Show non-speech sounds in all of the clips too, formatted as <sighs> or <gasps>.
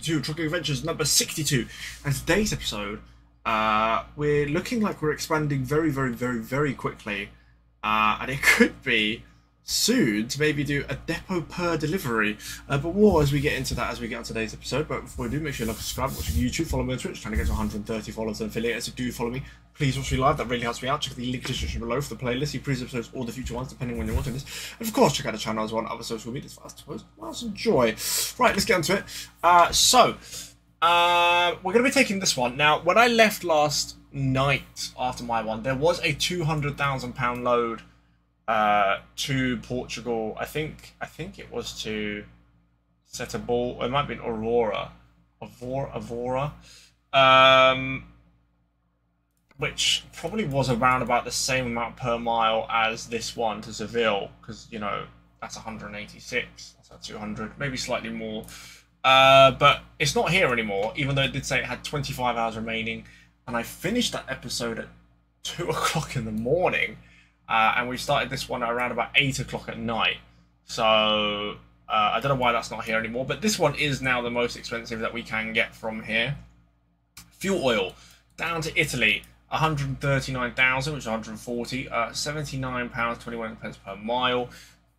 to Trucking Adventures number 62. And today's episode, uh, we're looking like we're expanding very, very, very, very quickly. Uh, and it <laughs> could be soon to maybe do a depot per delivery. Uh, but more as we get into that as we get on today's episode. But before we do, make sure you like, subscribe, watch YouTube, follow me on Twitch, trying to get to 130 followers and affiliates. If you do follow me, please watch me live. That really helps me out. Check the link in the description below for the playlist, see previous episodes, or the future ones, depending on when you're watching this. And of course, check out the channel as well on other social for us to post. Well, enjoy. Right, let's get into it. Uh, so, uh, we're going to be taking this one. Now, when I left last night after my one, there was a £200,000 load uh, to Portugal. I think I think it was to Setúbal. It might have been Aurora, Avora, Avora, um, which probably was around about the same amount per mile as this one to Seville, because you know that's 186. That's 200, maybe slightly more. Uh, but it's not here anymore, even though it did say it had 25 hours remaining. And I finished that episode at 2 <laughs> o'clock in the morning. Uh, and we started this one around about 8 o'clock at night. So uh, I don't know why that's not here anymore, but this one is now the most expensive that we can get from here. Fuel oil down to Italy, 139,000, which is 140, uh, 79 pounds 21 pence per mile.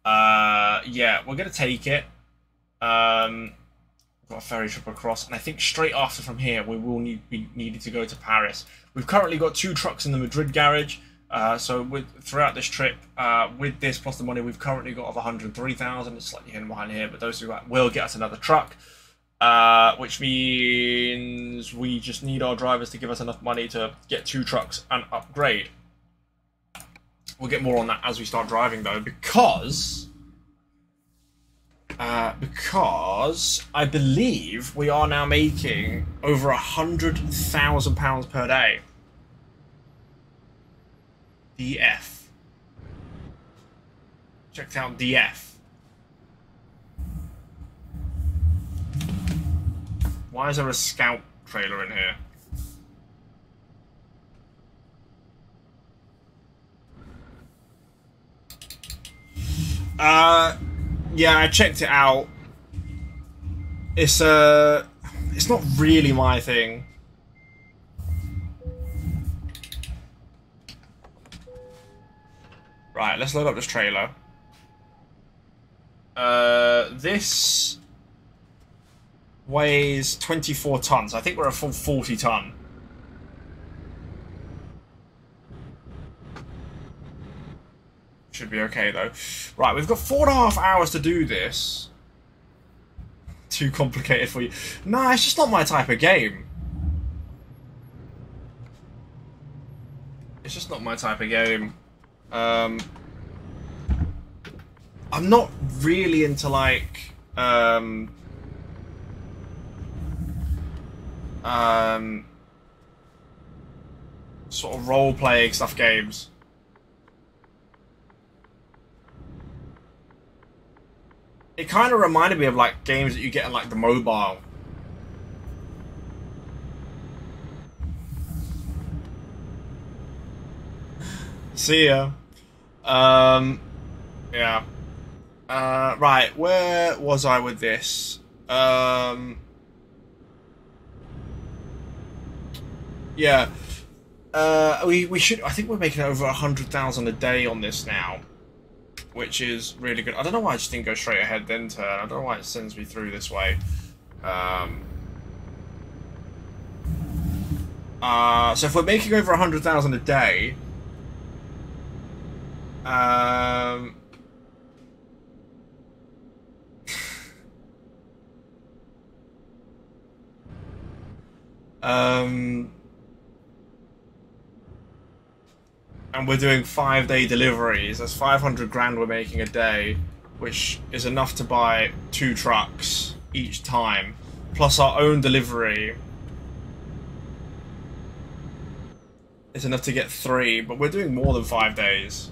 Uh, yeah, we're gonna take it. Um, got a ferry trip across, and I think straight after from here we will need be needed to go to Paris. We've currently got two trucks in the Madrid garage. Uh, so with throughout this trip, uh, with this plus the money we've currently got of 103,000, it's slightly hidden behind here, but those who will get us another truck, uh, which means we just need our drivers to give us enough money to get two trucks and upgrade. We'll get more on that as we start driving though, because uh, because I believe we are now making over a hundred thousand pounds per day. DF. Checked out DF. Why is there a scout trailer in here? Uh, yeah, I checked it out. It's uh, it's not really my thing. Right, let's load up this trailer. Uh, this weighs 24 tons. I think we're a full 40 ton. Should be okay though. Right, we've got four and a half hours to do this. Too complicated for you. Nah, it's just not my type of game. It's just not my type of game. Um, I'm not really into like um, um, sort of role playing stuff games. It kind of reminded me of like games that you get in like the mobile. See ya. Um, yeah. Uh, right, where was I with this? Um, yeah. Uh, we we should. I think we're making over a hundred thousand a day on this now, which is really good. I don't know why I just didn't go straight ahead then turn. I don't know why it sends me through this way. Um, uh, so if we're making over a hundred thousand a day, um, <laughs> um, and we're doing five day deliveries. That's 500 grand we're making a day, which is enough to buy two trucks each time, plus our own delivery. It's enough to get three, but we're doing more than five days.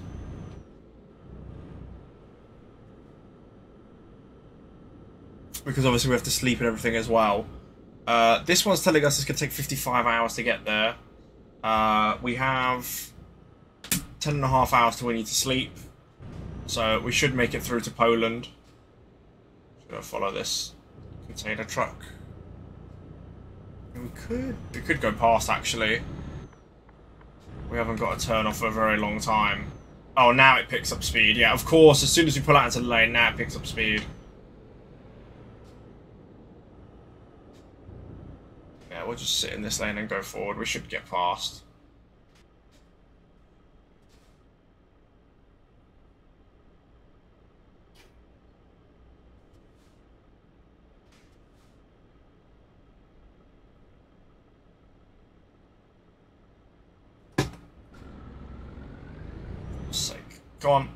Because obviously we have to sleep and everything as well. Uh, this one's telling us it's going to take 55 hours to get there. Uh, we have 10 and a half hours till we need to sleep. So we should make it through to Poland. Going to follow this container truck. We could we could go past actually. We haven't got a turn off for a very long time. Oh, now it picks up speed. Yeah, of course, as soon as we pull out into the lane, now it picks up speed. Yeah, we'll just sit in this lane and go forward. We should get past. Go on.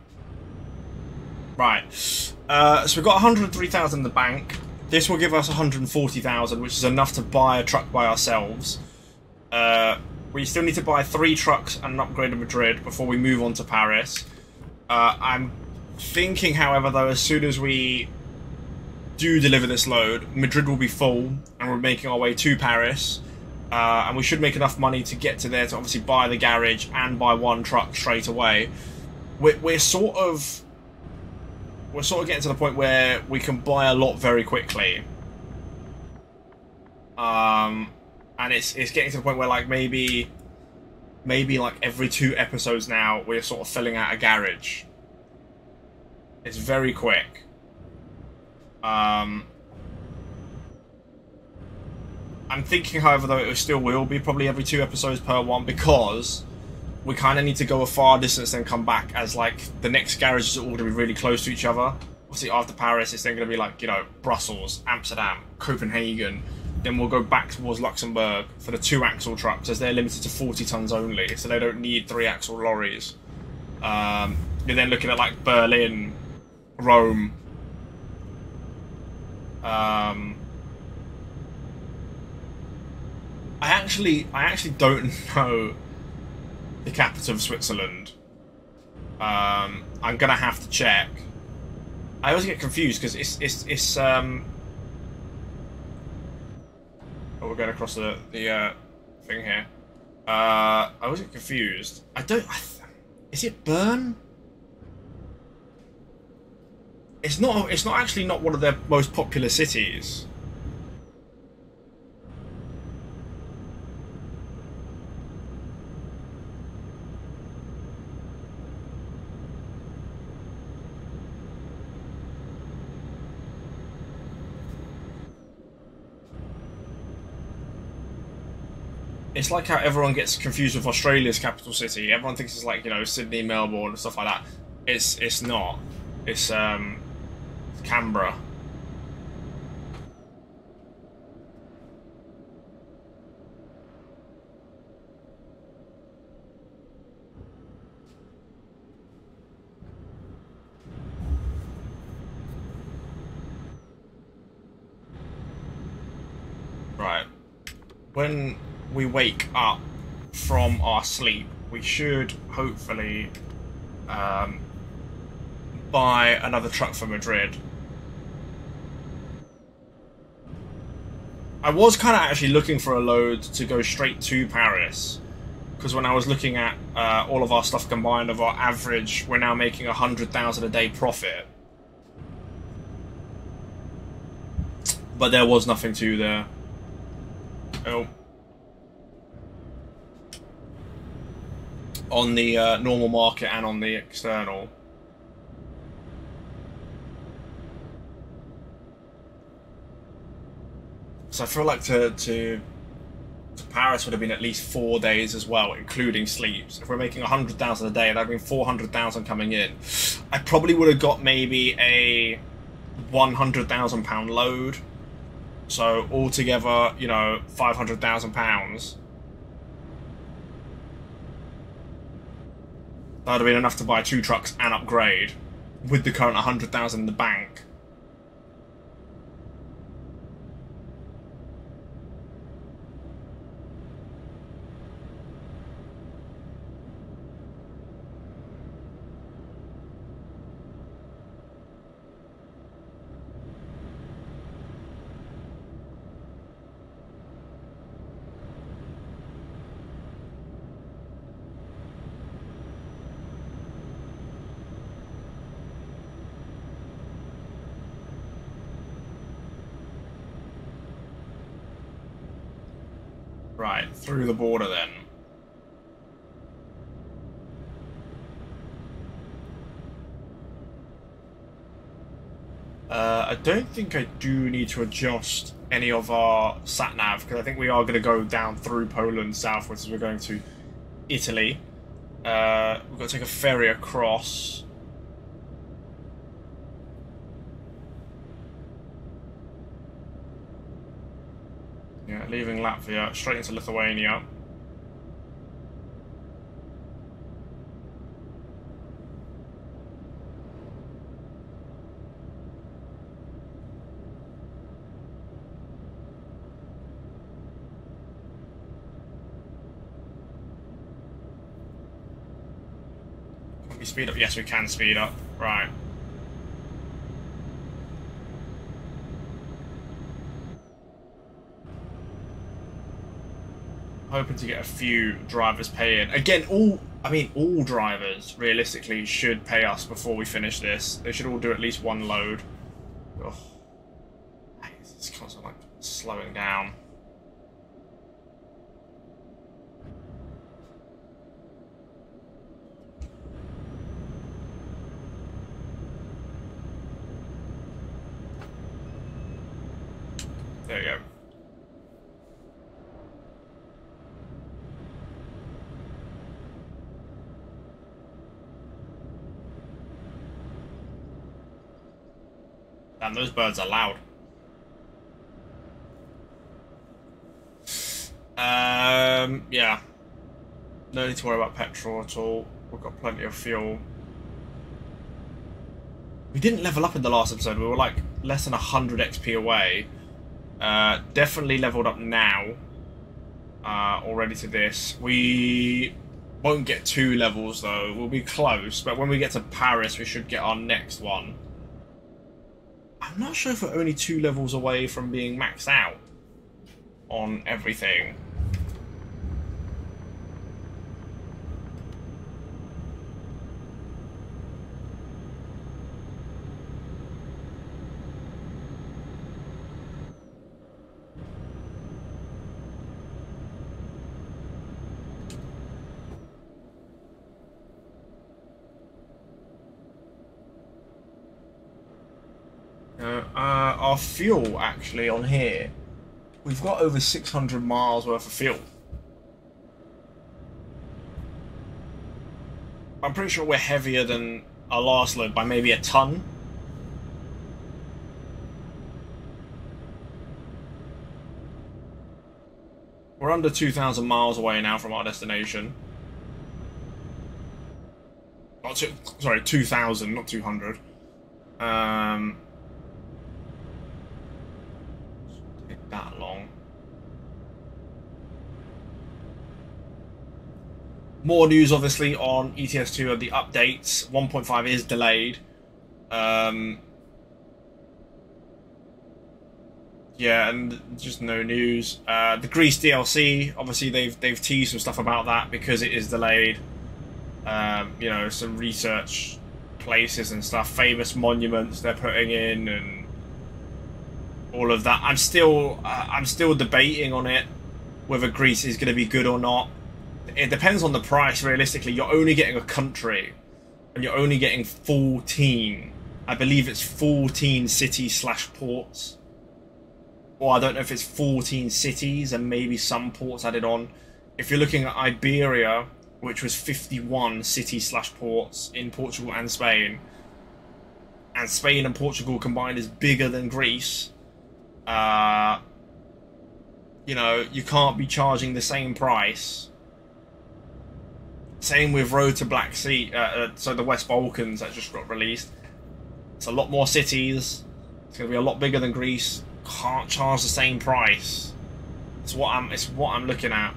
Right. Uh, so we've got 103,000 in the bank. This will give us 140,000, which is enough to buy a truck by ourselves. Uh, we still need to buy three trucks and an upgrade of Madrid before we move on to Paris. Uh, I'm thinking, however, though, as soon as we do deliver this load, Madrid will be full, and we're making our way to Paris. Uh, and we should make enough money to get to there to obviously buy the garage and buy one truck straight away we're, we're sort of we're sort of getting to the point where we can buy a lot very quickly. Um, and it's it's getting to the point where like maybe maybe like every two episodes now we're sort of filling out a garage. It's very quick. Um, I'm thinking, however, though it still will be probably every two episodes per one because we kind of need to go a far distance and come back as like the next garages are all going to be really close to each other. Obviously, after Paris, it's then going to be like you know Brussels, Amsterdam, Copenhagen. Then we'll go back towards Luxembourg for the two axle trucks as they're limited to 40 tons only, so they don't need three axle lorries. Um, you're then looking at like Berlin, Rome. Um, I actually, I actually don't <laughs> know the capital of Switzerland. Um, I'm gonna have to check. I always get confused because it's it's it's um. Oh, we're going across the the uh, thing here. Uh, I always get confused. I don't. I is it Bern? It's not. It's not actually not one of their most popular cities. It's like how everyone gets confused with Australia's capital city. Everyone thinks it's like you know Sydney, Melbourne, and stuff like that. It's it's not. It's um, Canberra. Right. When we wake up from our sleep, we should hopefully um, buy another truck for Madrid. I was kind of actually looking for a load to go straight to Paris. Because when I was looking at uh, all of our stuff combined of our average, we're now making a 100,000 a day profit. But there was nothing to there. Oh. On the uh, normal market and on the external. So I feel like to, to, to Paris would have been at least four days as well, including sleeps. If we're making 100,000 a day, that'd been 400,000 coming in. I probably would have got maybe a 100,000 pound load. So altogether, you know, 500,000 pounds That would have been enough to buy two trucks and upgrade with the current 100,000 in the bank. Through the border then. Uh, I don't think I do need to adjust any of our sat nav because I think we are going to go down through Poland southwards as we're going to Italy. Uh, we've got to take a ferry across. Yeah, leaving Latvia straight into Lithuania. Can we speed up? Yes, we can speed up. Right. Hoping to get a few drivers pay in. Again, all I mean, all drivers realistically should pay us before we finish this. They should all do at least one load. Ugh. It's constantly like slowing down. There you go. Damn, those birds are loud. Um, yeah. No need to worry about petrol at all. We've got plenty of fuel. We didn't level up in the last episode. We were like less than 100 XP away. Uh, definitely leveled up now. Uh, already to this. We won't get two levels though. We'll be close. But when we get to Paris, we should get our next one. I'm not sure if we're only two levels away from being maxed out on everything. Uh, our fuel actually on here, we've got over 600 miles worth of fuel. I'm pretty sure we're heavier than our last load by maybe a ton. We're under 2,000 miles away now from our destination. Not two, sorry, 2,000, not 200. Um, take that long. More news, obviously, on ETS2 and the updates. 1.5 is delayed. Um, yeah, and just no news. Uh, the Greece DLC, obviously, they've they've teased some stuff about that because it is delayed. Um, you know, some research places and stuff, famous monuments they're putting in, and all of that. I'm still uh, I'm still debating on it whether Greece is going to be good or not. It depends on the price. Realistically, you're only getting a country, and you're only getting 14. I believe it's 14 cities slash ports. Or I don't know if it's 14 cities and maybe some ports added on. If you're looking at Iberia, which was 51 cities slash ports in Portugal and Spain, and Spain and Portugal combined is bigger than Greece, uh, you know, you can't be charging the same price. Same with Road to Black Sea, uh, uh, so the West Balkans that just got released. It's a lot more cities. It's going to be a lot bigger than Greece. Can't charge the same price. It's what I'm. It's what I'm looking at.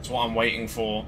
It's what I'm waiting for.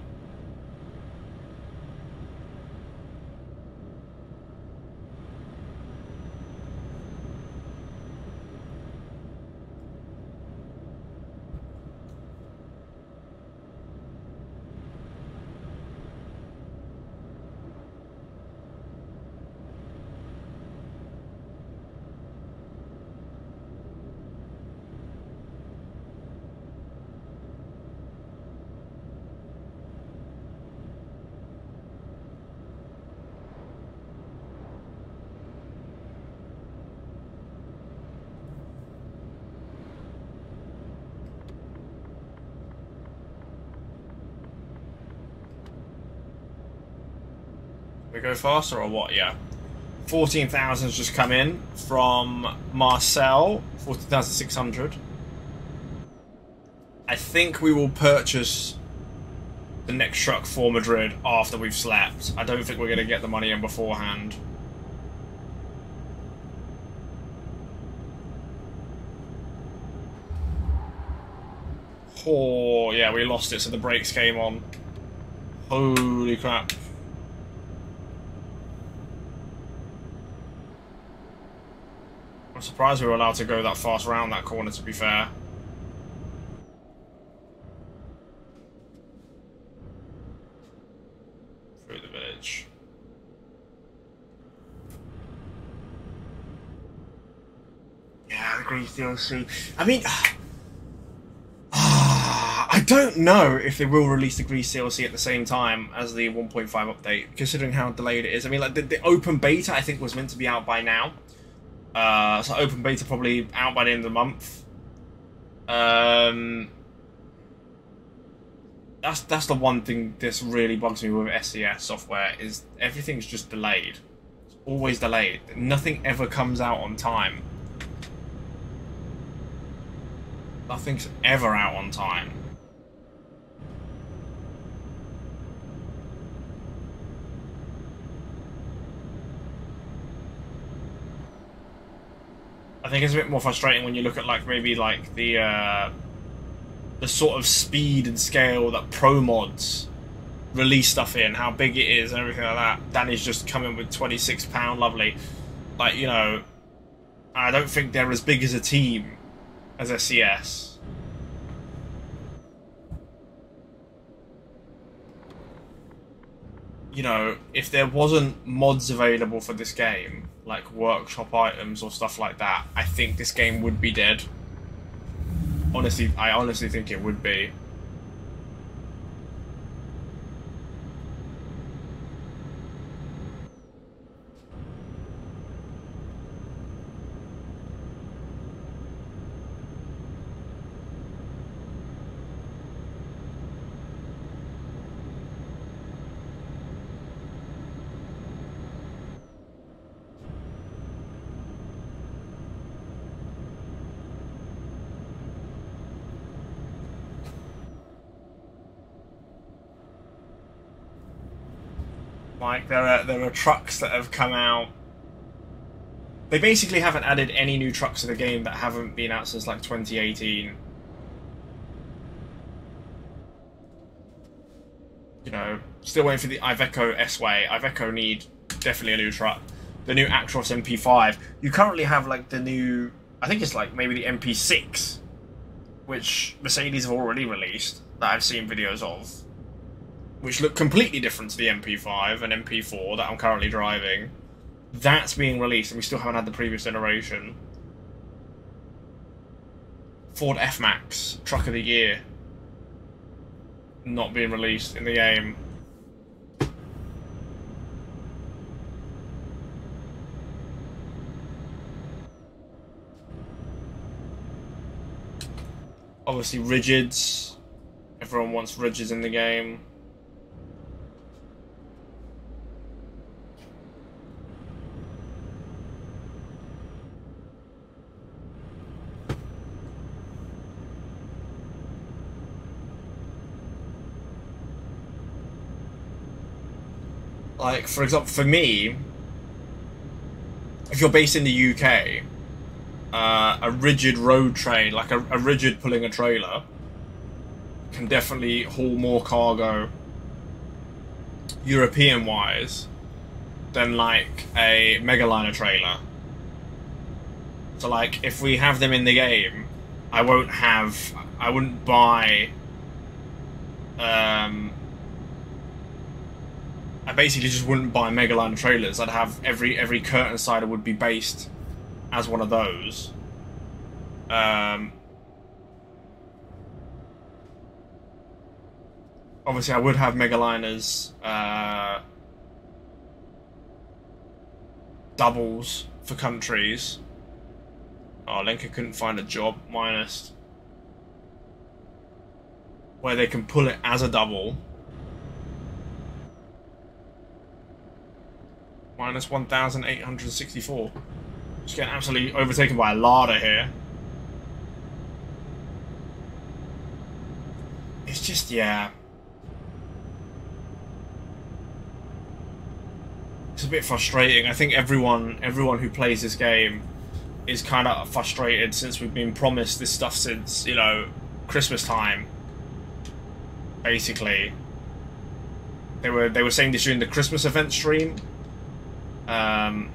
Faster or what? Yeah. 14,000 has just come in from Marcel. 14,600. I think we will purchase the next truck for Madrid after we've slept. I don't think we're going to get the money in beforehand. Oh, yeah, we lost it, so the brakes came on. Holy crap. I'm surprised we were allowed to go that fast around that corner, to be fair. Through the village. Yeah, the Greece DLC. I mean... <sighs> I don't know if they will release the Greece DLC at the same time as the 1.5 update, considering how delayed it is. I mean, like the, the open beta, I think was meant to be out by now. Uh, so open beta probably out by the end of the month. Um, that's that's the one thing this really bugs me with SCS software is everything's just delayed. It's always delayed. Nothing ever comes out on time. Nothing's ever out on time. Think it's a bit more frustrating when you look at like maybe like the uh, the sort of speed and scale that ProMods release stuff in, how big it is and everything like that. Danny's just coming with twenty six pound lovely. Like, you know, I don't think they're as big as a team as SCS. You know, if there wasn't mods available for this game, like workshop items or stuff like that, I think this game would be dead. Honestly, I honestly think it would be. Like there are there are trucks that have come out. They basically haven't added any new trucks to the game that haven't been out since like 2018. You know, still waiting for the Iveco S-Way. Iveco need definitely a new truck. The new Actros MP5. You currently have like the new, I think it's like maybe the MP6, which Mercedes have already released that I've seen videos of which look completely different to the MP5 and MP4 that I'm currently driving. That's being released, and we still haven't had the previous generation. Ford F-Max, Truck of the Year, not being released in the game. Obviously, rigids. Everyone wants rigids in the game. Like, for example, for me, if you're based in the UK, uh, a rigid road train, like a, a rigid pulling a trailer, can definitely haul more cargo European wise than like a megaliner trailer. So like if we have them in the game, I won't have I wouldn't buy um I basically just wouldn't buy Megaline trailers. I'd have every every curtain sider would be based as one of those. Um, obviously, I would have Megaliners uh, doubles for countries. Oh, Lenka couldn't find a job. Minus where they can pull it as a double minus 1,864. Just getting absolutely overtaken by a larder here. It's just, yeah. It's a bit frustrating. I think everyone, everyone who plays this game is kind of frustrated since we've been promised this stuff since, you know, Christmas time. Basically. They were they were saying this during the Christmas event stream. Um,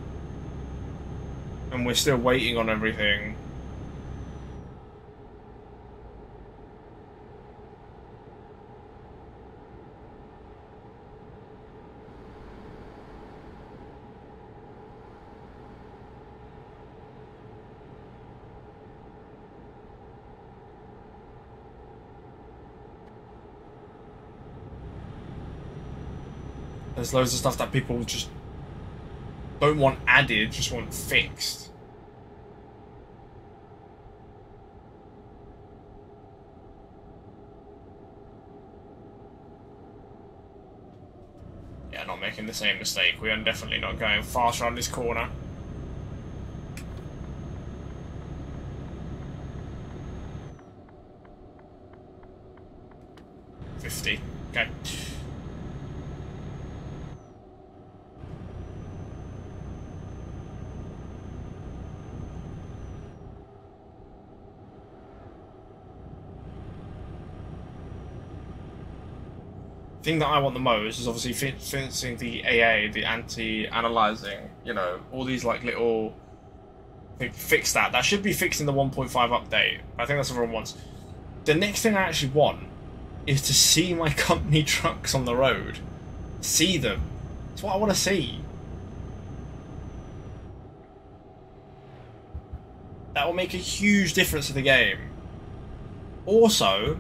and we're still waiting on everything. There's loads of stuff that people just don't want added, just want fixed. Yeah, not making the same mistake. We are definitely not going fast around this corner. Fifty. Okay. Thing that I want the most is obviously finishing the AA, the anti-aliasing, You know, all these like little. Fix that. That should be fixed in the 1.5 update. I think that's what everyone wants. The next thing I actually want is to see my <laughs> company trucks on the road. See them. That's what I want to see. That will make a huge difference to the game. Also,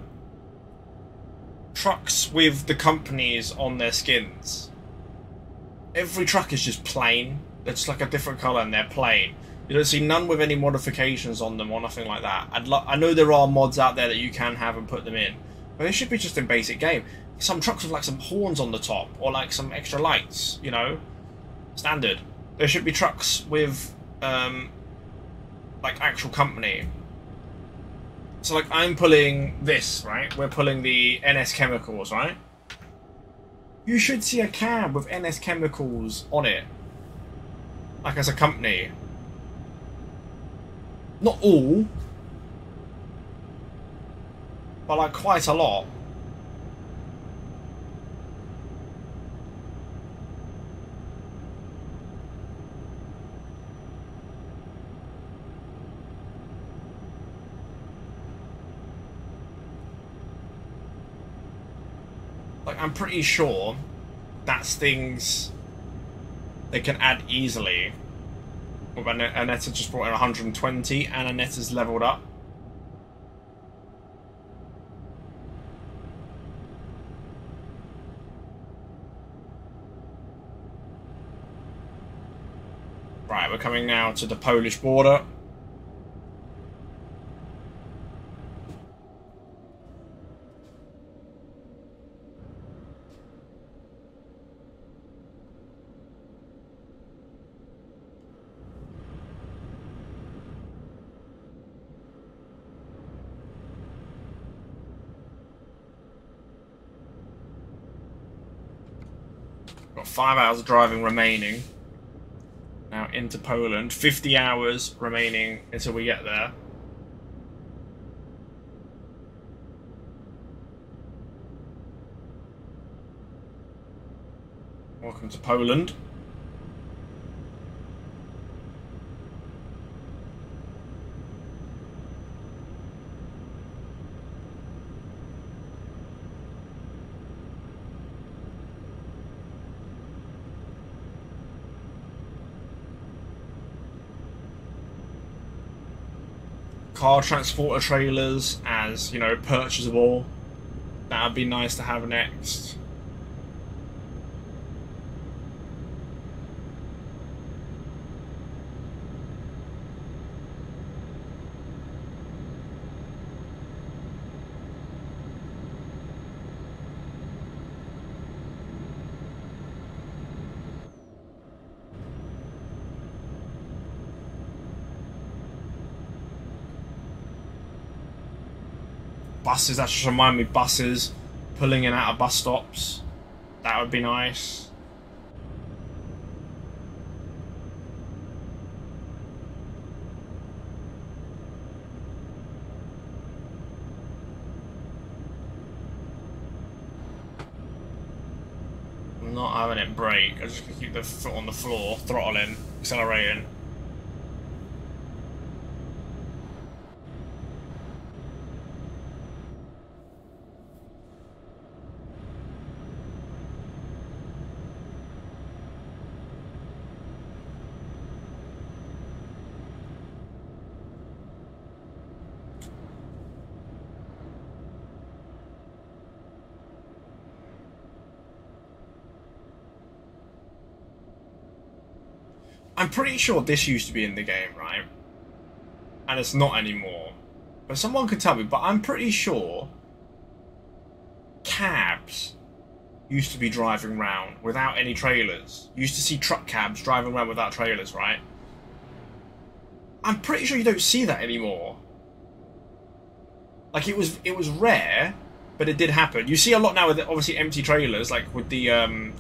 trucks with the companies on their skins. Every truck is just plain. It's like a different colour and they're plain. You don't see none with any modifications on them or nothing like that. I'd I know there are mods out there that you can have and put them in, but they should be just in basic game. Some trucks with like some horns on the top or like some extra lights, you know, standard. There should be trucks with um, like actual company so like I'm pulling this, right? We're pulling the NS Chemicals, right? You should see a cab with NS Chemicals on it. Like as a company. Not all. But like quite a lot. I'm pretty sure that's things they can add easily. Well, Anetta just brought in 120 and Anetta's leveled up. Right, we're coming now to the Polish border. Five hours of driving remaining. Now into Poland. 50 hours remaining until we get there. Welcome to Poland. Car transporter trailers as, you know, purchasable. That would be nice to have next. Buses. That just remind me buses pulling in out of bus stops. That would be nice. I'm not having it brake. I'm just keep the foot on the floor, throttling, accelerating. I'm pretty sure this used to be in the game, right? And it's not anymore. But someone could tell me, but I'm pretty sure cabs used to be driving around without any trailers. You used to see truck cabs driving around without trailers, right? I'm pretty sure you don't see that anymore. Like it was it was rare, but it did happen. You see a lot now with obviously empty trailers, like with the um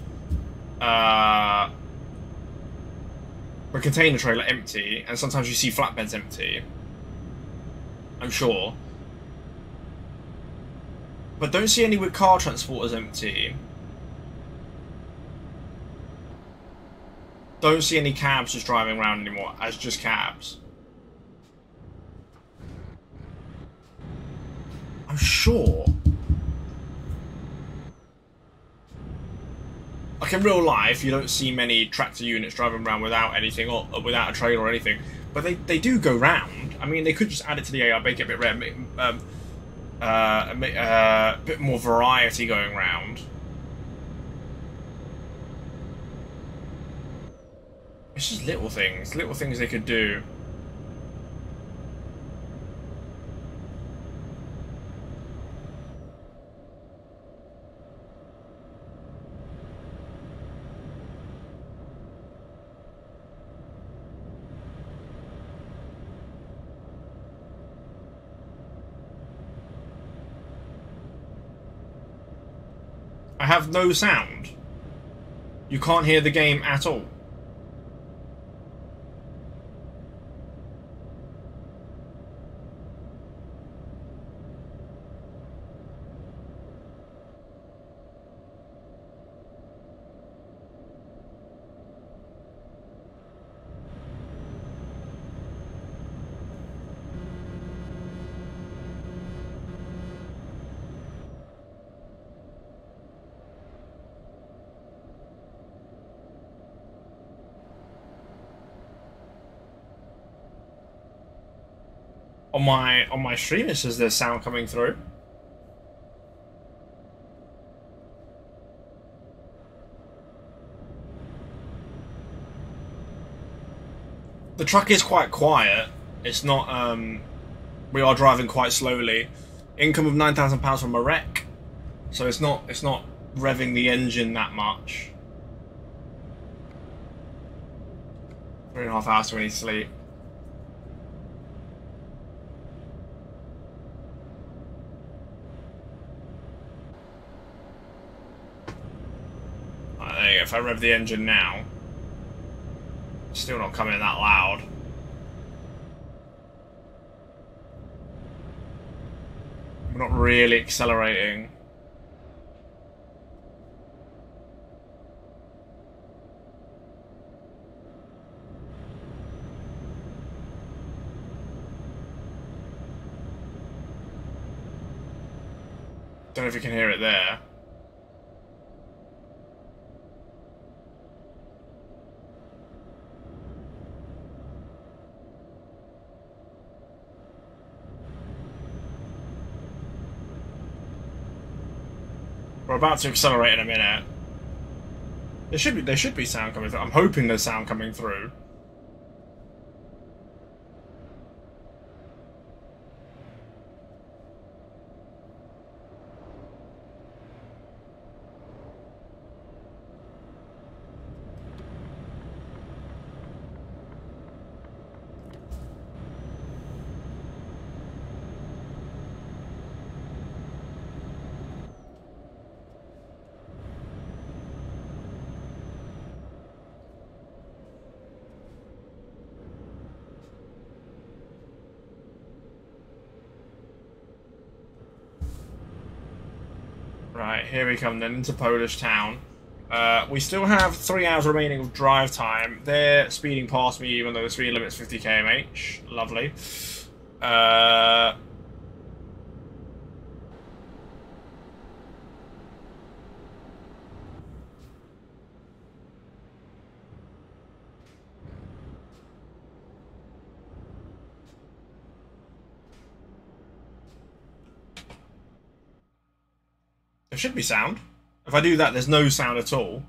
uh the container trailer empty, and sometimes you see flatbeds empty. I'm sure. But don't see any with car transporters empty. Don't see any cabs just driving around anymore as just cabs. I'm sure. Like in real life, you don't see many tractor units driving around without anything or without a trailer or anything. But they, they do go round. I mean, they could just add it to the AI, make it a bit rare, make, um, uh, uh, a bit more variety going round. It's just little things, little things they could do. Have no sound. You can't hear the game at all. On my on my stream it says there's sound coming through. The truck is quite quiet. It's not um we are driving quite slowly. Income of nine thousand pounds from a wreck. So it's not it's not revving the engine that much. Three and a half hours to any sleep. If I rev the engine now, still not coming in that loud. We're not really accelerating. Don't know if you can hear it there. We're about to accelerate in a minute. There should be there should be sound coming through. I'm hoping there's sound coming through. Here we come then into Polish town. Uh, we still have three hours remaining of drive time. They're speeding past me even though the speed limit's 50 kmh. Lovely. Uh, should be sound. If I do that, there's no sound at all.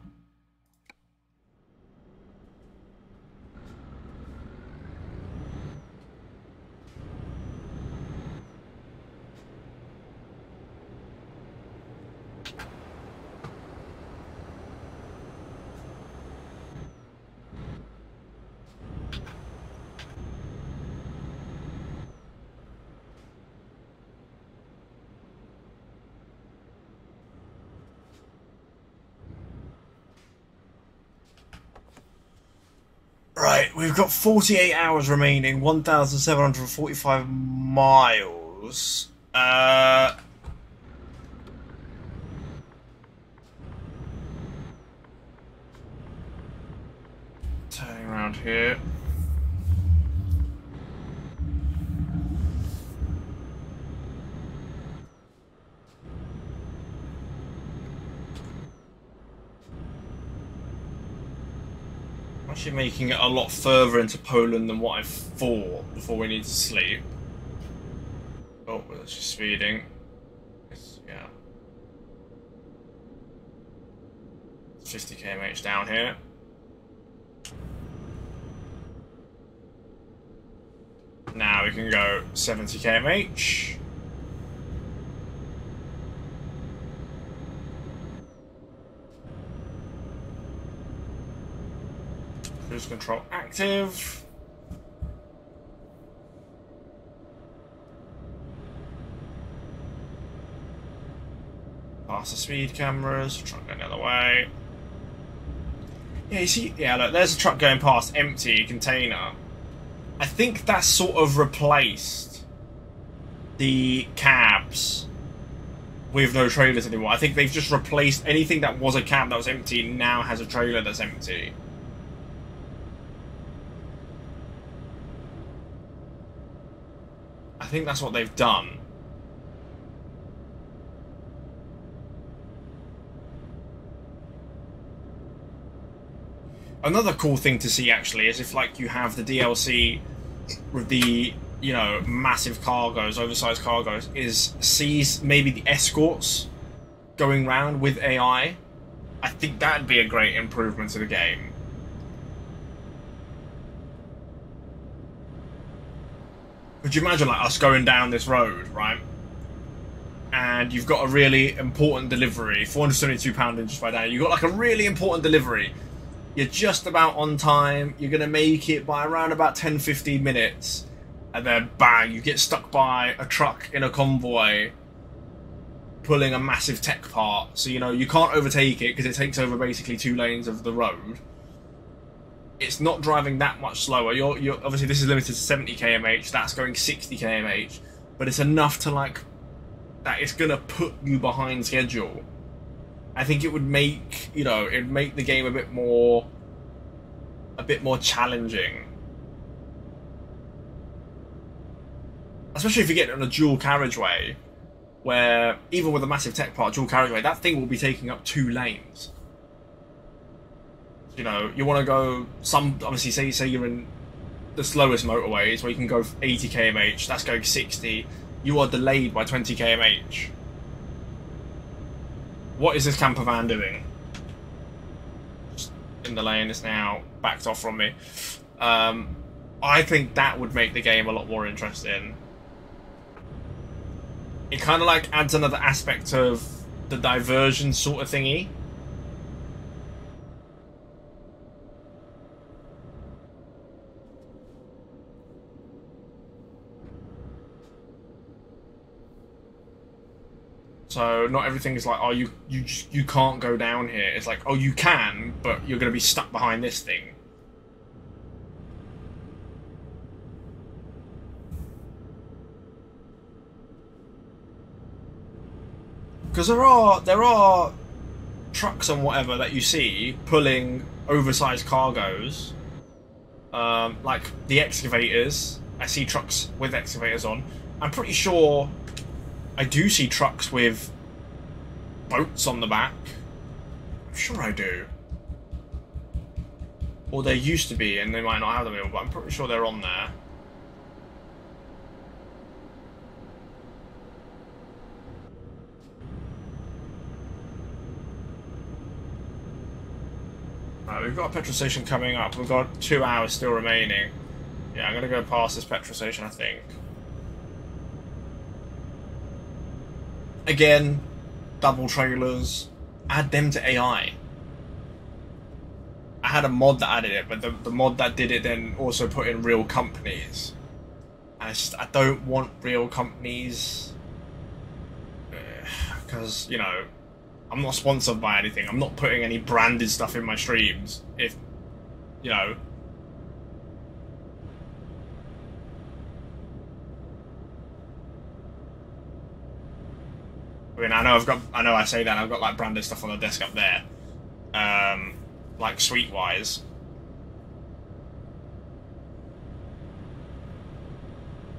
Right, we've got 48 hours remaining, 1,745 miles. Uh, turning around here. Actually making it a lot further into Poland than what I thought before we need to sleep. Oh, that's just speeding. It's, yeah. 50 kmh down here. Now we can go 70 kmh. Cruise control active. Pass the speed cameras, truck going the other way. Yeah, you see, yeah, look, there's a truck going past, empty container. I think that's sort of replaced the cabs with no trailers anymore. I think they've just replaced anything that was a cab that was empty now has a trailer that's empty. Think that's what they've done. Another cool thing to see actually is if like you have the DLC with the you know massive cargoes, oversized cargoes, is sees maybe the escorts going round with AI. I think that'd be a great improvement to the game. Could you imagine like us going down this road, right? And you've got a really important delivery, £472 in just by down. You've got like a really important delivery. You're just about on time. You're to make it by around about 10 15 minutes. And then bang, you get stuck by a truck in a convoy pulling a massive tech part. So, you know, you can't overtake it because it takes over basically two lanes of the road it's not driving that much slower. You're, you're obviously this is limited to 70 kmh. That's going 60 kmh, but it's enough to like that. It's gonna put you behind schedule. I think it would make you know it'd make the game a bit more a bit more challenging. Especially if you get on a dual carriageway, where even with a massive tech part dual carriageway, that thing will be taking up two lanes you know, you want to go some obviously say say you're in the slowest motorways where you can go 80 kmh, that's going 60. You are delayed by 20 kmh. What is this camper van doing? Just in the lane, it's now backed off from me. Um, I think that would make the game a lot more interesting. It kind of like adds another aspect of the diversion sort of thingy So not everything is like, oh, you you you can't go down here. It's like, oh, you can, but you're going to be stuck behind this thing. because there are there are trucks and whatever that you see pulling oversized cargoes, um, like the excavators. I see trucks with excavators on. I'm pretty sure I do see trucks with boats on the back. I'm sure I do. Or there used to be, and they might not have them anymore, but I'm pretty sure they're on there. Right, we've got a petrol station coming up. We've got two hours still remaining. Yeah, I'm gonna go past this petrol station, I think. Again, double trailers. Add them to AI. I had a mod that added it, but the, the mod that did it then also put in real companies. It's just, I don't want real companies. <sighs> Because, you know, I'm not sponsored by anything. I'm not putting any branded stuff in my streams. If, you know. I mean, I know I've got, I know I say that, I've got like branded stuff on the desk up there. Um, like Sweetwise.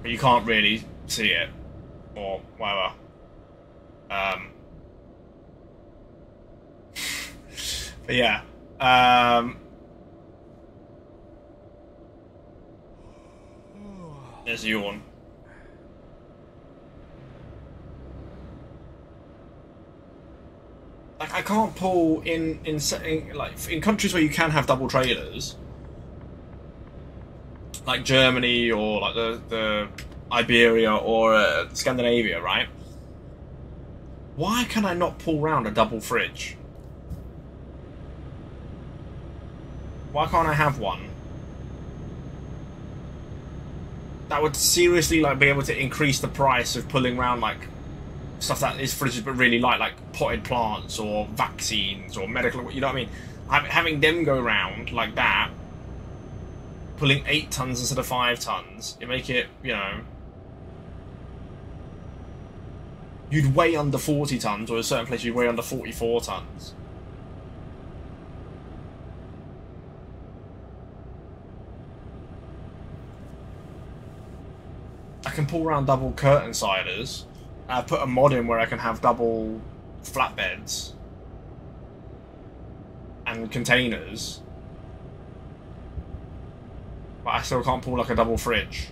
But you can't really see it, or whatever. Um, <laughs> but yeah. Um, there's yawn. I can't pull in in, in like in countries where you can have double trailers, like Germany or like the the Iberia or uh, Scandinavia, right? Why can I not pull round a double fridge? Why can't I have one? That would seriously like be able to increase the price of pulling around like stuff that is fridges but really light, like potted plants or vaccines or medical. You know what I mean? Having them go around like that, pulling eight tons instead of five tons, you make it, you know, you'd weigh under 40 tons, or a certain place you'd weigh under 44 tons. I can pull around double curtain siders. I've put a mod in where I can have double flatbeds and containers. But I still can't pull like a double fridge.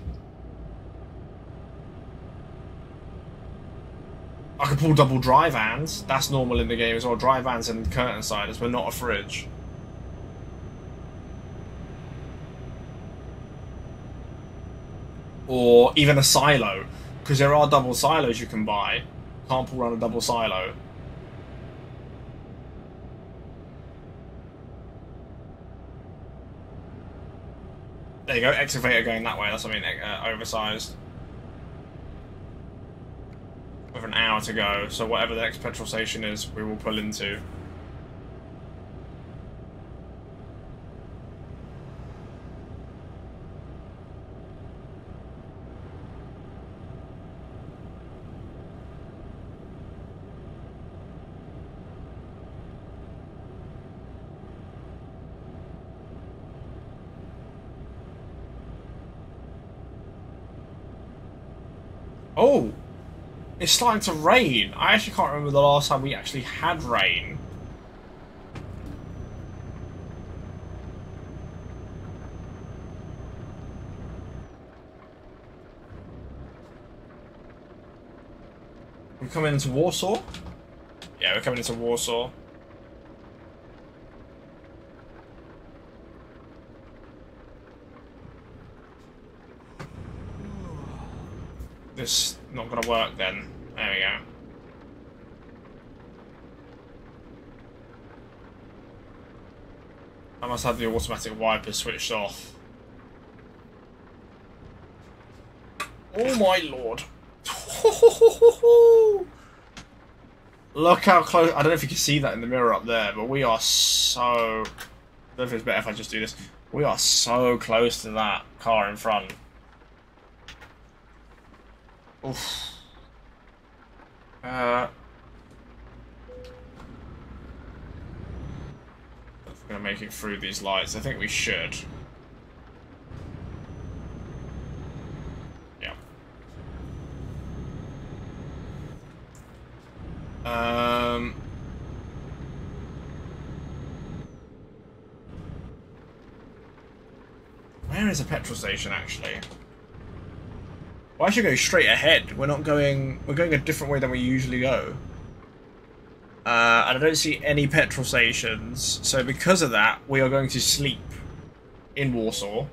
I can pull double dry vans. That's normal in the game as well. Dry vans and curtain siders, but not a fridge. Or even a silo. Because there are double silos you can buy. Can't pull around a double silo. There you go, excavator going that way. That's what I mean, uh, oversized with an hour to go, so whatever the next petrol station is, we will pull into. Oh! It's starting to rain. I actually can't remember the last time we actually had rain. We're coming into Warsaw? Yeah, we're coming into Warsaw. This not gonna work then. There we go. I must have the automatic wipers switched off. Oh my lord. <laughs> Look how close. I don't know if you can see that in the mirror up there, but we are so. I don't know if it's better if I just do this. We are so close to that car in front. Oof. Uh. If we're gonna make it through these lights, I think we should. Yeah. Um. Where is a petrol station, actually? Well, I should go straight ahead. We're not going. We're going a different way than we usually go. Uh, and I don't see any petrol stations, so because of that, we are going to sleep in Warsaw.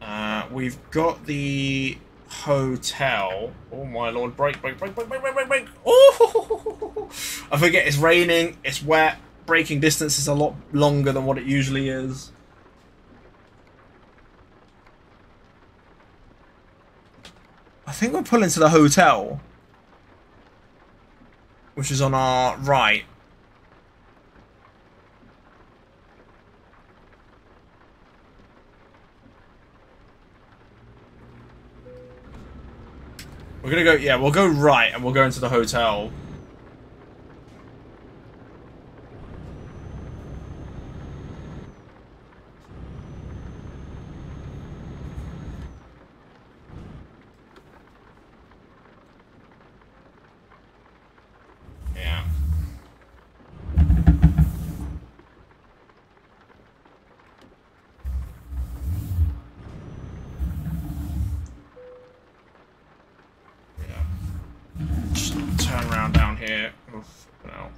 Uh, we've got the hotel. Oh my lord! Brake! Brake! Brake! Brake! Brake! Brake! Brake! brake. Oh! <laughs> I forget. It's raining. It's wet. Braking distance is a lot longer than what it usually is. I think we're pulling to the hotel, which is on our right. We're gonna go, yeah, we'll go right and we'll go into the hotel. Yeah. Yeah. Just turn around down here. Oof, no.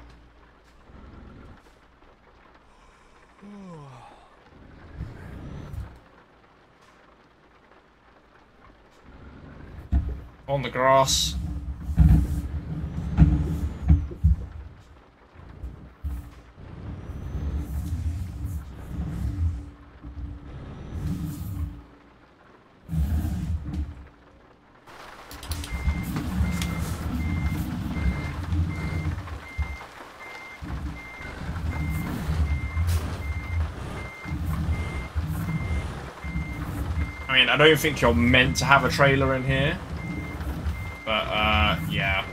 On the grass. I mean, I don't think you're meant to have a trailer in here. But, uh, yeah.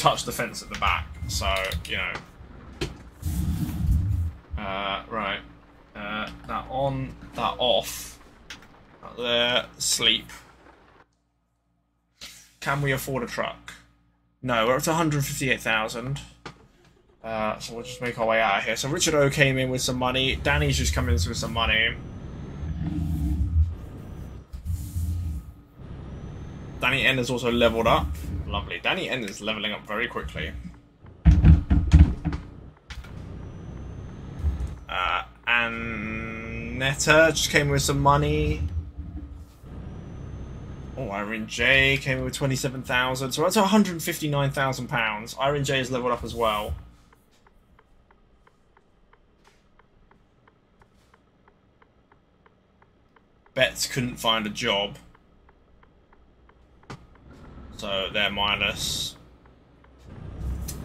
Okay, the fence at the back, so, you know. Uh, right. Uh, that on, that off. That there, sleep. Can we afford a truck? No, we're up to 158,000. Uh, so we'll just make our way out of here. So Richard O came in with some money. Danny's just come in with some money. Danny N has also leveled up. Lovely. Danny N is leveling up very quickly. Uh, Annetta just came with some money. Oh, Irene J came with 27,000. So that's 159,000 pounds. Irene J has leveled up as well. Bets couldn't find a job. So they're minus.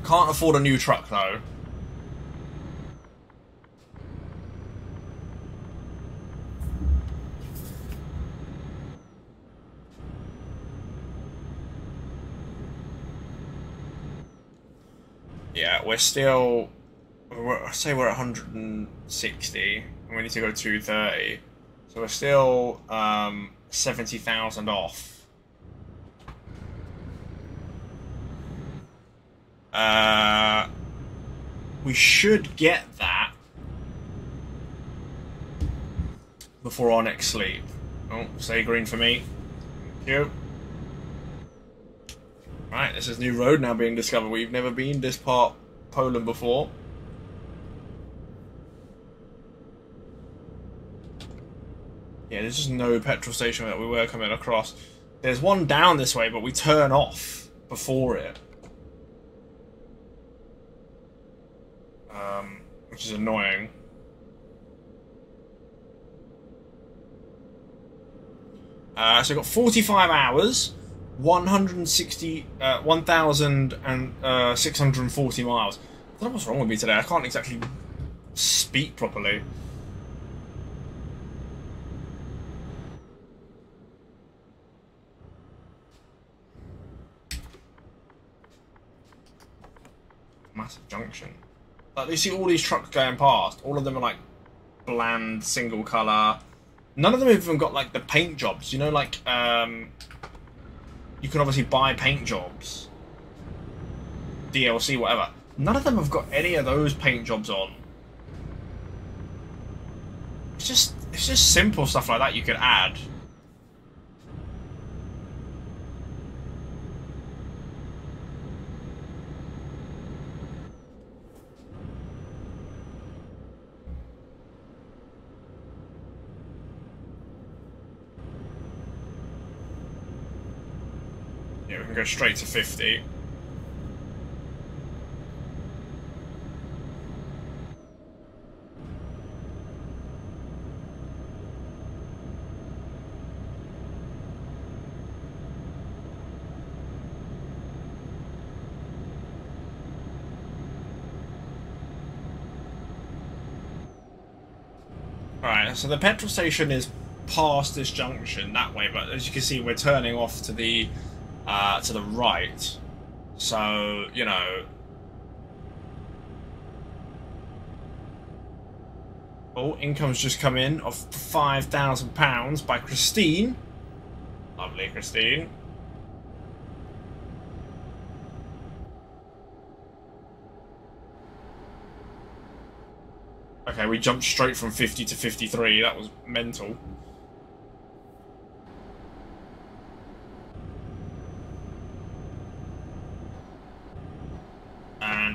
Can't afford a new truck though. Yeah, we're still. We're, say we're at 160, and we need to go to 230. So we're still um, 70,000 off. Uh, we should get that before our next sleep. Oh, stay green for me. Thank you. Right, this is new road now being discovered. We've never been this part Poland before. Yeah, there's just no petrol station that we were coming across. There's one down this way, but we turn off before it. Um, which is annoying. Uh, so I've got 45 hours 160, uh, 1,640 uh, miles. I don't know what's wrong with me today. I can't exactly speak properly. Massive junction. Like, you see all these trucks going past. All of them are like bland, single colour. None of them have even got like the paint jobs. You know, like um, you can obviously buy paint jobs, DLC, whatever. None of them have got any of those paint jobs on. It's just it's just simple stuff like that you could add. Go straight to 50. Alright, so the petrol station is past this junction that way, but as you can see, we're turning off to the uh, to the right. So, you know... Oh, income's just come in of £5,000 by Christine. Lovely, Christine. Okay, we jumped straight from 50 to 53. That was mental.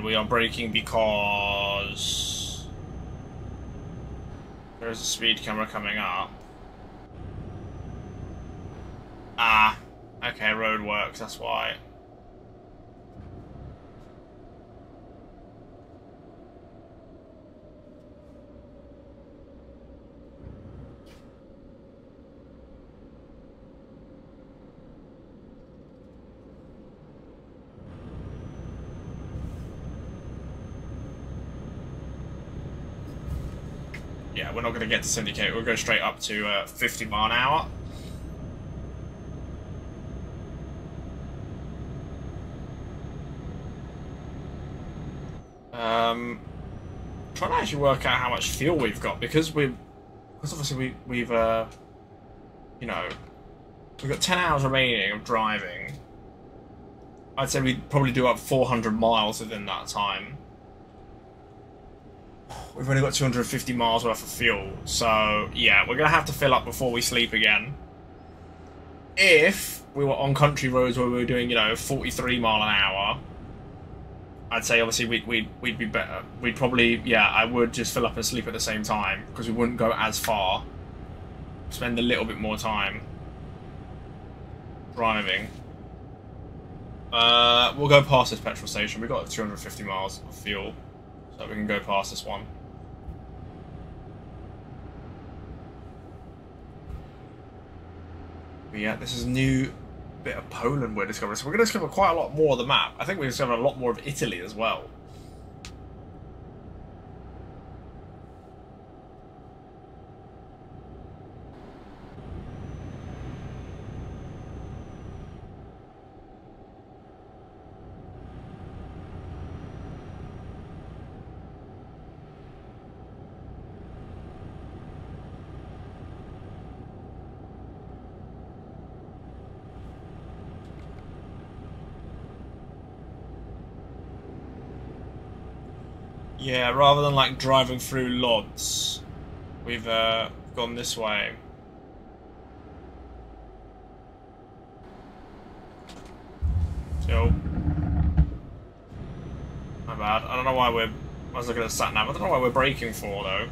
and we are braking because there's a speed camera coming up. Ah, okay, roadworks, that's why. Get to syndicate. We'll go straight up to uh, 50 mile an hour. Um, trying to actually work out how much fuel we've got because we, because obviously we we've uh, you know, we've got 10 hours remaining of driving. I'd say we'd probably do up 400 miles within that time. We've only got 250 miles worth of fuel, so yeah, we're going to have to fill up before we sleep again. If we were on country roads where we were doing, you know, 43 mile an hour, I'd say obviously we'd, we'd, we'd be better. We'd probably, yeah, I would just fill up and sleep at the same time, because we wouldn't go as far. Spend a little bit more time driving. Uh, we'll go past this petrol station. We've got 250 miles of fuel, so we can go past this one. But yeah, this is a new bit of Poland we're discovering. So we're going to discover quite a lot more of the map. I think we discovered a lot more of Italy as well. Yeah, rather than like driving through lots, we've uh, gone this way. So, my bad. I don't know why we're. I was looking at sat nav. I don't know why we're braking for though.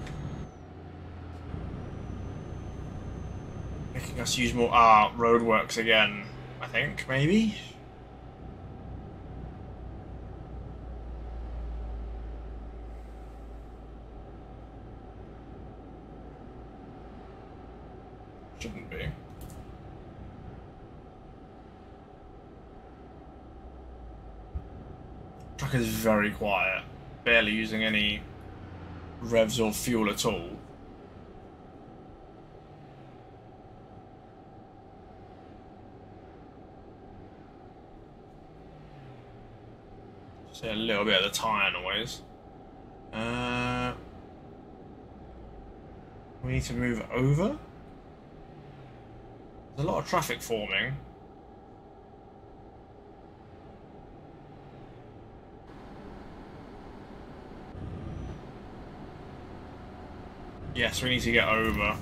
Making us use more ah roadworks again. I think maybe. Shouldn't be. Truck is very quiet, barely using any revs or fuel at all. See a little bit of the tyre noise. Uh, we need to move over. There's a lot of traffic forming. Yes, we need to get over.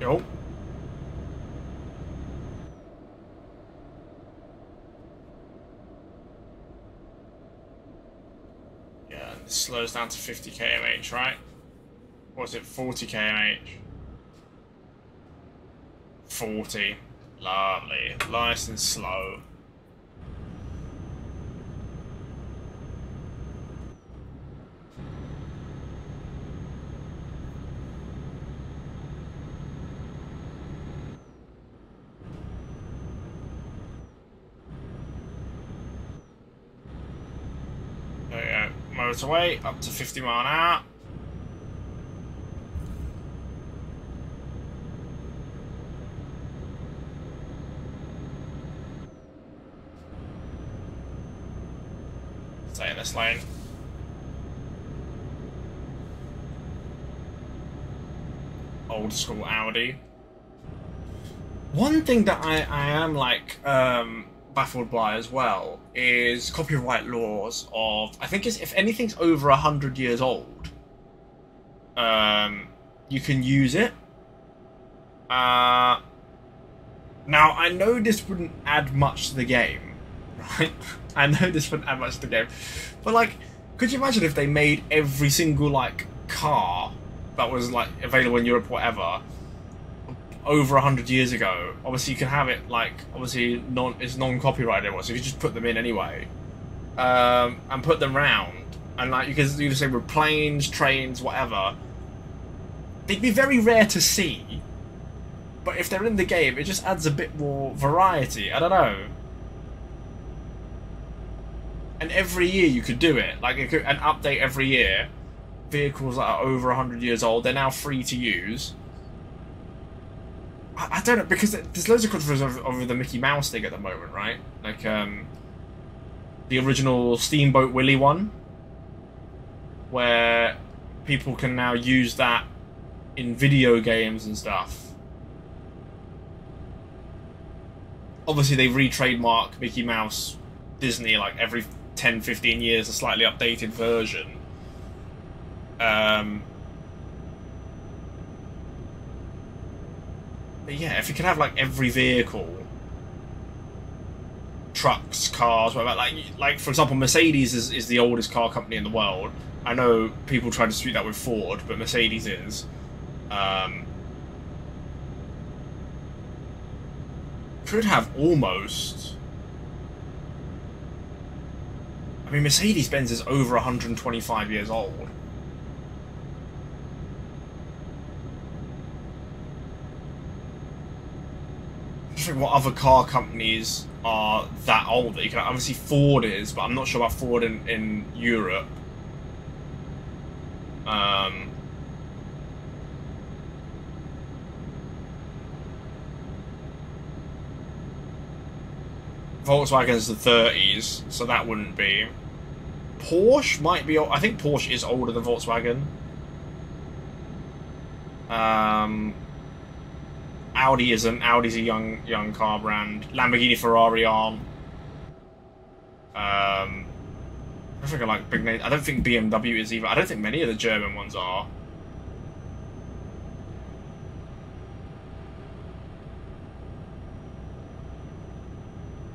Yo. Yeah, this slows down to 50 kmh, right? Was it 40 kmh? 40. Lovely. Nice and slow. There we go. Motorway up to 50 mile an hour. Lane. Old school Audi. One thing that I, I am like um, baffled by as well is copyright laws of I think if anything's over a hundred years old, um, you can use it. Uh, now I know this wouldn't add much to the game, <laughs> right? <laughs> I know this wouldn't add much to the game, but like, could you imagine if they made every single like car that was like available in Europe, whatever, over hundred years ago? Obviously, you can have it like obviously non it's non-copyrighted, so you just put them in anyway, um, and put them round, and like you can you can say with planes, trains, whatever. They'd be very rare to see, but if they're in the game, it just adds a bit more variety. I don't know and every year you could do it. Like could, an update every year. Vehicles that are over 100 years old, they're now free to use. I, I don't know because there's loads of controversy over, over, the Mickey Mouse thing at the moment, right? Like um, the original Steamboat Willie one, where people can now use that in video games and stuff. Obviously, they re-trademark Mickey Mouse Disney like every 10, 15 years, a slightly updated version. Um, but yeah, if you could have like every vehicle, trucks, cars, whatever, like like for example, Mercedes is, is the oldest car company in the world. I know people try to dispute that with Ford, but Mercedes is. Um, could have almost I mean, Mercedes Benz is over 125 years old. What other car companies are that old that you can obviously Ford is, but I'm not sure about Ford in, in Europe. Um, Volkswagen's the 30s, so that wouldn't be. Porsche might be. I think Porsche is older than Volkswagen. Um, Audi isn't. Audi's a young young car brand. Lamborghini, Ferrari aren't. Um, I think I like big names. I don't think BMW is either. I don't think many of the German ones are.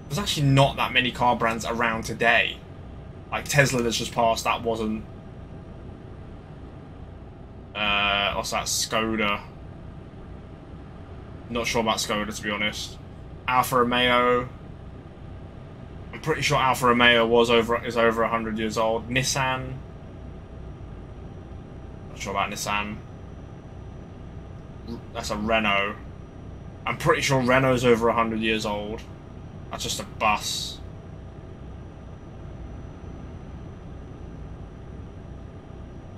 There's actually not that many car brands around today. Like Tesla that's just passed, that wasn't. Uh, what's that? Skoda. Not sure about Skoda to be honest. Alfa Romeo. I'm pretty sure Alfa Romeo was over is over 100 years old. Nissan. Not sure about Nissan. That's a Renault. I'm pretty sure Renault's over 100 years old. That's just a bus.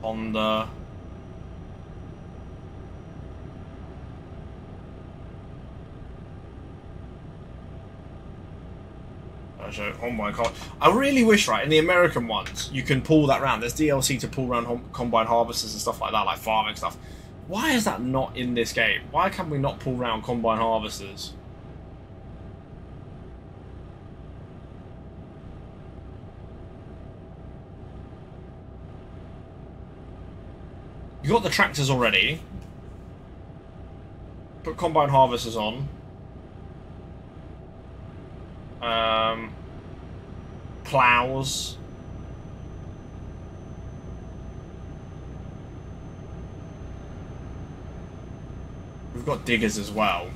Honda. Oh, oh my god. I really wish, right, in the American ones, you can pull that round. There's DLC to pull around combine harvesters and stuff like that, like farming stuff. Why is that not in this game? Why can we not pull around combine harvesters? You got the tractors already. Put combine harvesters on. Um, plows. We've got diggers as well.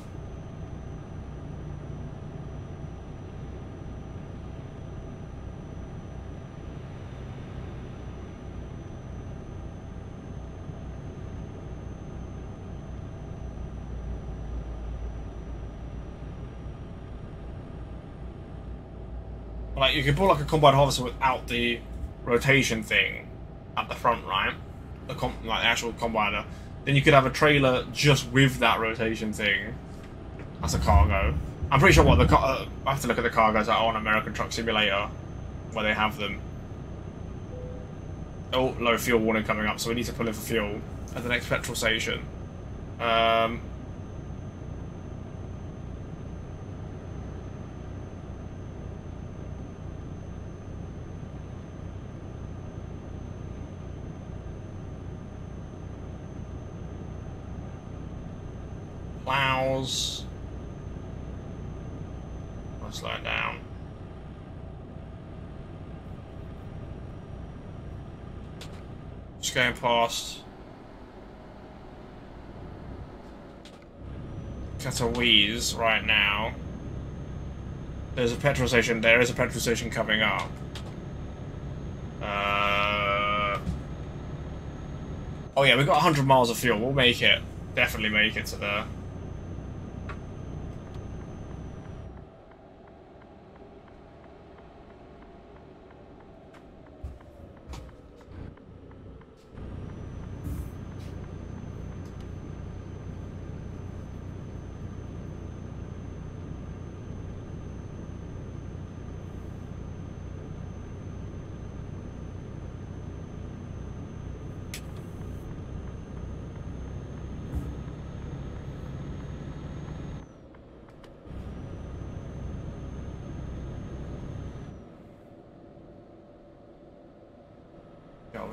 Like, you could pull like a combine harvester without the rotation thing at the front, right? Like the actual combiner. Then you could have a trailer just with that rotation thing. That's a cargo. I'm pretty sure what the uh, I have to look at the cargoes that are on American Truck Simulator, where they have them. Oh, low fuel warning coming up, so we need to pull in for fuel at the next petrol station. Um, plows. I'll slow it down. Going past Katowice right now. There's a petrol station. There is a petrol station coming up. Uh... Oh yeah, we've got 100 miles of fuel. We'll make it. Definitely make it to there.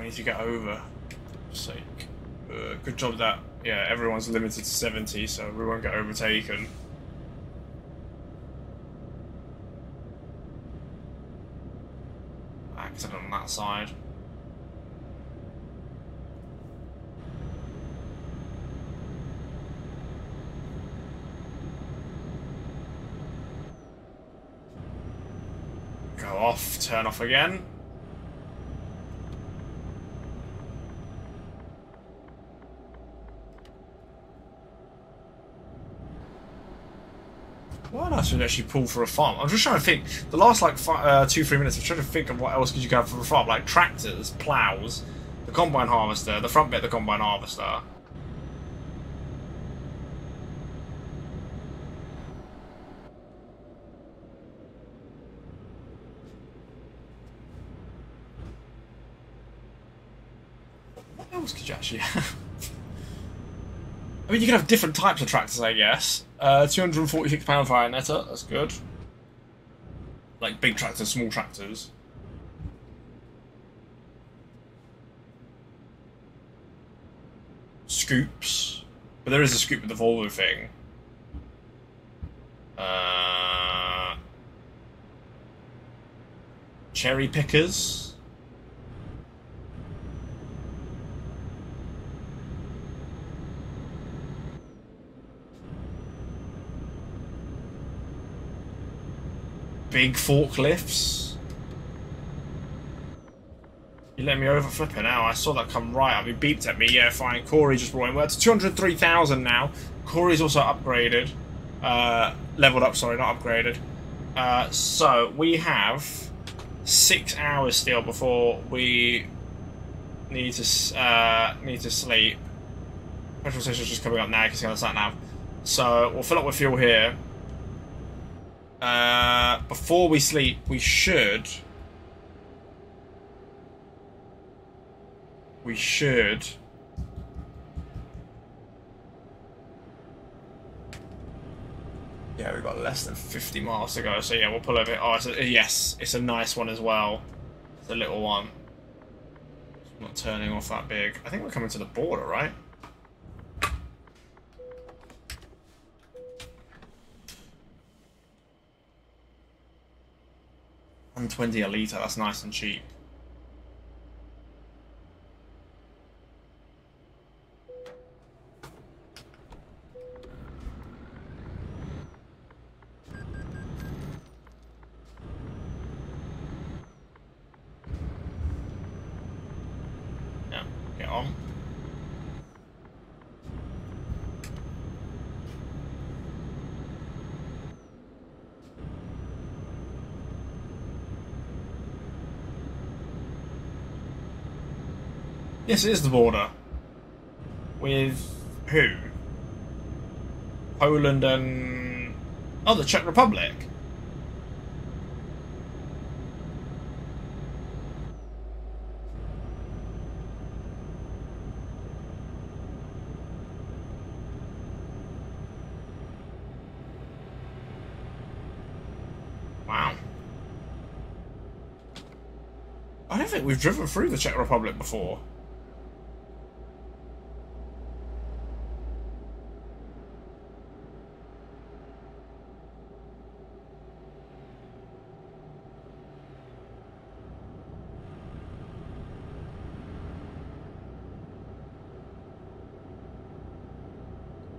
we need to get over. Sake. Uh, good job that, yeah, everyone's limited to 70, so we won't get overtaken. Accident on that side. Go off, turn off again. Would actually pull for a farm? I'm just trying to think. The last like five, uh, two, three minutes, I'm trying to think of what else could you have for a farm. Like tractors, plows, the combine harvester, the front bit of the combine harvester. What else could you actually <laughs> have? I mean, you can have different types of tractors, I guess. Uh, 246 pound for Netta, that's good. Like big tractors, small tractors. Scoops. But there is a scoop with the Volvo thing. Uh, cherry pickers. Big forklifts. You let me over flipper now. I saw that come right up. He beeped at me. Yeah, fine. Corey just brought. We're to 203,000 now. Corey's also upgraded. Uh, leveled up, sorry, not upgraded. Uh, so, we have six hours still before we need to uh, need to sleep. Petrol station's just coming up now, you can see on the sat nav. So, we'll fill up with fuel here. Uh, before we sleep, we should... We should... Yeah, we've got less than 50 miles to go, so yeah, we'll pull over. Oh, it's a, yes, it's a nice one as well. It's a little one. Not turning off that big. I think we're coming to the border, right? One twenty a litre, that's nice and cheap. Yeah, get on. It is the border. With who? Poland and... Oh, the Czech Republic. Wow. I don't think we've driven through the Czech Republic before.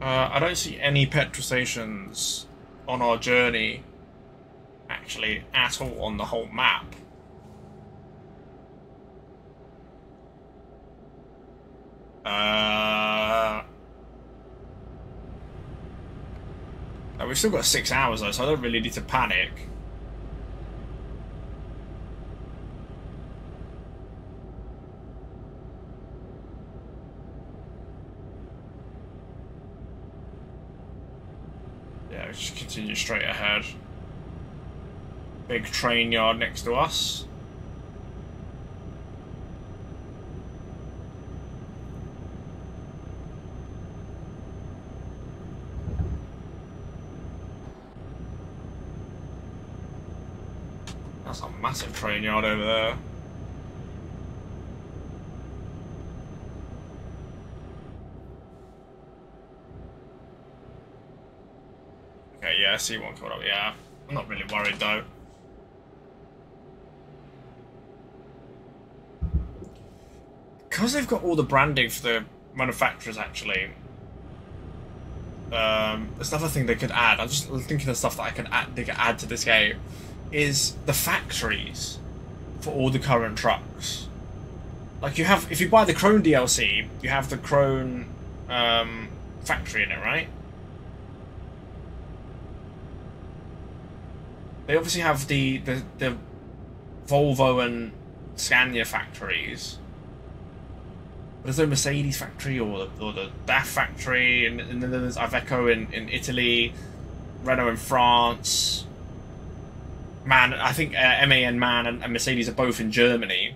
Uh, I don't see any petrol stations on our journey actually at all on the whole map. Uh, we've still got six hours though, so I don't really need to panic. Yeah, straight ahead. Big train yard next to us. That's a massive train yard over there. Okay, I see one coming up. Yeah, I'm not really worried though. Because they've got all the branding for the manufacturers, actually. Um, there's another thing they could add. I'm just thinking of stuff that I can add, they could add to this game. Is the factories for all the current trucks. Like you have, if you buy the Krone DLC, you have the Krone um, factory in it, right? They obviously have the, the, the Volvo and Scania factories. But there's no Mercedes factory or the, or the DAF factory, and, and then there's Iveco in, in Italy, Renault in France. Man, I think uh, MAN Man and, and Mercedes are both in Germany.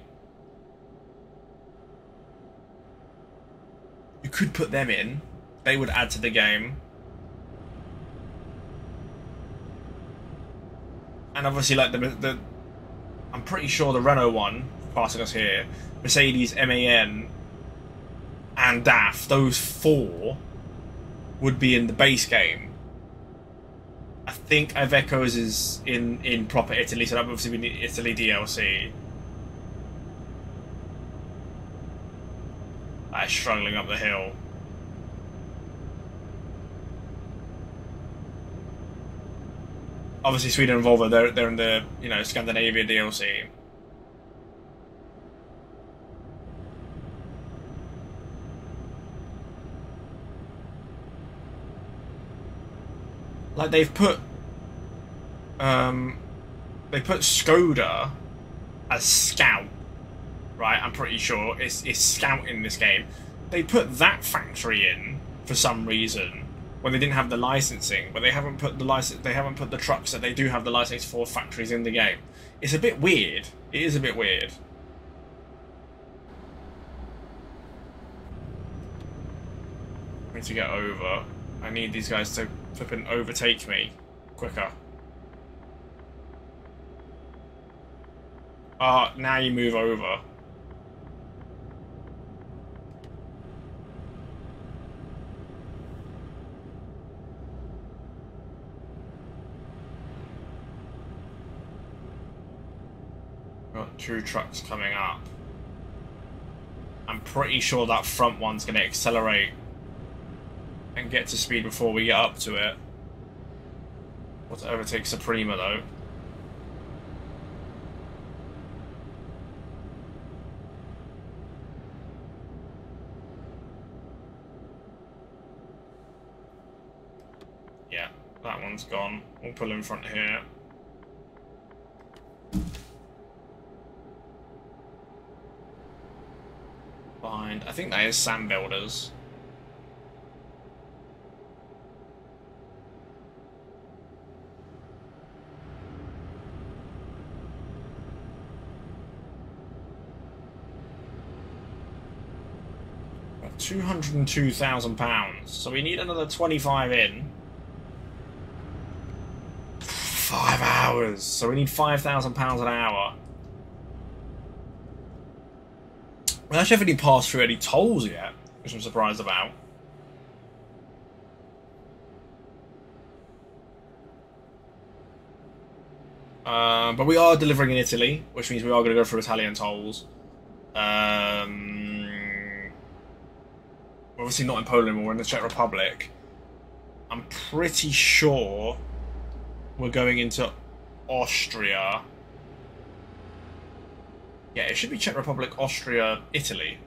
You could put them in. They would add to the game. And obviously like the the I'm pretty sure the Renault one passing us here, Mercedes, MAN, and DAF, those four would be in the base game. I think Iveco's is in in proper Italy, so that would obviously be Italy DLC. Is struggling up the hill. Obviously Sweden and Volvo, they're, they're in the, you know, Scandinavia DLC. Like, they've put, um, they put Skoda as Scout, right? I'm pretty sure it's, it's Scout in this game. They put that factory in for some reason when they didn't have the licensing, but they haven't put the license. They haven't put the trucks that they do have the license for factories in the game. It's a bit weird. It is a bit weird. I need to get over. I need these guys to flipping overtake me quicker. Ah, uh, now you move over. Two trucks coming up. I'm pretty sure that front one's going to accelerate and get to speed before we get up to it. What to overtake Suprema though. Yeah, that one's gone. We'll pull in front here. Behind, I think that is Sanbuilders. 202,000 pounds. So we need another 25 in. Five hours. So we need 5,000 pounds an hour. We actually haven't even passed through any tolls yet, which I'm surprised about. Um, but we are delivering in Italy, which means we are going to go through Italian tolls. Um, obviously not in Poland, we're in the Czech Republic. I'm pretty sure we're going into Austria. Yeah, it should be Czech Republic, Austria, Italy.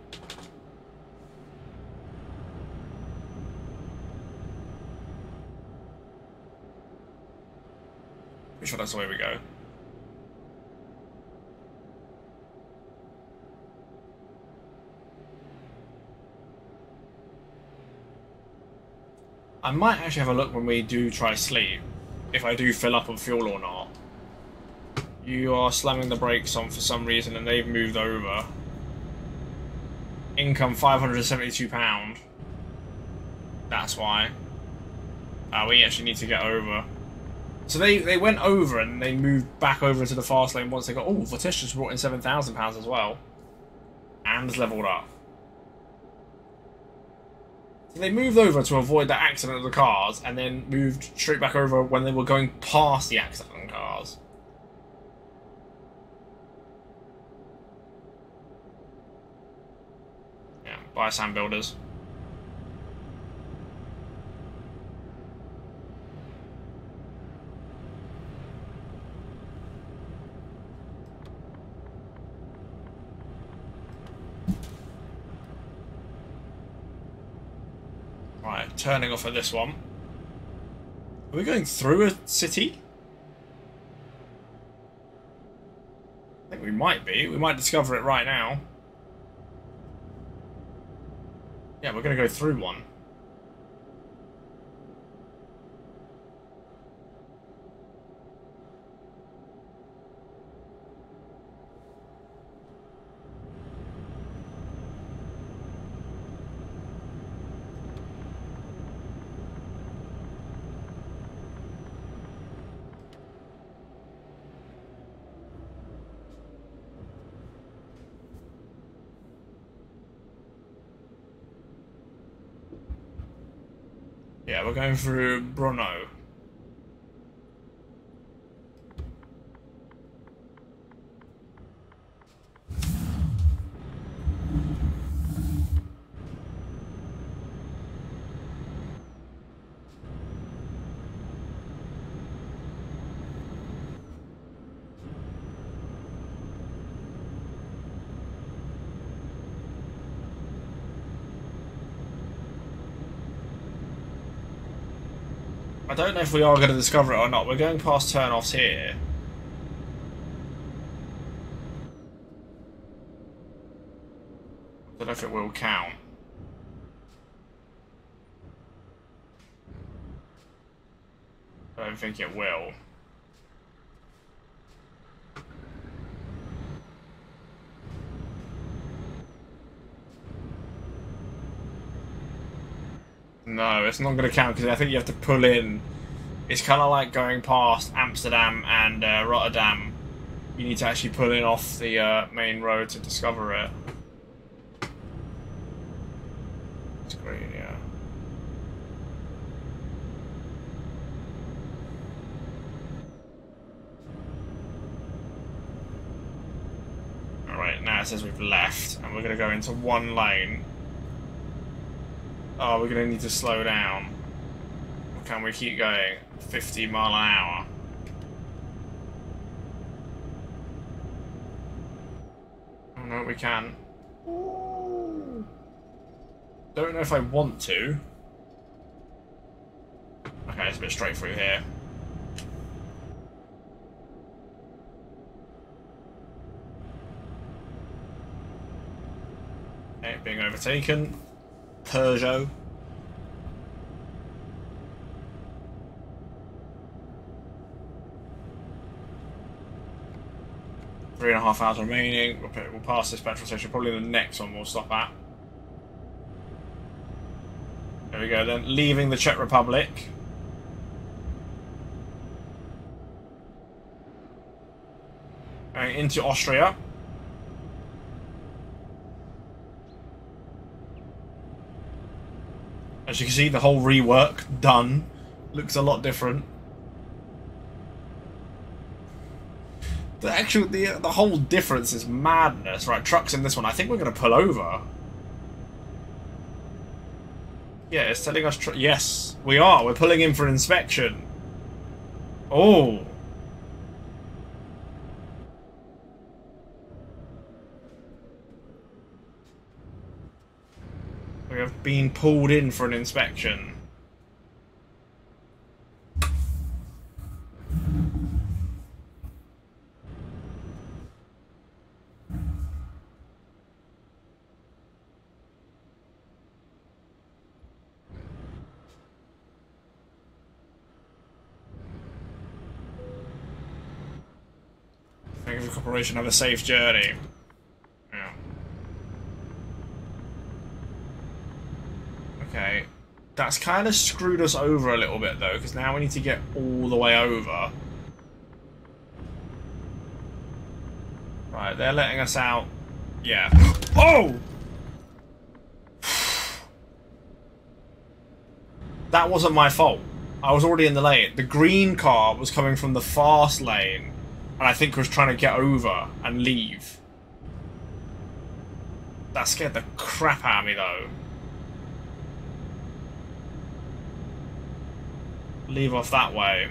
Pretty sure that's the way we go. I might actually have a look when we do try sleep, if I do fill up on fuel or not. You are slamming the brakes on for some reason and they've moved over. Income £572. That's why. Uh, we actually need to get over. So they, they went over and they moved back over into the fast lane once they got... Oh, just brought in £7,000 as well. And leveled up. So they moved over to avoid the accident of the cars, and then moved straight back over when they were going past the accident of the cars. Buy Sanbuilders. Right, turning off at this one. Are we going through a city? I think we might be. We might discover it right now. Yeah, we're to go through one. Yeah, we're going through Brno. I don't know if we are going to discover it or not. We're going past turn-offs here. I don't know if it will count. I don't think it will. No, it's not going to count because I think you have to pull in. It's kind of like going past Amsterdam and uh, Rotterdam. You need to actually pull in off the uh, main road to discover it. It's green, yeah. Alright, now it says we've left, and we're going to go into one lane. Oh, we're going to need to slow down. Can we keep going 50 mile an hour? Oh no, we can. Don't know if I want to. Okay, it's a bit straight through here. Okay, being overtaken. Peugeot. Three and a half hours remaining. We'll, pass this petrol station. Probably the next one we'll stop at. There we go then. Leaving the Czech Republic. Going into Austria. You can see, the whole rework done looks a lot different. The actual the the whole difference is madness, right? Trucks in this one. I think we're going to pull over. Yeah, it's telling us. yes, we are. We're pulling in for an inspection. Oh. Been pulled in for an inspection. Thank you for cooperation. Have a safe journey. Okay. That's kind of screwed us over a little bit, though, because now we need to get all the way over. Right, they're letting us out. Yeah. <gasps> Oh! <sighs> That wasn't my fault. I was already in the lane. The green car was coming from the fast lane, and I think was trying to get over and leave. That scared the crap out of me, though. Leave off that way.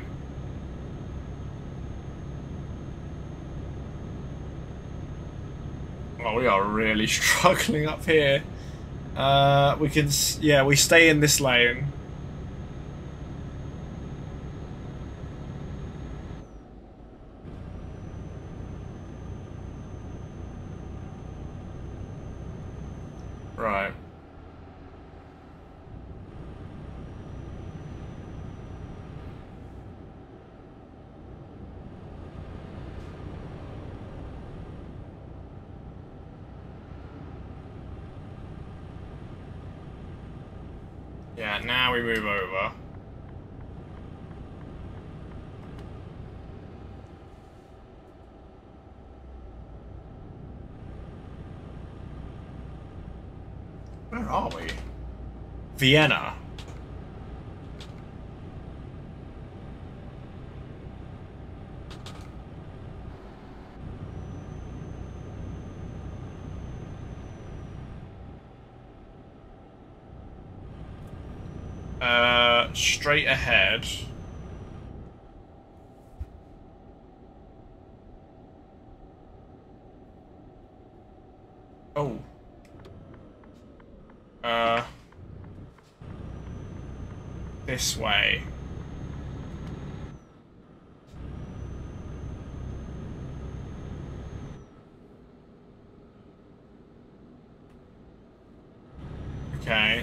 Well, we are really <laughs> struggling up here. Uh, we can, yeah, we stay in this lane. Right. Yeah, now we move over. Where are we? Vienna. this way. Okay.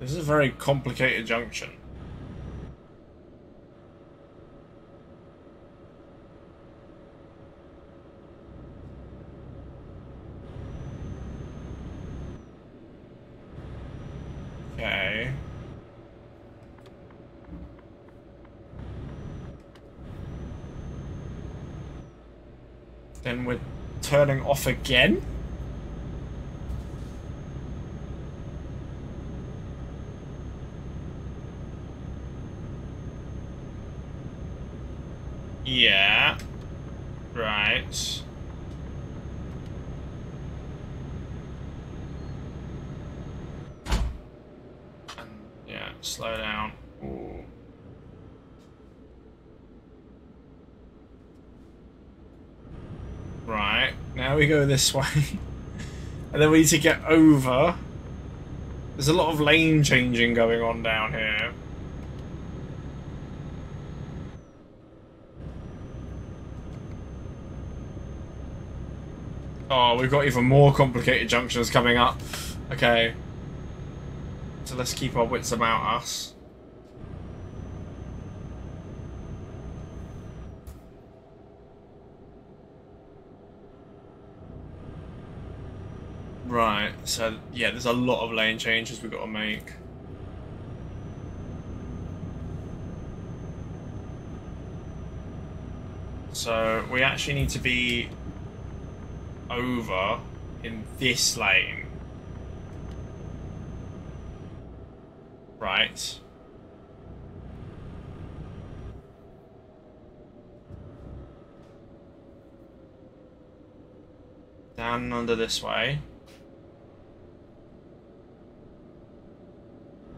This is a very complicated junction. Off again? Yeah. Right. And yeah, slow down. Ooh. Right, now we this way. and then we need to get over. There's a lot of lane changing going on down here. Oh, we've got even more complicated junctions coming up. Okay. So let's keep our wits about us. Right, so yeah, there's a lot of lane changes we've got to make. So we actually need to be over in this lane. Right. Down under this way.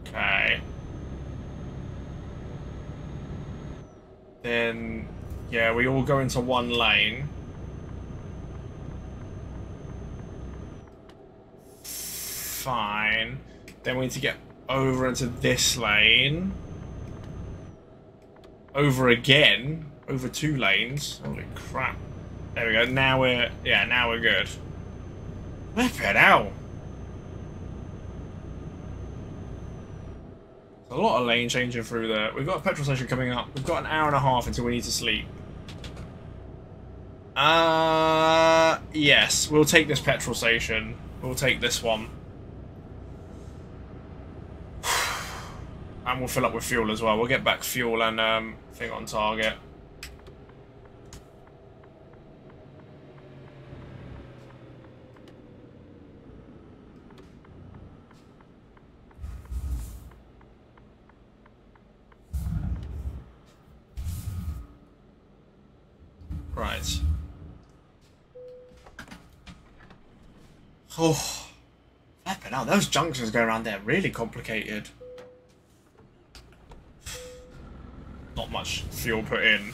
Okay. Then, yeah, we all go into one lane. Fine. Then we need to get over into this lane. Over again. Over two lanes. Holy crap. There we go. Now we're... Yeah, now we're good. Flippin' out. a lot of lane changing through there. We've got a petrol station coming up. We've got an hour and a half until we need to sleep. Uh, yes, we'll take this petrol station. We'll take this one. <sighs> And we'll fill up with fuel as well. We'll get back fuel and um, thing on target. Right. Oh, flipping out. Those junctions going around there really complicated. Not much fuel put in.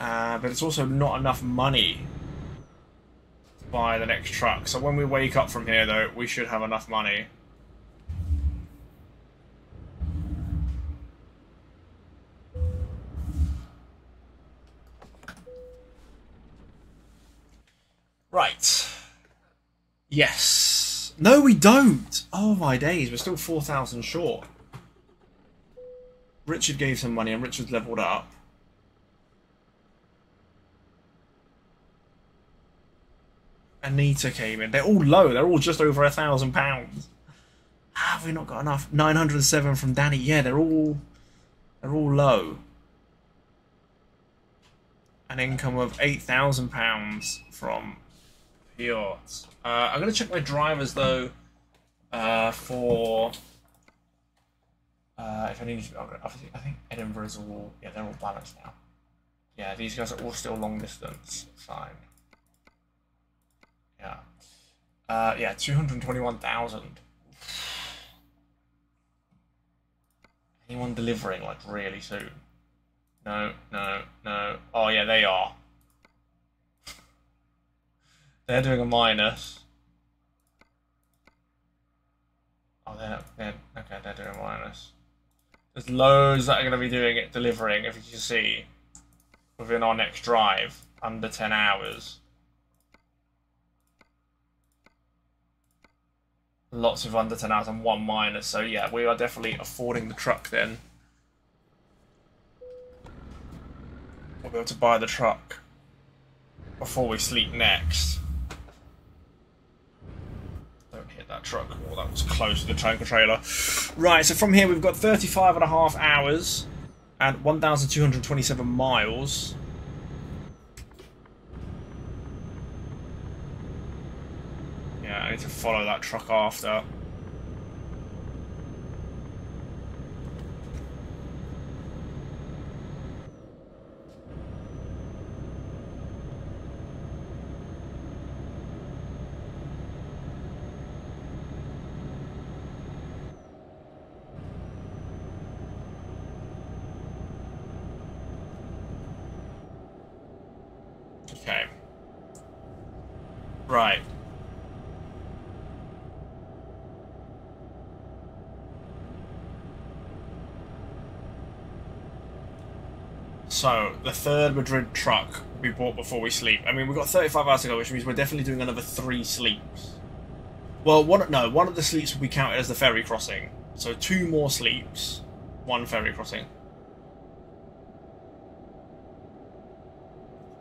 Uh, but it's also not enough money to buy the next truck. So when we wake up from here, though, we should have enough money. Yes. No, we don't. Oh my days, we're still 4,000 short. Richard gave some money and Richard's leveled up. Anita came in. They're all low. They're all just over a thousand pounds. Have we not got enough? 907 from Danny. Yeah, they're all they're all low. An income of eight thousand pounds from Piot. Uh, I'm gonna check my drivers though uh, for uh, if I need to. I think, I think Edinburgh is all yeah they're all balanced now. Yeah, these guys are all still long distance. Fine. Yeah. Uh, yeah, two hundred twenty-one thousand. Anyone delivering like really soon? No, no, no. Oh yeah, they are. They're doing a minus. Oh, they're, they're okay. They're doing a minus. There's loads that are going to be doing it, delivering, if you can see, within our next drive, under 10 hours. Lots of under 10 hours and one minus, so yeah, we are definitely affording the truck then. We'll be able to buy the truck before we sleep next. That truck. Oh, that was close to the tanker trailer. Right, so from here we've got 35 and a half hours and 1,227 miles. Yeah, I need to follow that truck after. Okay. Right. So, the third Madrid truck we bought before we sleep. I mean, we've got 35 hours to go, which means we're definitely doing another three sleeps. Well, one no, one of the sleeps will be counted as the ferry crossing. So two more sleeps, one ferry crossing.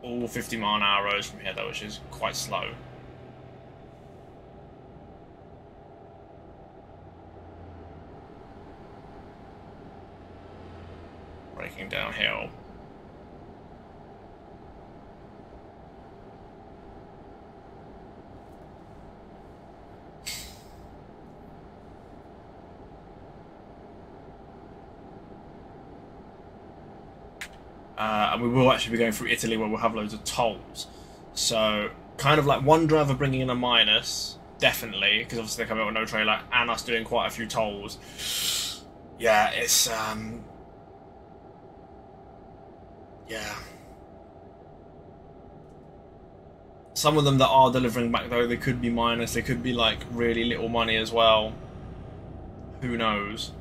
All 50 mile an hour roads from here, though, which is quite slow. Braking downhill. Uh, and we will actually be going through Italy where we'll have loads of tolls. So, kind of like one driver bringing in a minus, definitely, because obviously they're coming out with no trailer, and us doing quite a few tolls. Yeah, it's. um Yeah. Some of them that are delivering back though, they could be minus, they could be like really little money as well. Who knows?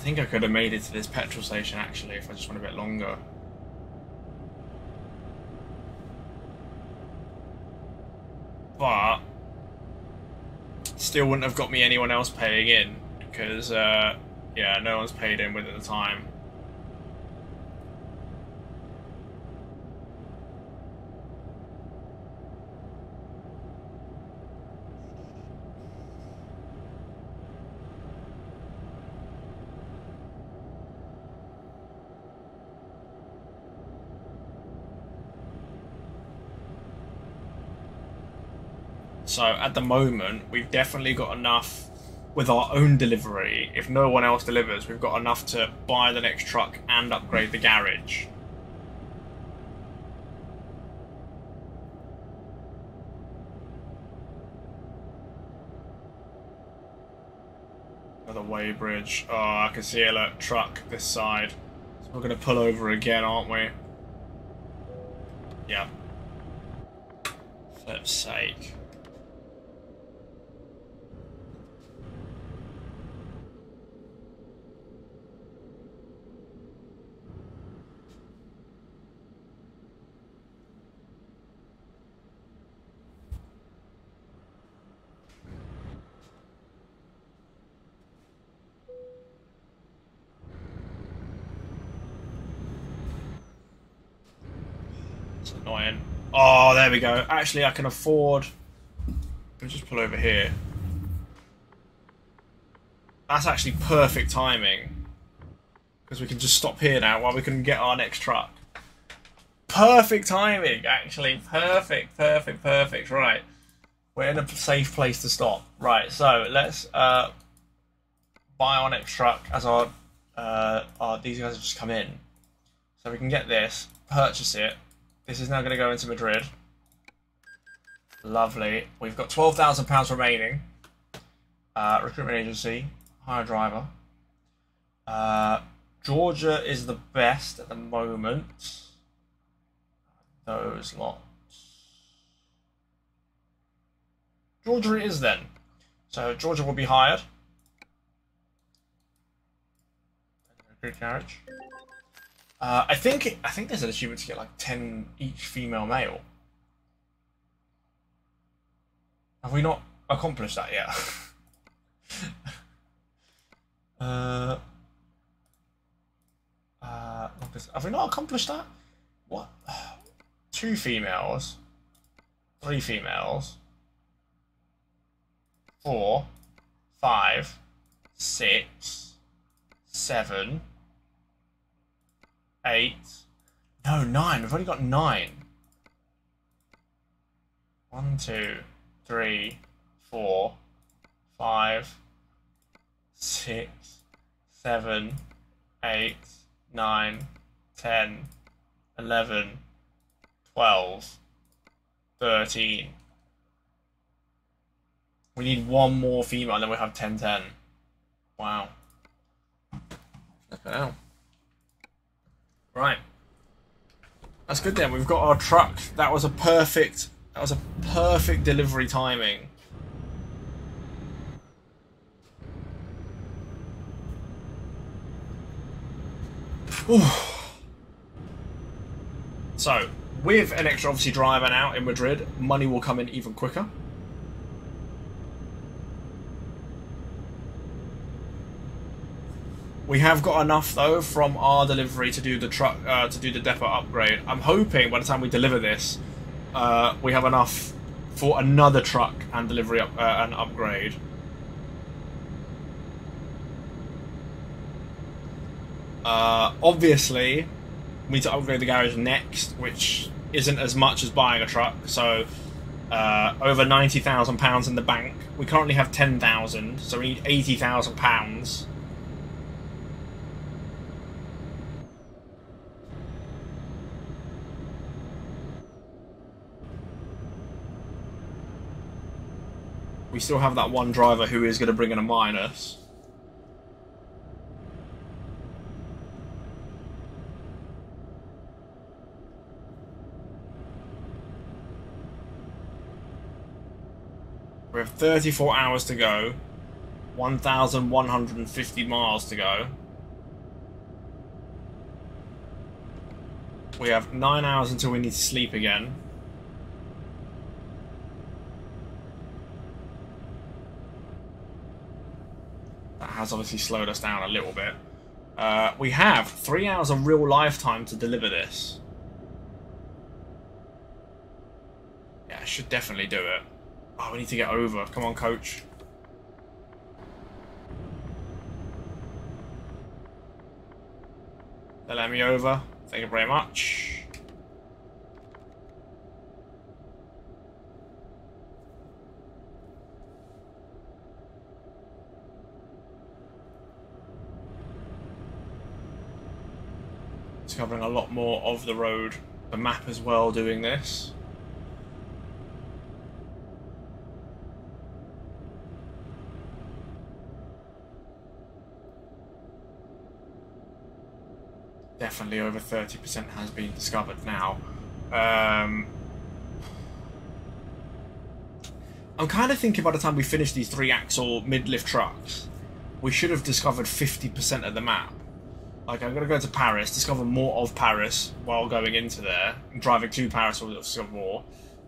Think I could have made it to this petrol station actually if I just went a bit longer. But still wouldn't have got me anyone else paying in because uh, yeah, no one's paid in within the time. So at the moment, we've definitely got enough with our own delivery. If no one else delivers, we've got enough to buy the next truck and upgrade the garage. Another weighbridge. Oh, I can see a truck this side. So we're going to pull over again, aren't we? Yeah. Flip's sake. annoying. Oh, there we go. Actually, I can afford... Let me just pull over here. That's actually perfect timing. Because we can just stop here now while we can get our next truck. Perfect timing, actually. Perfect, perfect, perfect. Right. We're in a safe place to stop. Right, so let's uh, buy our next truck as our, uh, our... These guys have just come in. So we can get this, purchase it, this is now going to go into Madrid. Lovely. We've got £12,000 remaining. Uh, recruitment agency. Hire driver. Uh, Georgia is the best at the moment. Those lots. Georgia is then. So Georgia will be hired. Good carriage. Uh, I think I think there's an achievement to get like ten each female male. Have we not accomplished that yet? <laughs> uh, uh, have we not accomplished that? What? <sighs> Two females, three females, four, five, six, seven, eight. No, nine. We've only got nine. One, two, three, four, five, six, seven, eight, nine, ten, eleven, twelve, thirteen. We need one more female, and then we have 10 10. Wow. Out. Right. That's good then. We've got our truck. That was a perfect. That was a perfect delivery timing. Ooh. So, with an extra obviously driver now in Madrid, money will come in even quicker. We have got enough though from our delivery to do the truck uh, to do the depot upgrade. I'm hoping by the time we deliver this, uh, we have enough for another truck and delivery up, uh, and upgrade. Uh, obviously, we need to upgrade the garage next, which isn't as much as buying a truck. So, uh, over ninety thousand pounds in the bank. We currently have ten thousand, so we need eighty thousand pounds we still have that one driver who is going to bring in a minus. We have 34 hours to go, 1,150 miles to go. We have 9 hours until we need to sleep again. Has obviously slowed us down a little bit. Uh, we have three hours of real lifetime to deliver this. Yeah, I should definitely do it. Oh, we need to get over. Come on, coach. They let me over. Thank you very much. Covering a lot more of the road, the map as well doing this. Definitely over 30% has been discovered now. Um, I'm kind of thinking by the time we finish these three axle mid lift trucks, we should have discovered 50% of the map. Like, I'm going to go to Paris, discover more of Paris while going into there, driving to Paris will discover more.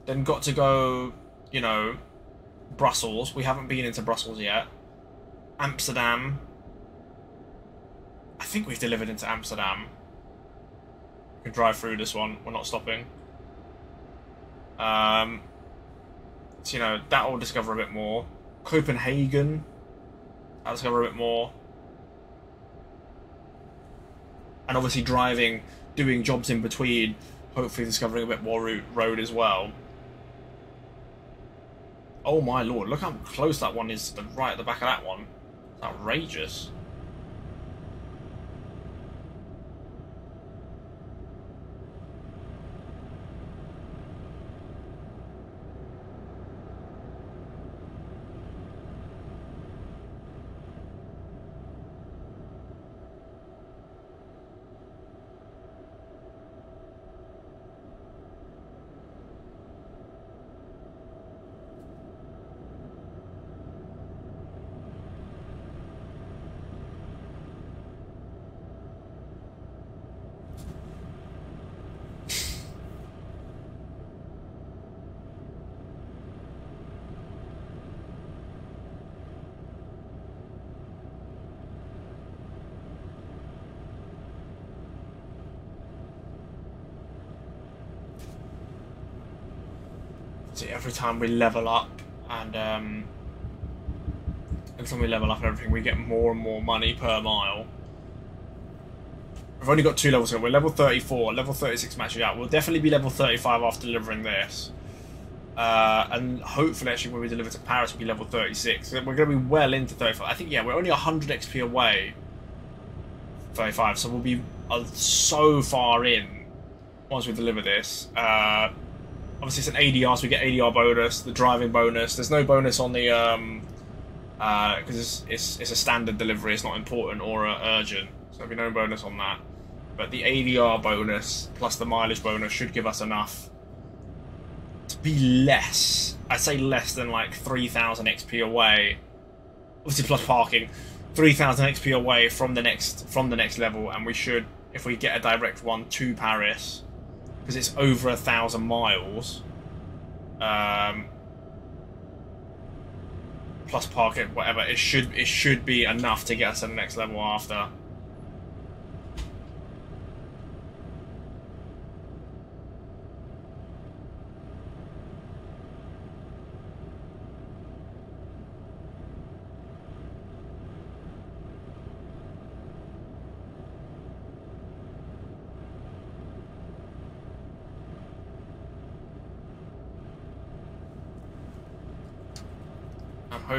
Then got to go, you know, Brussels. We haven't been into Brussels yet. Amsterdam. I think we've delivered into Amsterdam. We can drive through this one. We're not stopping. Um, so, you know, that will discover a bit more. Copenhagen. I'll discover a bit more and obviously driving, doing jobs in between, hopefully discovering a bit more route, road as well. Oh my lord, look how close that one is to the right at the back of that one. It's outrageous. Time we level up and um, every time we level up and everything, we get more and more money per mile. We've only got two levels here. We're level 34. Level 36 matches out. We'll definitely be level 35 after delivering this. Uh, and hopefully, actually, when we deliver to Paris, we'll be level 36. We're going to be well into 35. I think, yeah, we're only 100 XP away. 35, so we'll be uh, so far in once we deliver this. Uh, obviously, it's an ADR, so we get ADR bonus, the driving bonus. There's no bonus on the um, because uh, it's, it's, it's a standard delivery. It's not important or uh, urgent, so there'll be no bonus on that. But the ADR bonus plus the mileage bonus should give us enough to be less. I'd say less than like 3,000 XP away. Obviously, plus parking. 3,000 XP away from the next from the next level, and we should, if we get a direct one to Paris, because it's over a thousand miles. Um, plus parking, whatever. It should it should be enough to get us to the next level after.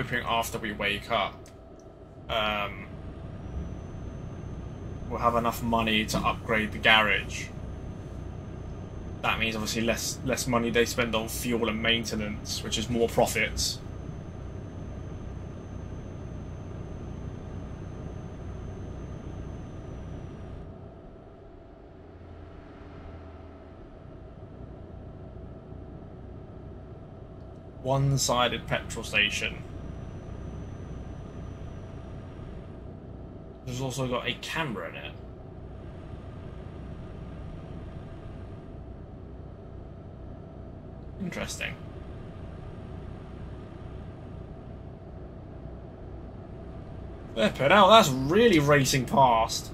Hoping after we wake up, um, we'll have enough money to upgrade the garage. That means obviously less less money they spend on fuel and maintenance, which is more profits. One-sided petrol station. There's also got a camera in it. Interesting. Flip out, that's really racing past.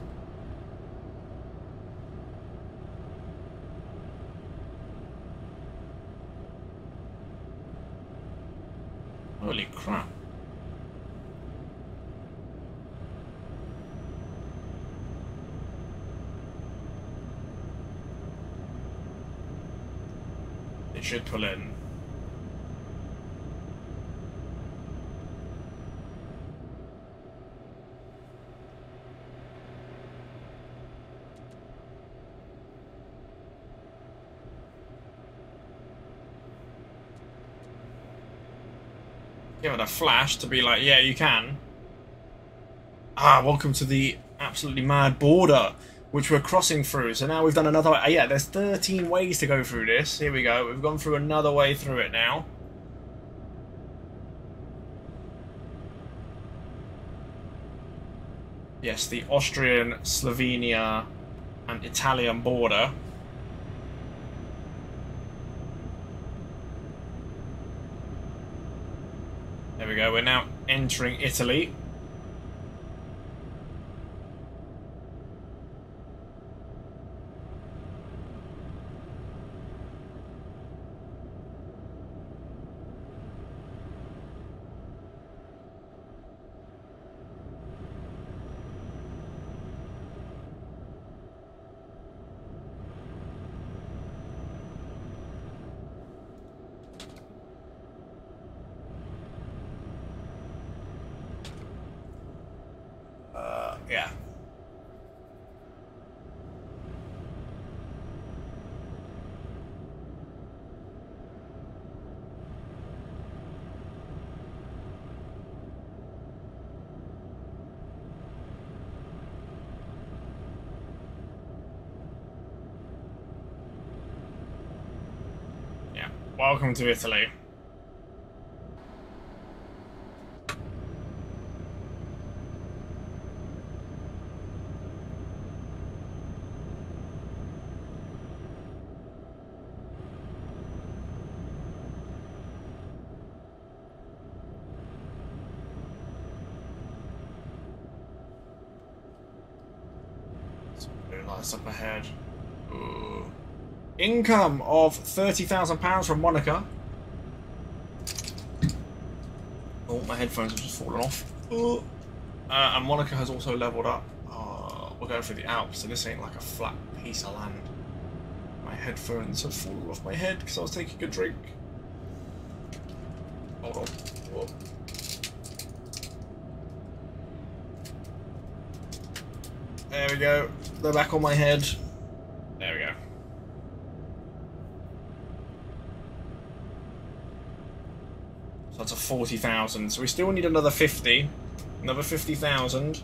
Holy crap. Give it a flash to be like, yeah, you can. Ah, welcome to the absolutely mad border which we're crossing through. So now we've done another. Uh, yeah, there's 13 ways to go through this. Here we go. We've gone through another way through it now. Yes, the Austrian, Slovenia, and Italian border. There we go. We're now entering Italy. Welcome to Italy. Nice up ahead. Income of £30,000 from Monica. Oh, my headphones have just fallen off. Uh, and Monica has also leveled up. Oh, we're going through the Alps, so this ain't like a flat piece of land. My headphones have fallen off my head because I was taking a drink. Hold on. Whoa. There we go. They're back on my head. There we go. So that's a 40,000. So we still need another 50. Another 50,000.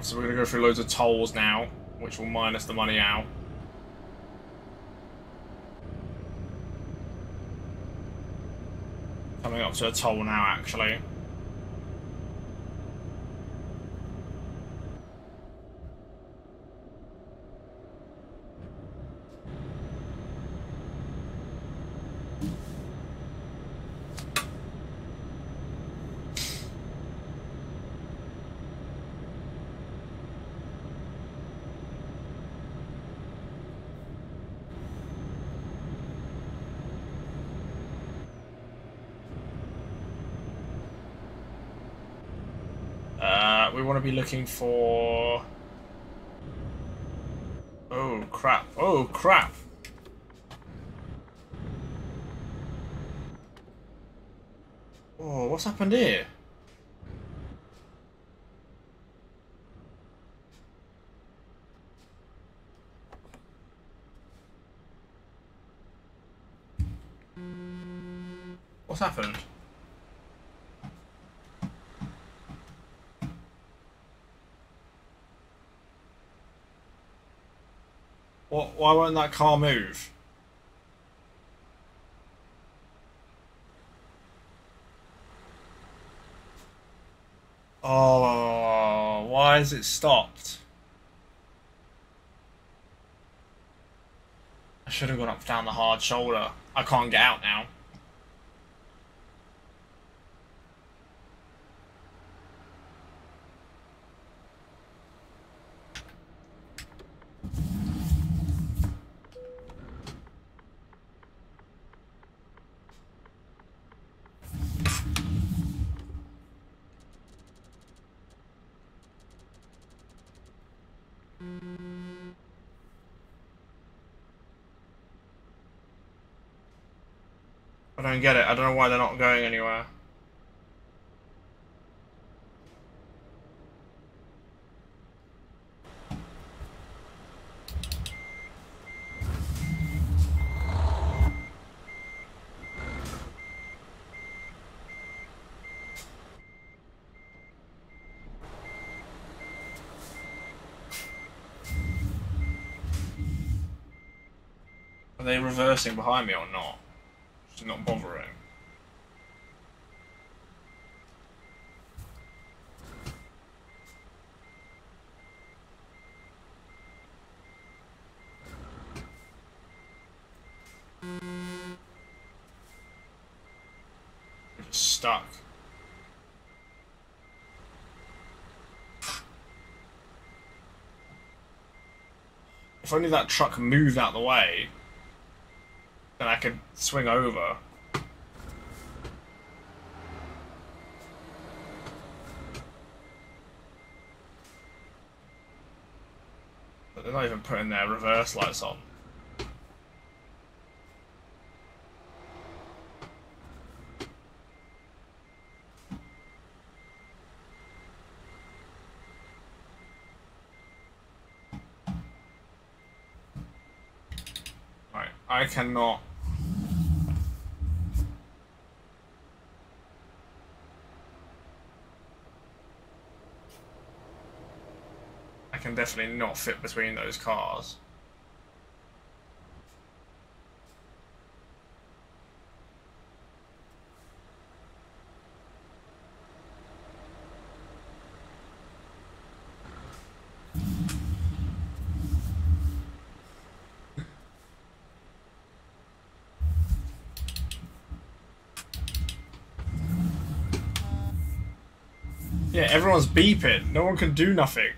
So we're going to go through loads of tolls now, which will minus the money out. Coming up to a toll now, actually. Be looking for... Oh, crap. Oh, crap. Oh, what's happened here? What's happened? What, why won't that car move? Oh, why is it stopped? I should have gone up down the hard shoulder. I can't get out now. Get it. I don't know why they're not going anywhere. Are they reversing behind me or not? Just not bothering. stuck. If only that truck moved out the way, then I could swing over. But they're not even putting their reverse lights on. I cannot can definitely not fit between those cars. Yeah, everyone's beeping. No one can do nothing.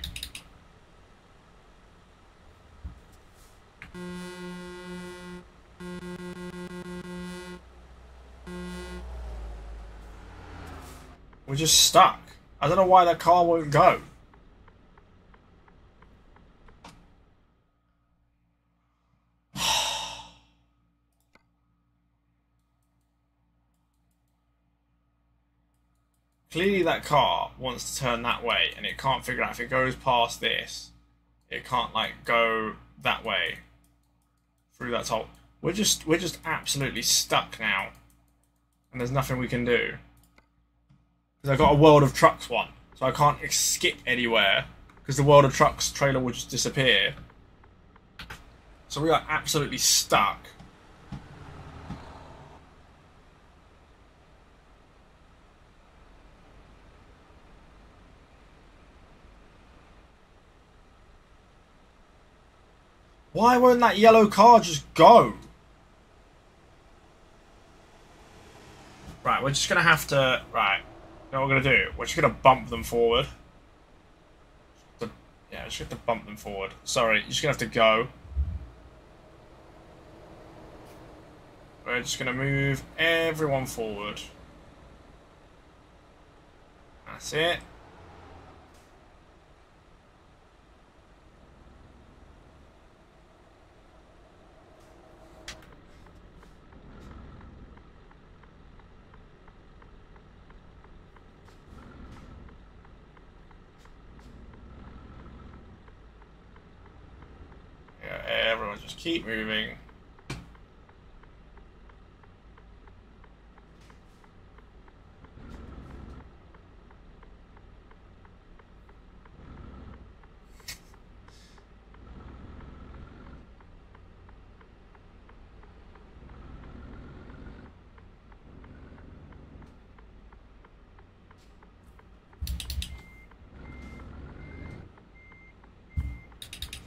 We're just stuck. I don't know why that car won't go. <sighs> Clearly that car wants to turn that way and it can't figure out if it goes past this, it can't like go that way through that hole. We're just we're just absolutely stuck now. And there's nothing we can do. Because I've got a World of Trucks one. So I can't skip anywhere. Because the World of Trucks trailer will just disappear. So we are absolutely stuck. Why won't that yellow car just go? Right, we're just going to have to... Right, know what we're going to do? We're just going to bump them forward. Yeah, we're just to bump them forward. Sorry, you're just going to have to go. We're just going to move everyone forward. That's it. Keep moving.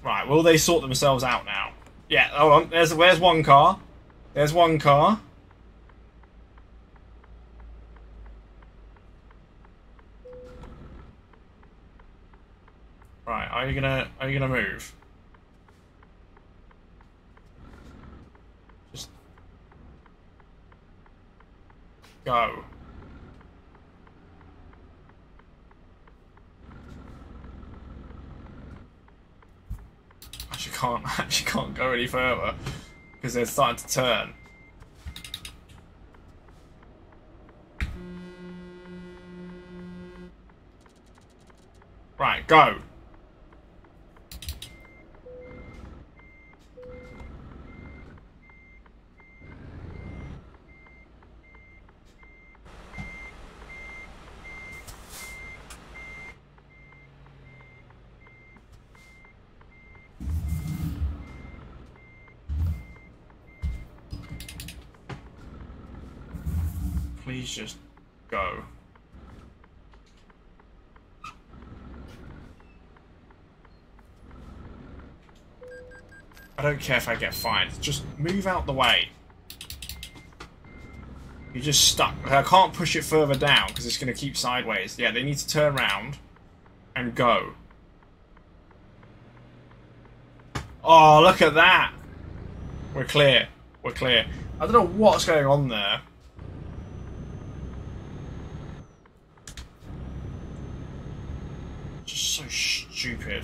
Right, will they sort themselves out now? Yeah, hold on. There's where's one car? There's one car. Right, are you gonna are you gonna move? Just go. Can't <laughs> actually can't go any further because they're starting to turn. Right, go. Please just go. I don't care if I get fined. Just move out the way. You're just stuck. I can't push it further down because it's going to keep sideways. Yeah, they need to turn around and go. Oh, look at that. We're clear. We're clear. I don't know what's going on there. Stupid.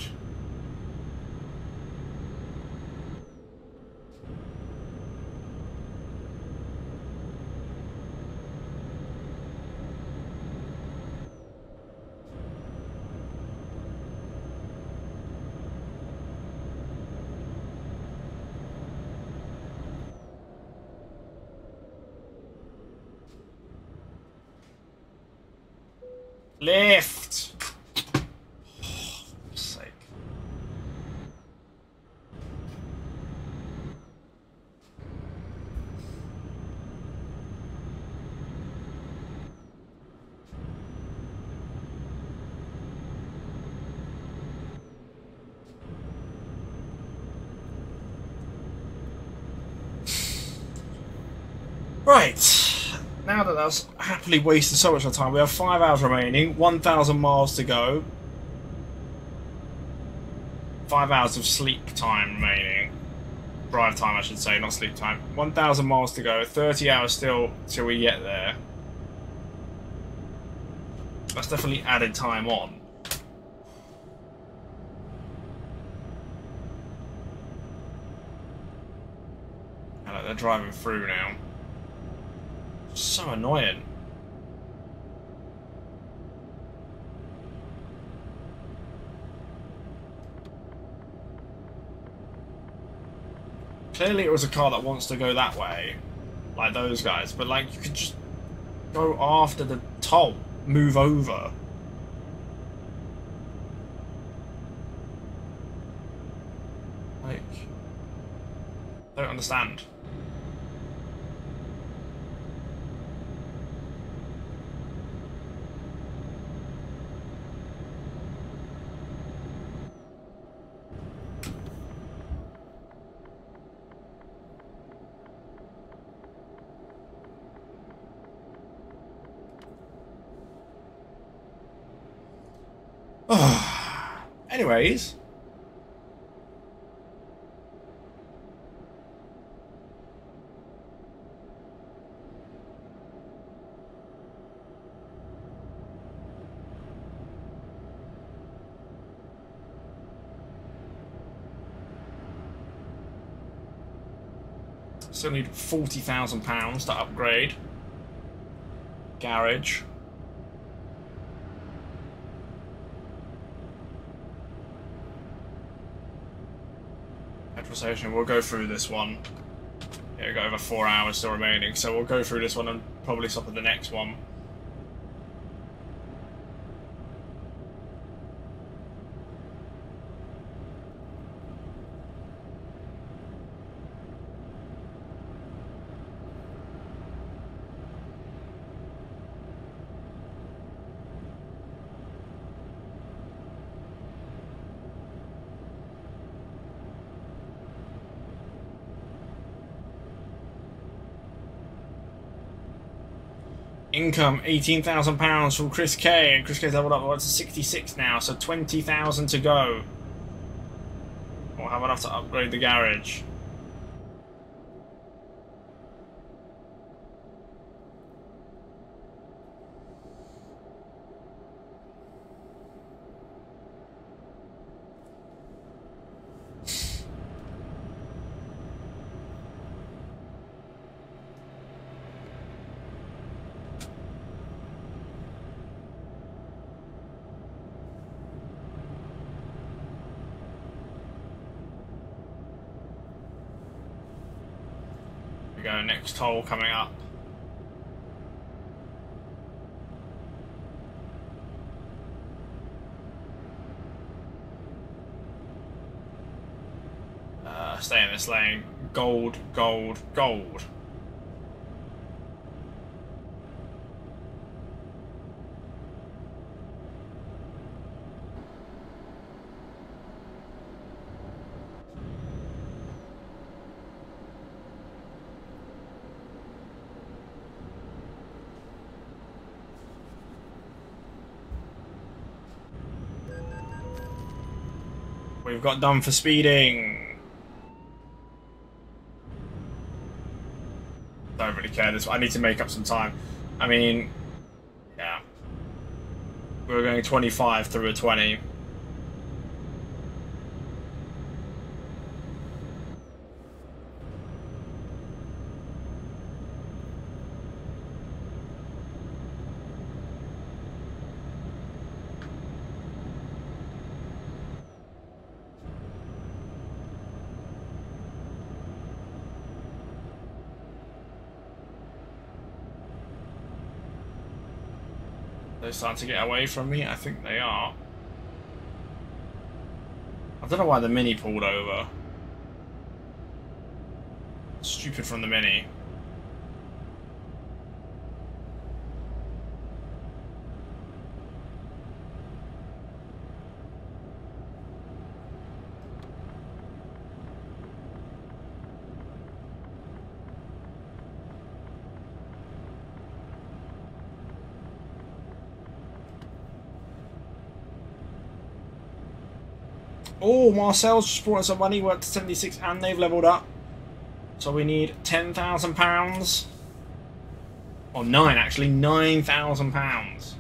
Left! Right, now that that's happily wasted so much of time, we have five hours remaining, 1,000 miles to go. Five hours of sleep time remaining. Drive time, I should say, not sleep time. 1,000 miles to go, 30 hours still till we get there. That's definitely added time on. Hello, they're driving through now. So annoying. Clearly it was a car that wants to go that way, like those guys, but like you could just go after the toll, move over. Like, don't understand. Anyways. Still need forty thousand pounds to upgrade. Garage. Conversation. We'll go through this one. Yeah, we've got over four hours still remaining, so we'll go through this one and probably stop at the next one. Income £18,000 from Chris K. And Chris K's leveled up to 66 now, so 20,000 to go. We'll have enough to upgrade the garage. go, next toll coming up. Uh, stay in this lane. Gold, gold, gold. We've got done for speeding. Don't really care. This I need to make up some time. I mean, yeah. We were going 25 through a 20. Starting to get away from me. I think they are. I don't know why the Mini pulled over. Stupid from the Mini. Marcel's just brought us some money. We're to 76 and they've leveled up. So we need £10,000. Or nine, actually. £9,000.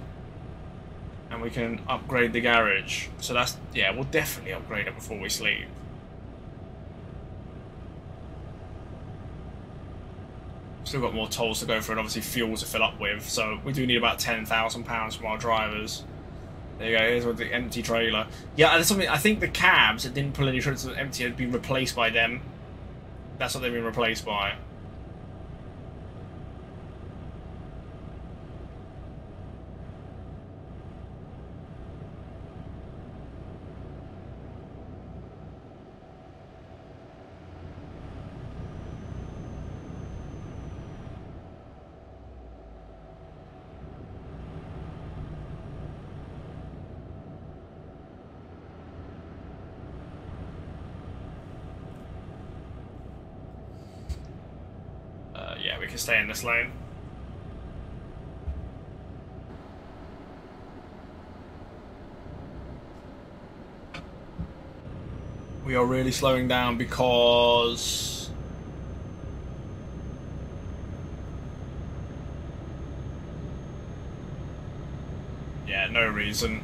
And we can upgrade the garage. So that's, yeah, we'll definitely upgrade it before we sleep. Still got more tolls to go for and obviously fuel to fill up with, so we do need about £10,000 from our drivers. There you go, here's with the empty trailer. Yeah, there's something, I think the cabs that didn't pull any trailers that empty had been replaced by them. That's what they've been replaced by. can stay in this lane. We are really slowing down because... Yeah, no reason.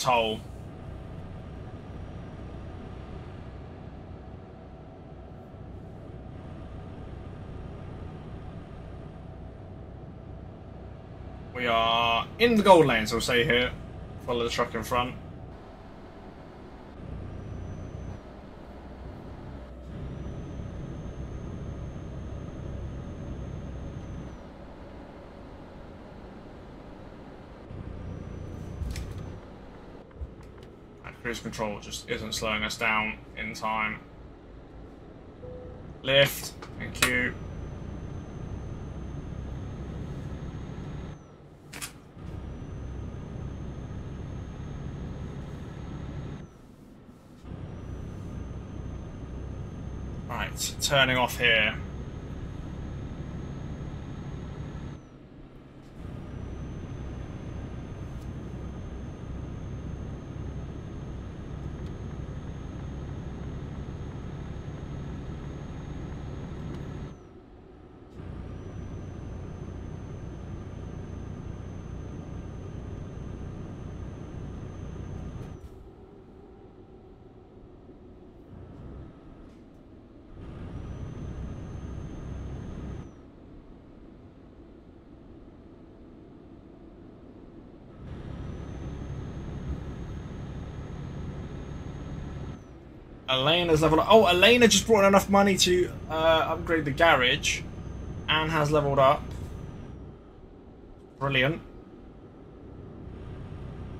Toll. We are in the gold lane, so we'll say here. Follow the truck in front. Cruise control just isn't slowing us down in time. Lift, thank you. Right, turning off here. Elena's leveled up. Oh, Elena just brought in enough money to uh, upgrade the garage and has leveled up. Brilliant.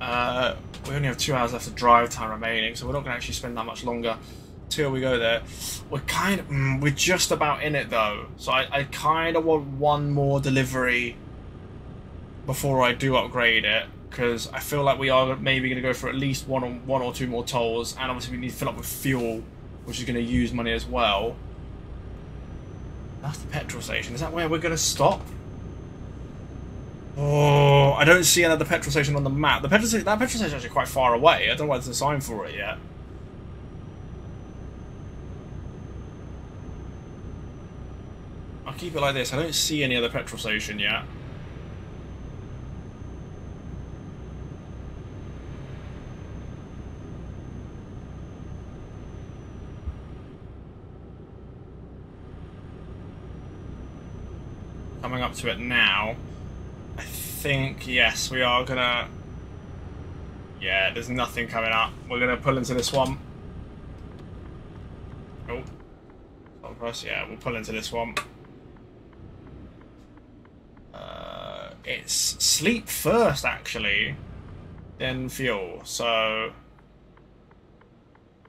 Uh, we only have two hours left of drive time remaining, so we're not going to actually spend that much longer till we go there. We're kind of, mm, we're just about in it though, so I, I kind of want one more delivery before I do upgrade it because I feel like we are maybe going to go for at least one or one or two more tolls, and obviously we need to fill up with fuel, which is going to use money as well. That's the petrol station. Is that where we're going to stop? Oh, I don't see another petrol station on the map. The petrol station, that petrol station is actually quite far away. I don't know why there's a sign for it yet. I'll keep it like this. I don't see any other petrol station yet. To it now. I think, yes, we are gonna... Yeah, there's nothing coming up. We're gonna pull into this swamp. Oh. Yeah, we'll pull into this swamp. Uh, it's sleep first, actually, then fuel. So,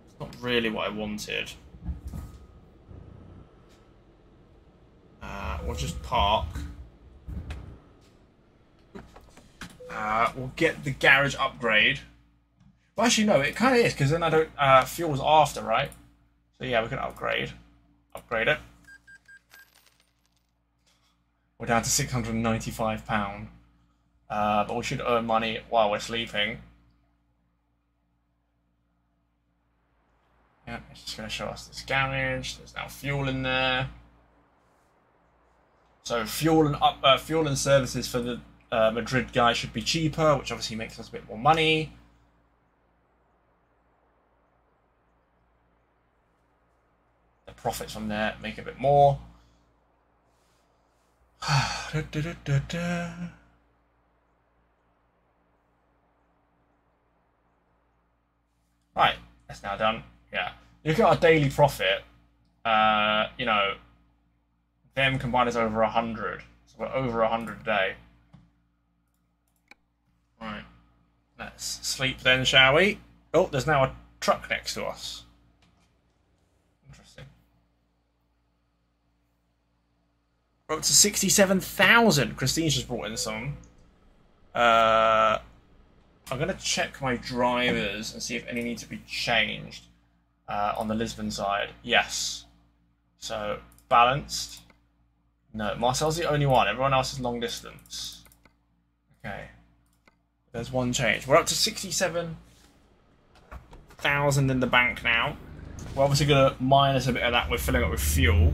it's not really what I wanted. Uh, we'll just park. Uh, we'll get the garage upgrade. Well, actually, no, it kind of is, because then I don't... Uh, fuel's after, right? So, yeah, we can upgrade. Upgrade it. We're down to £695. Uh, but we should earn money while we're sleeping. Yeah, it's just going to show us this garage. There's now fuel in there. So fuel and up, uh, fuel and services for the uh, Madrid guy should be cheaper, which obviously makes us a bit more money. The profits from there make a bit more. da, da, da, right, that's now done. Yeah. Look at our daily profit. Uh, you know, them combined is over 100. So we're over 100 a day. Right. Let's sleep then, shall we? Oh, there's now a truck next to us. Interesting. We're up to 67,000. Christine's just brought in some. Uh, I'm going to check my drivers and see if any need to be changed uh, on the Lisbon side. Yes. So, balanced. No, Marcel's the only one. Everyone else is long distance. Okay. There's one change. We're up to 67,000 in the bank now. We're obviously going to minus a bit of that. We're filling up with fuel.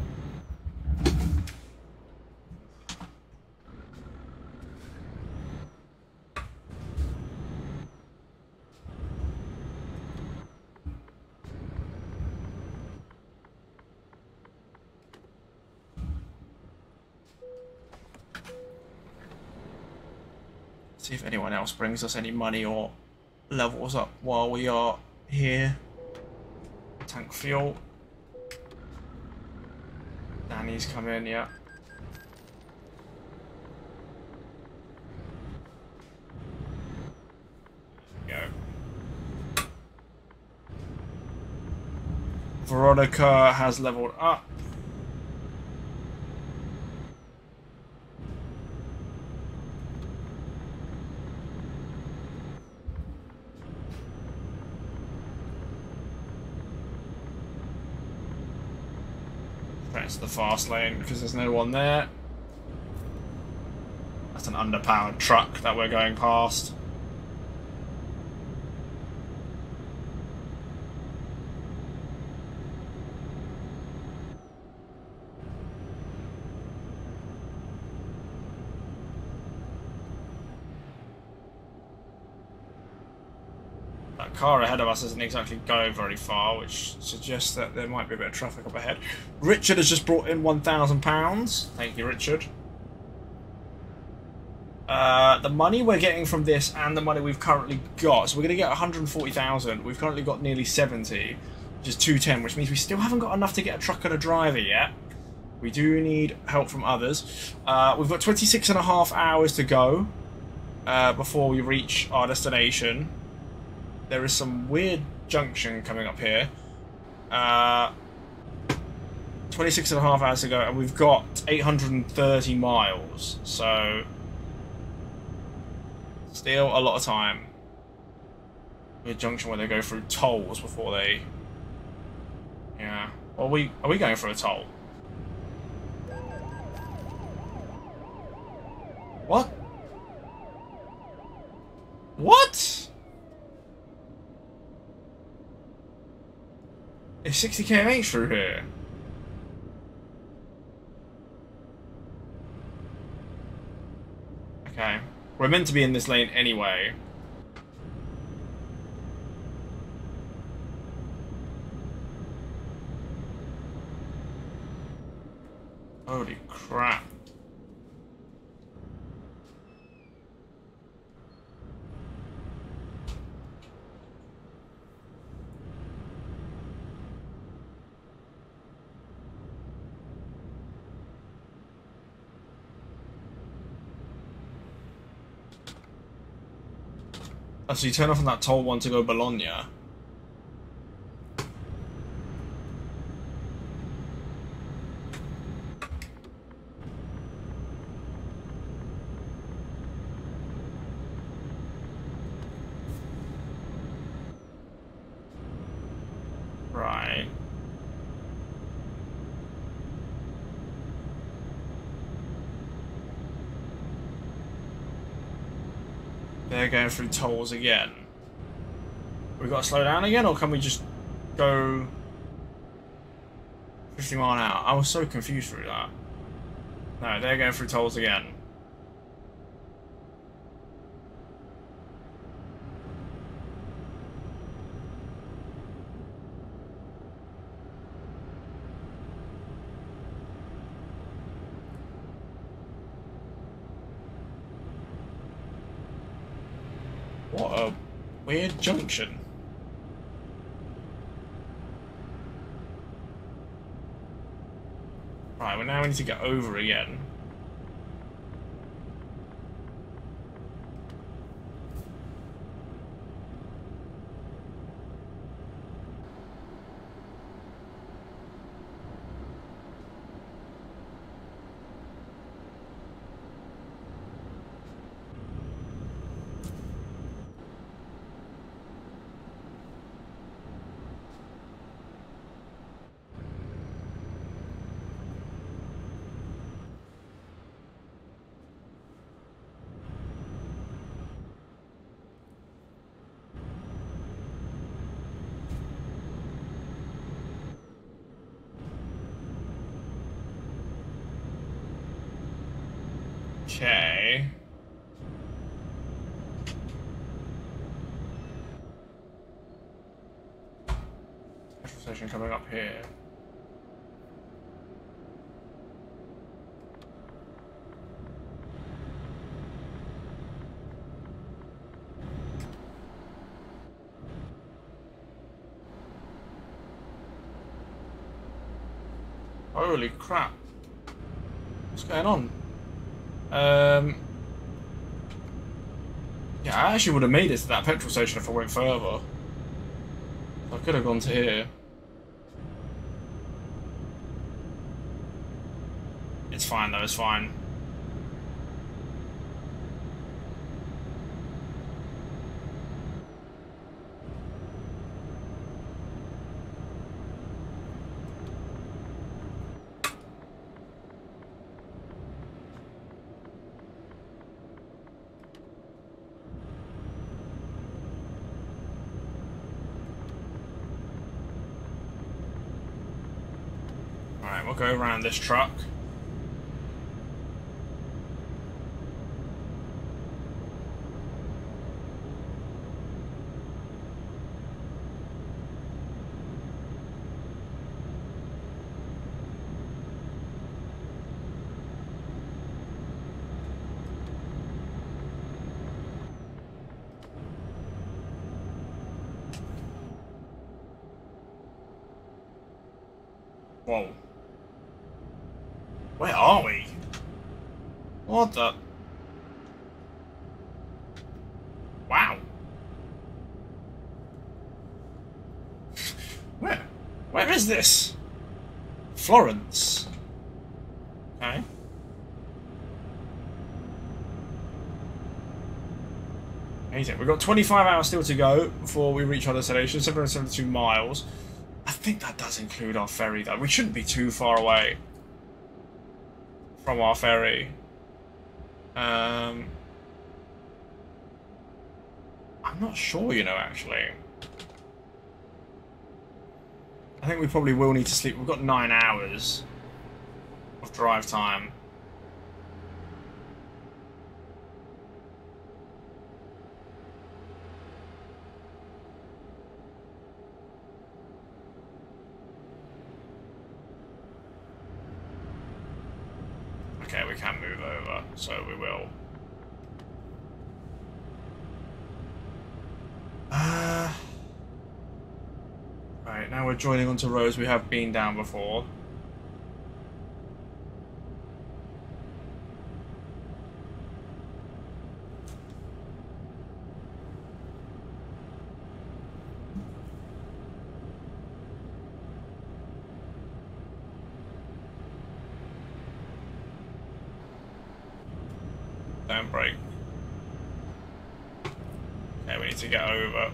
See if anyone else brings us any money or levels up while we are here. Tank fuel. Danny's come in, yeah. Veronica has leveled up. Press the fast lane because there's no one there. That's an underpowered truck that we're going past. That car ahead of us isn't exactly going very far, which suggests that there might be a bit of traffic up ahead. Richard has just brought in £1,000. Thank you, Richard. Uh, the money we're getting from this and the money we've currently got, so we're going to get 140,000. We've currently got nearly 70, which is 210, which means we still haven't got enough to get a truck and a driver yet. We do need help from others. Uh, we've got 26 and a half hours to go uh, before we reach our destination. There is some weird junction coming up here. Uh, 26 and a half hours ago, and we've got 830 miles, so still a lot of time. A junction where they go through tolls before they. Yeah. Are we are we going for a toll? What? What? Is 60 kmh through here? Okay. We're meant to be in this lane anyway. Holy crap. So you turn off on that toll one to go Bologna. going through tolls again. We got to slow down again, or can we just go 50 mile an hour? I was so confused through that. No, they're going through tolls again. Junction. Right, well now we need to get over again. Okay. Petrol here. Holy crap. What's going on? Um, yeah, I actually would have made it to that petrol station if I went further. I could have gone to here. It's fine though, it's fine. Alright, we'll go around this truck. Whoa. Where are we? What the? Wow. Where? Where is this? Florence. Okay. Amazing. We've got 25 hours still to go before we reach our destination, 772 miles. I think that does include our ferry, though. We shouldn't be too far away from our ferry. Um, I'm not sure, you know, actually. I think we probably will need to sleep. We've got nine hours of drive time. Okay, we can move over, so we will. Uh, right, now we're joining onto roads we have been down before. Don't brake. Okay, we need to get over.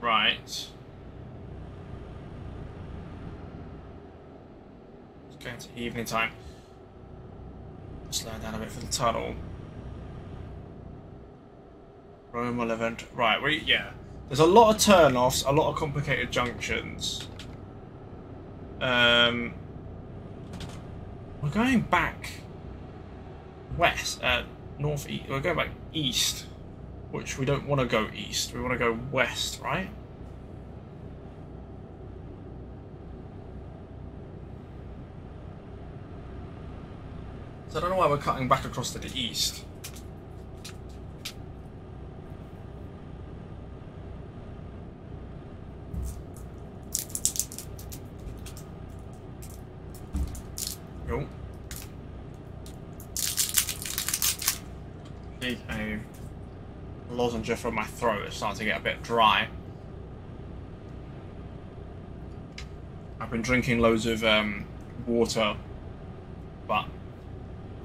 Right. It's evening time. Slow down a bit for the tunnel. Rome 11. Right, we yeah. There's a lot of turn-offs, a lot of complicated junctions. Um, we're going back west, uh, north east. We're going back east, which we don't want to go east. We want to go west, right? Why we're cutting back across to the east. Yo. Need a lozenge from my throat. It's starting to get a bit dry. I've been drinking loads of um, water,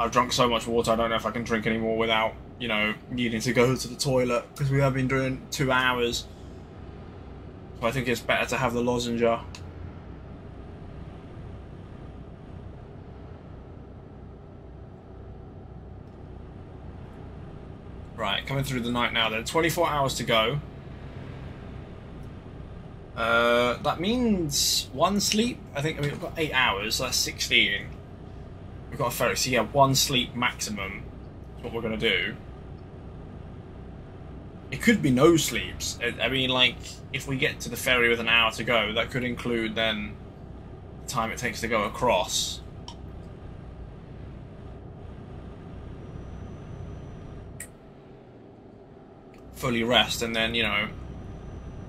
I've drunk so much water I don't know if I can drink anymore without, you know, needing to go <laughs> to the toilet because we have been doing two hours. So I think it's better to have the lozenge. Right, coming through the night now then. 24 hours to go. Uh, that means one sleep. I think I mean, we've got eight hours, so that's 16. We've got a ferry, so yeah, one sleep maximum is what we're going to do. It could be no sleeps. I mean, like, if we get to the ferry with an hour to go, that could include then the time it takes to go across. Fully rest and then, you know,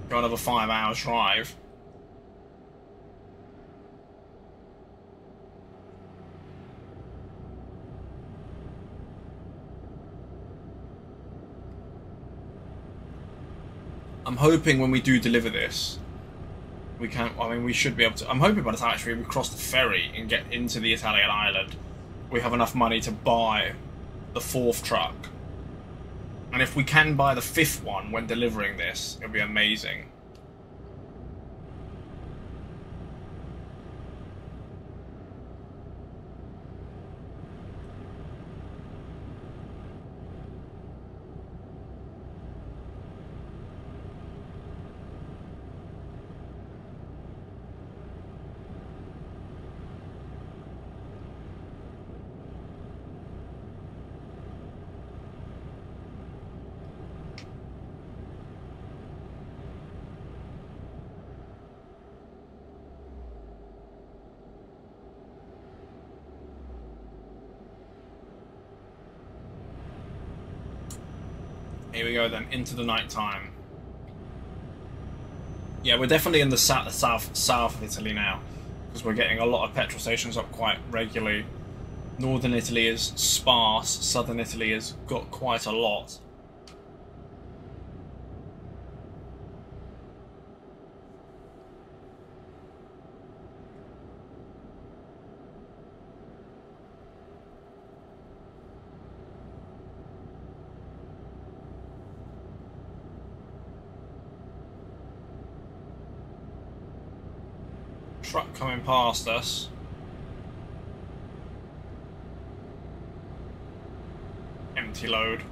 go another five hours drive. I'm hoping when we do deliver this, we can. I mean, we should be able to. I'm hoping by the time actually we cross the ferry and get into the Italian island, we have enough money to buy the fourth truck. And if we can buy the fifth one when delivering this, it'll be amazing. Then, into the night time. Yeah, we're definitely in the south, south, south of Italy now, because we're getting a lot of petrol stations up quite regularly. Northern Italy is sparse, southern Italy has got quite a lot. truck coming past us. Empty load.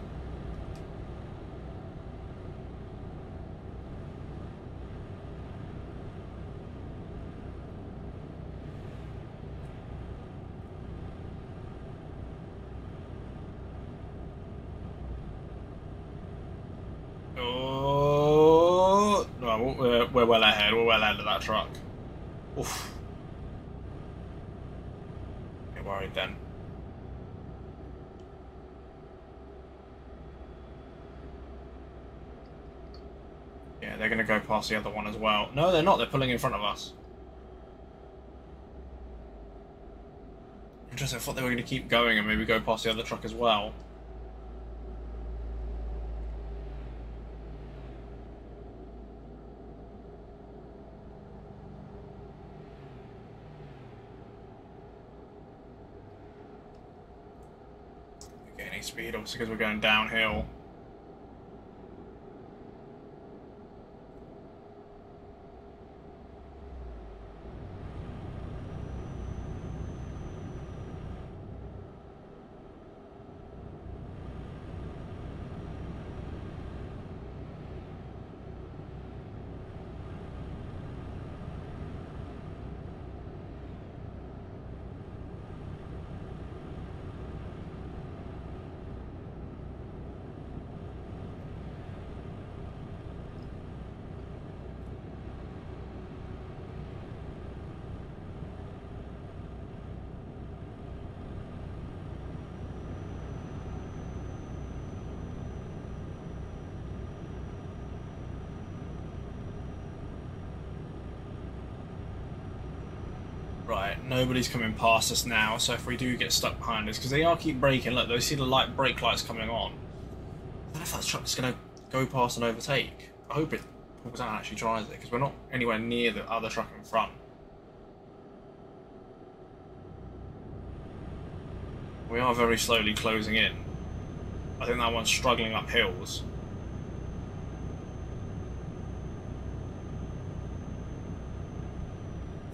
Oh, no, we're, we're well ahead. We're well ahead of that truck. Oof. Get worried then. Yeah, they're going to go past the other one as well. No, they're not. They're pulling in front of us. Interesting. I thought they were going to keep going and maybe go past the other truck as well. Gaining speed, obviously, because we're going downhill. Right, nobody's coming past us now, so if we do get stuck behind us, because they are keep braking, look, they see the light brake lights coming on. I don't know if that truck's going to go past and overtake. I hope it pulls out and actually tries it, because we're not anywhere near the other truck in front. We are very slowly closing in. I think that one's struggling up hills.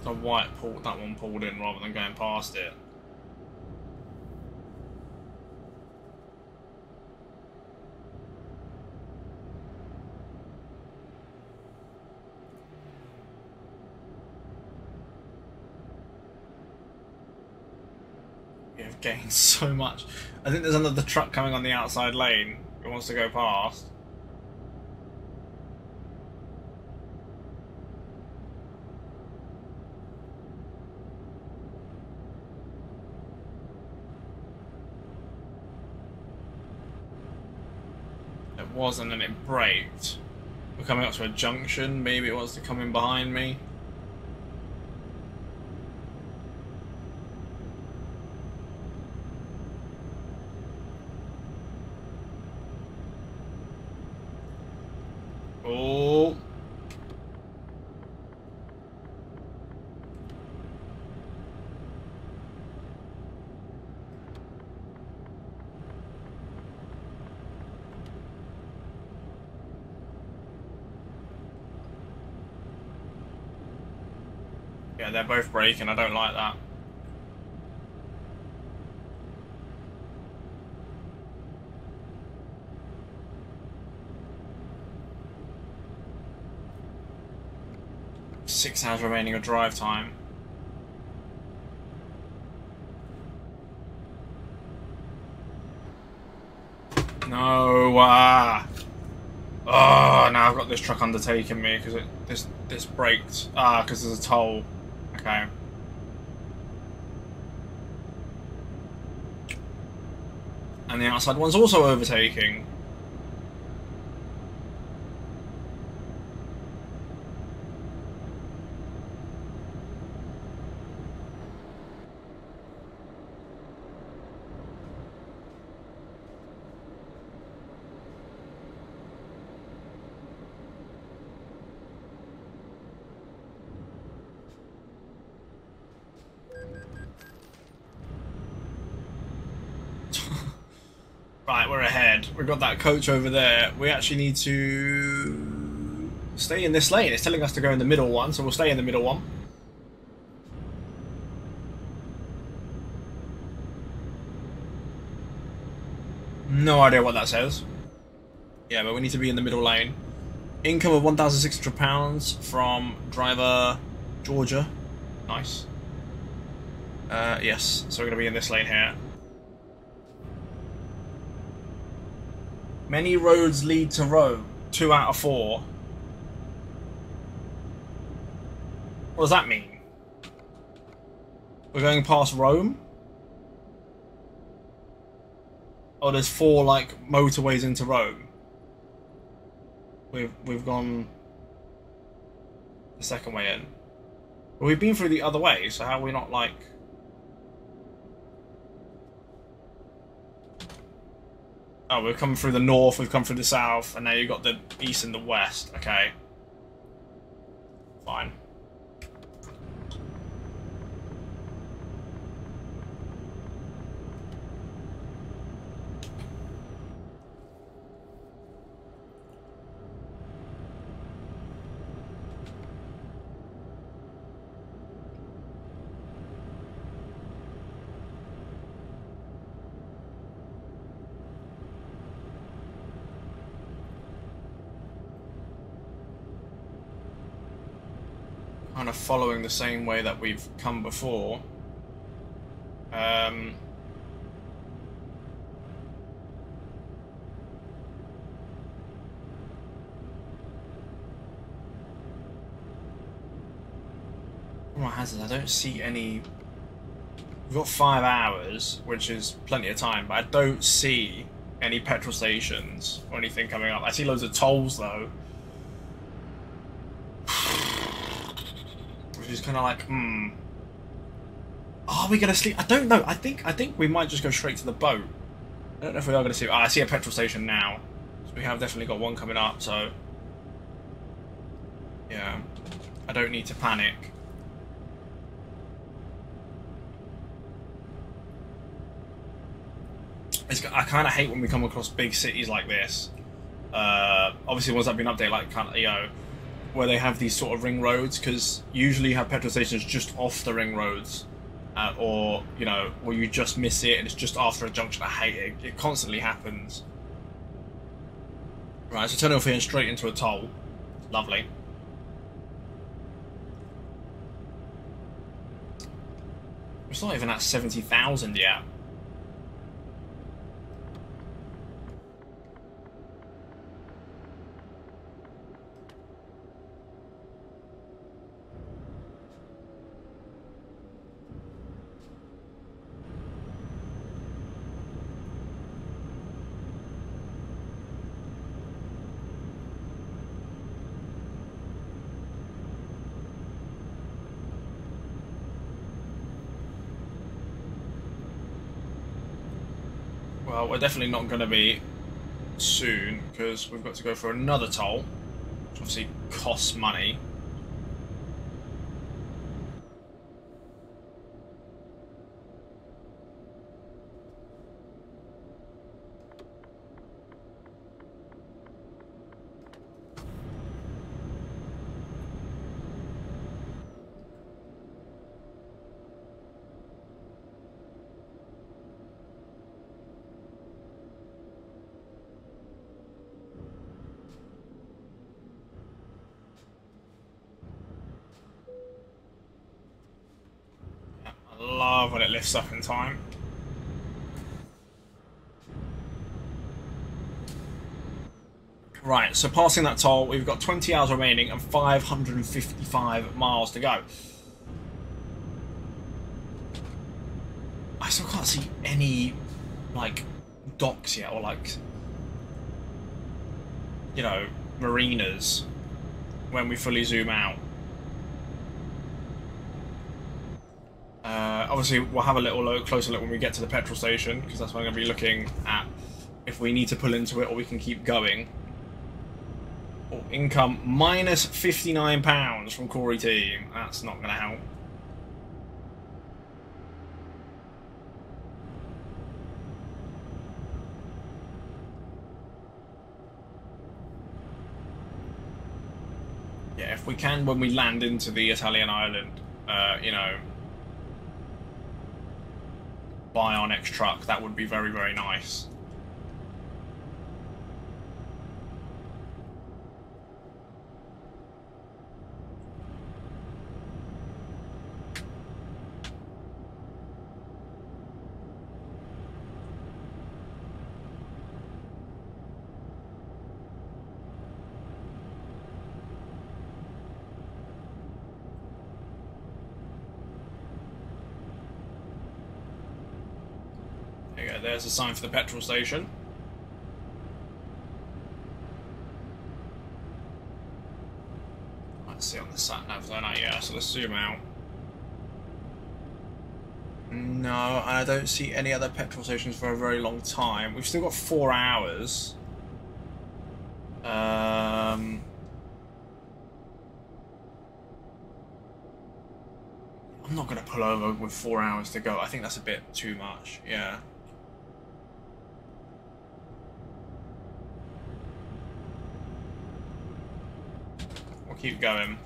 The white pulled that one pulled in rather than going past it. Have <laughs> gained so much. I think there's another truck coming on the outside lane who wants to go past. Wasn't and it braked. We're coming up to a junction, maybe it wants to come in behind me. Oh. Both braking. I don't like that. Six hours remaining of drive time. No. Uh, oh, now I've got this truck undertaking me because it this this braked. Ah, because there's a toll. Okay. And the outside one's also overtaking. Right, we're ahead. We've got that coach over there. We actually need to stay in this lane. It's telling us to go in the middle one, so we'll stay in the middle one. No idea what that says. Yeah, but we need to be in the middle lane. Income of £1,600 from driver Georgia. Nice. Uh, yes, so we're going to be in this lane here. Many roads lead to Rome. Two out of four. What does that mean? We're going past Rome? Oh, there's four, like, motorways into Rome. We've, we've gone the second way in. But we've been through the other way, so how are we not, like... Oh, we've come through the north, we've come through the south, and now you've got the east and the west. Okay. Fine. Kind of following the same way that we've come before. Um, my hazards, I don't see any. We've got five hours, which is plenty of time, but I don't see any petrol stations or anything coming up. I see loads of tolls though. Is kind of like, hmm. Are we going to sleep? I don't know. I think I think we might just go straight to the boat. I don't know if we are going to see. Oh, I see a petrol station now. So we have definitely got one coming up. So yeah, I don't need to panic. It's, I kind of hate when we come across big cities like this. Uh, obviously, that have been updated, like kind of you know, where they have these sort of ring roads, because usually you have petrol stations just off the ring roads, uh, or you know, or you just miss it and it's just after a junction. I hate it. It constantly happens. Right, so turning off here and straight into a toll. Lovely. It's not even at 70,000 yet. We're definitely not going to be soon because we've got to go for another toll, which obviously costs money. love when it lifts up in time. Right, so passing that toll, we've got 20 hours remaining and 555 miles to go. I still can't see any, like, docks yet, or like, you know, marinas when we fully zoom out. Uh, obviously, we'll have a little look, closer look when we get to the petrol station, because that's when I'm going to be looking at if we need to pull into it or we can keep going. Oh, income minus £59 from Corey Team. That's not going to help. Yeah, if we can, when we land into the Italian island, uh, you know, buy our next truck, that would be very, very nice. there's sign for the petrol station. Let's see on the sat nav then, I yeah, so let's zoom out. No, I don't see any other petrol stations for a very long time. We've still got four hours. Um, I'm not going to pull over with four hours to go. I think that's a bit too much. Yeah. Keep going.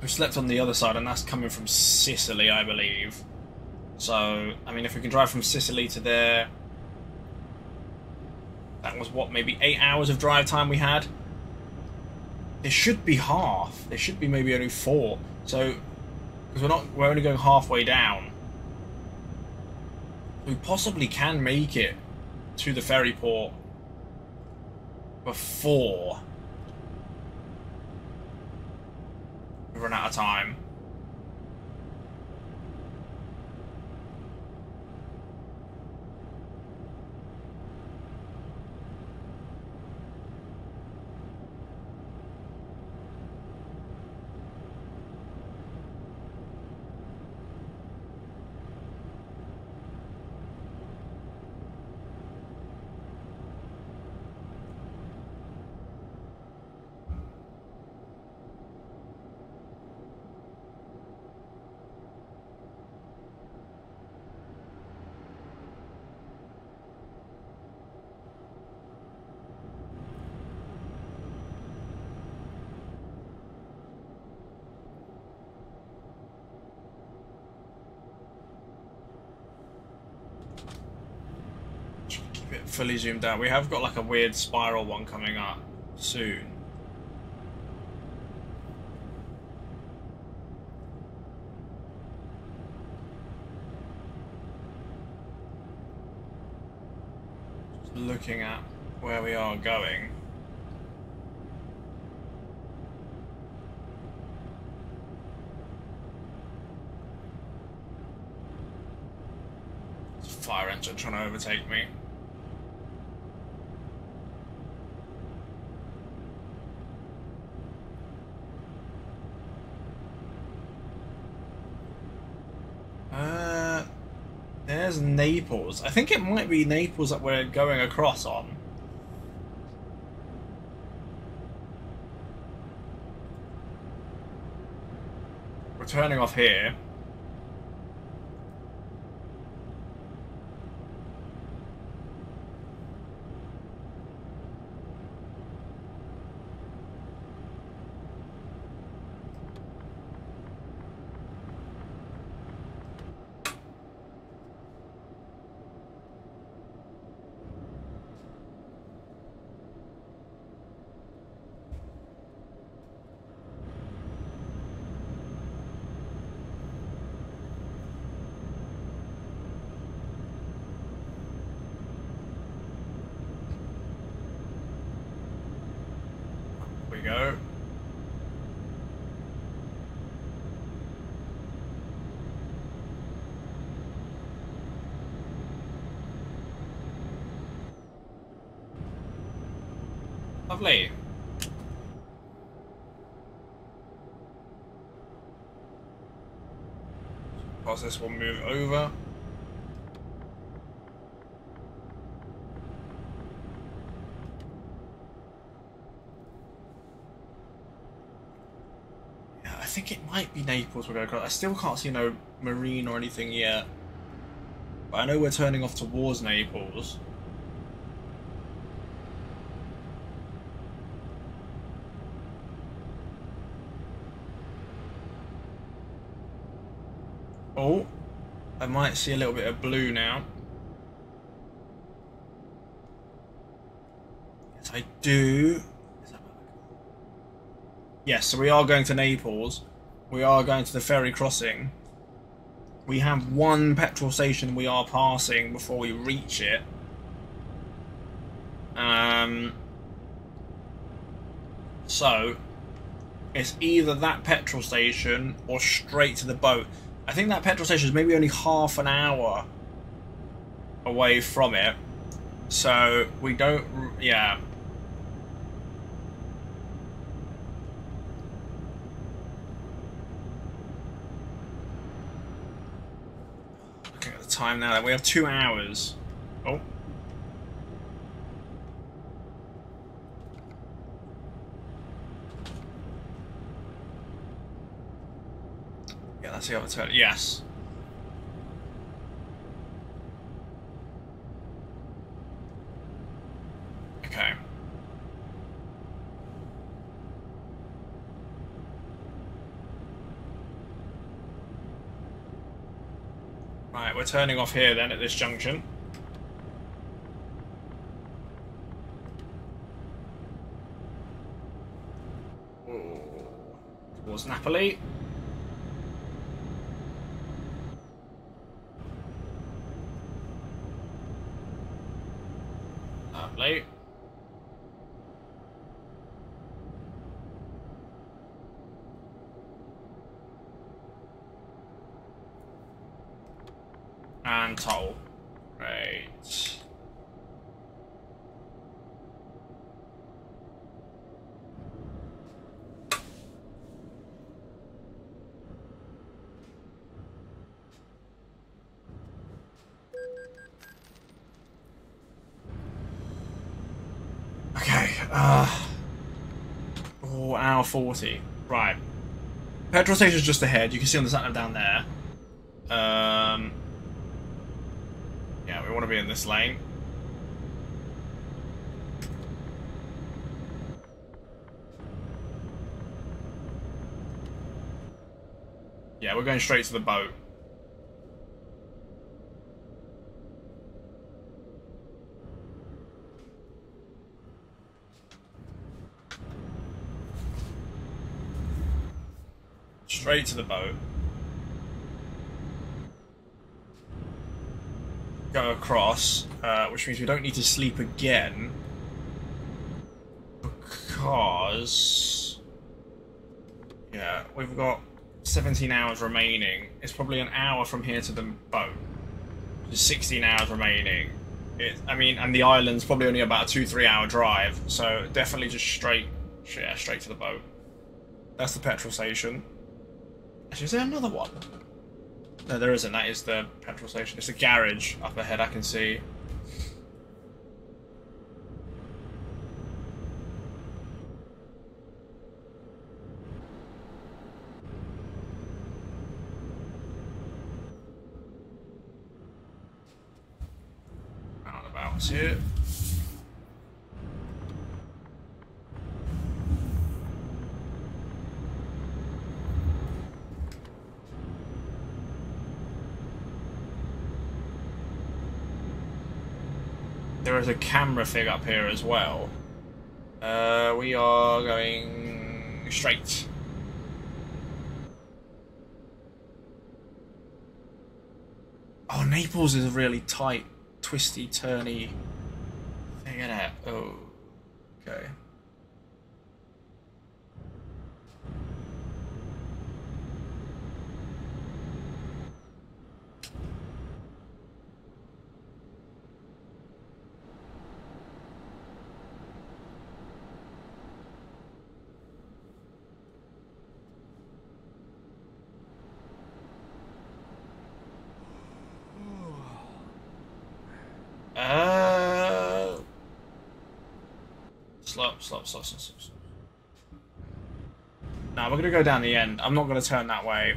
We slept on the other side, and that's coming from Sicily, I believe. So, I mean, if we can drive from Sicily to there, that was what, maybe eight hours of drive time we had? There should be half. There should be maybe only four. So, because we're not we're only going halfway down. We possibly can make it to the ferry port before we run out of time. keep it fully zoomed out. We have got like a weird spiral one coming up soon. Looking at where we are going. fire engine trying to overtake me. Uh, there's Naples. I think it might be Naples that we're going across on. We're turning off here. we go. Lovely. Process will move over. Yeah, I think it might be Naples we're going across. I still can't see no marine or anything yet. But I know we're turning off towards Naples. Oh, I might see a little bit of blue now. Yes, I do. Yes, so we are going to Naples. We are going to the ferry crossing. We have one petrol station we are passing before we reach it. Um, so, it's either that petrol station or straight to the boat. I think that petrol station is maybe only half an hour away from it. So, we don't. Yeah. At the time now, we have two hours. Oh. That's the other turn. Yes. Okay. Right, we're turning off here then at this junction. Towards Napoli. Lovely. And toll. Right. Okay, uh... Oh, hour 40. Right. Petrol station's just ahead. You can see on the nav down there. Um... Yeah, we want to be in this lane. Yeah, we're going straight to the boat. To the boat. Go across, uh, which means we don't need to sleep again. Because... Yeah, we've got 17 hours remaining. It's probably an hour from here to the boat. There's 16 hours remaining. It, I mean, and the island's probably only about a two, three hour drive, so definitely just straight, yeah, straight to the boat. That's the petrol station. Actually, is there another one? No, there isn't. That is the petrol station. It's a garage up ahead, I can see. Roundabouts here. There is a camera thing up here as well. Uh, we are going straight. Oh, Naples is a really tight, twisty, turny thing, isn't it? Oh, okay. Uh, Now we're gonna go down the end. I'm not gonna turn that way.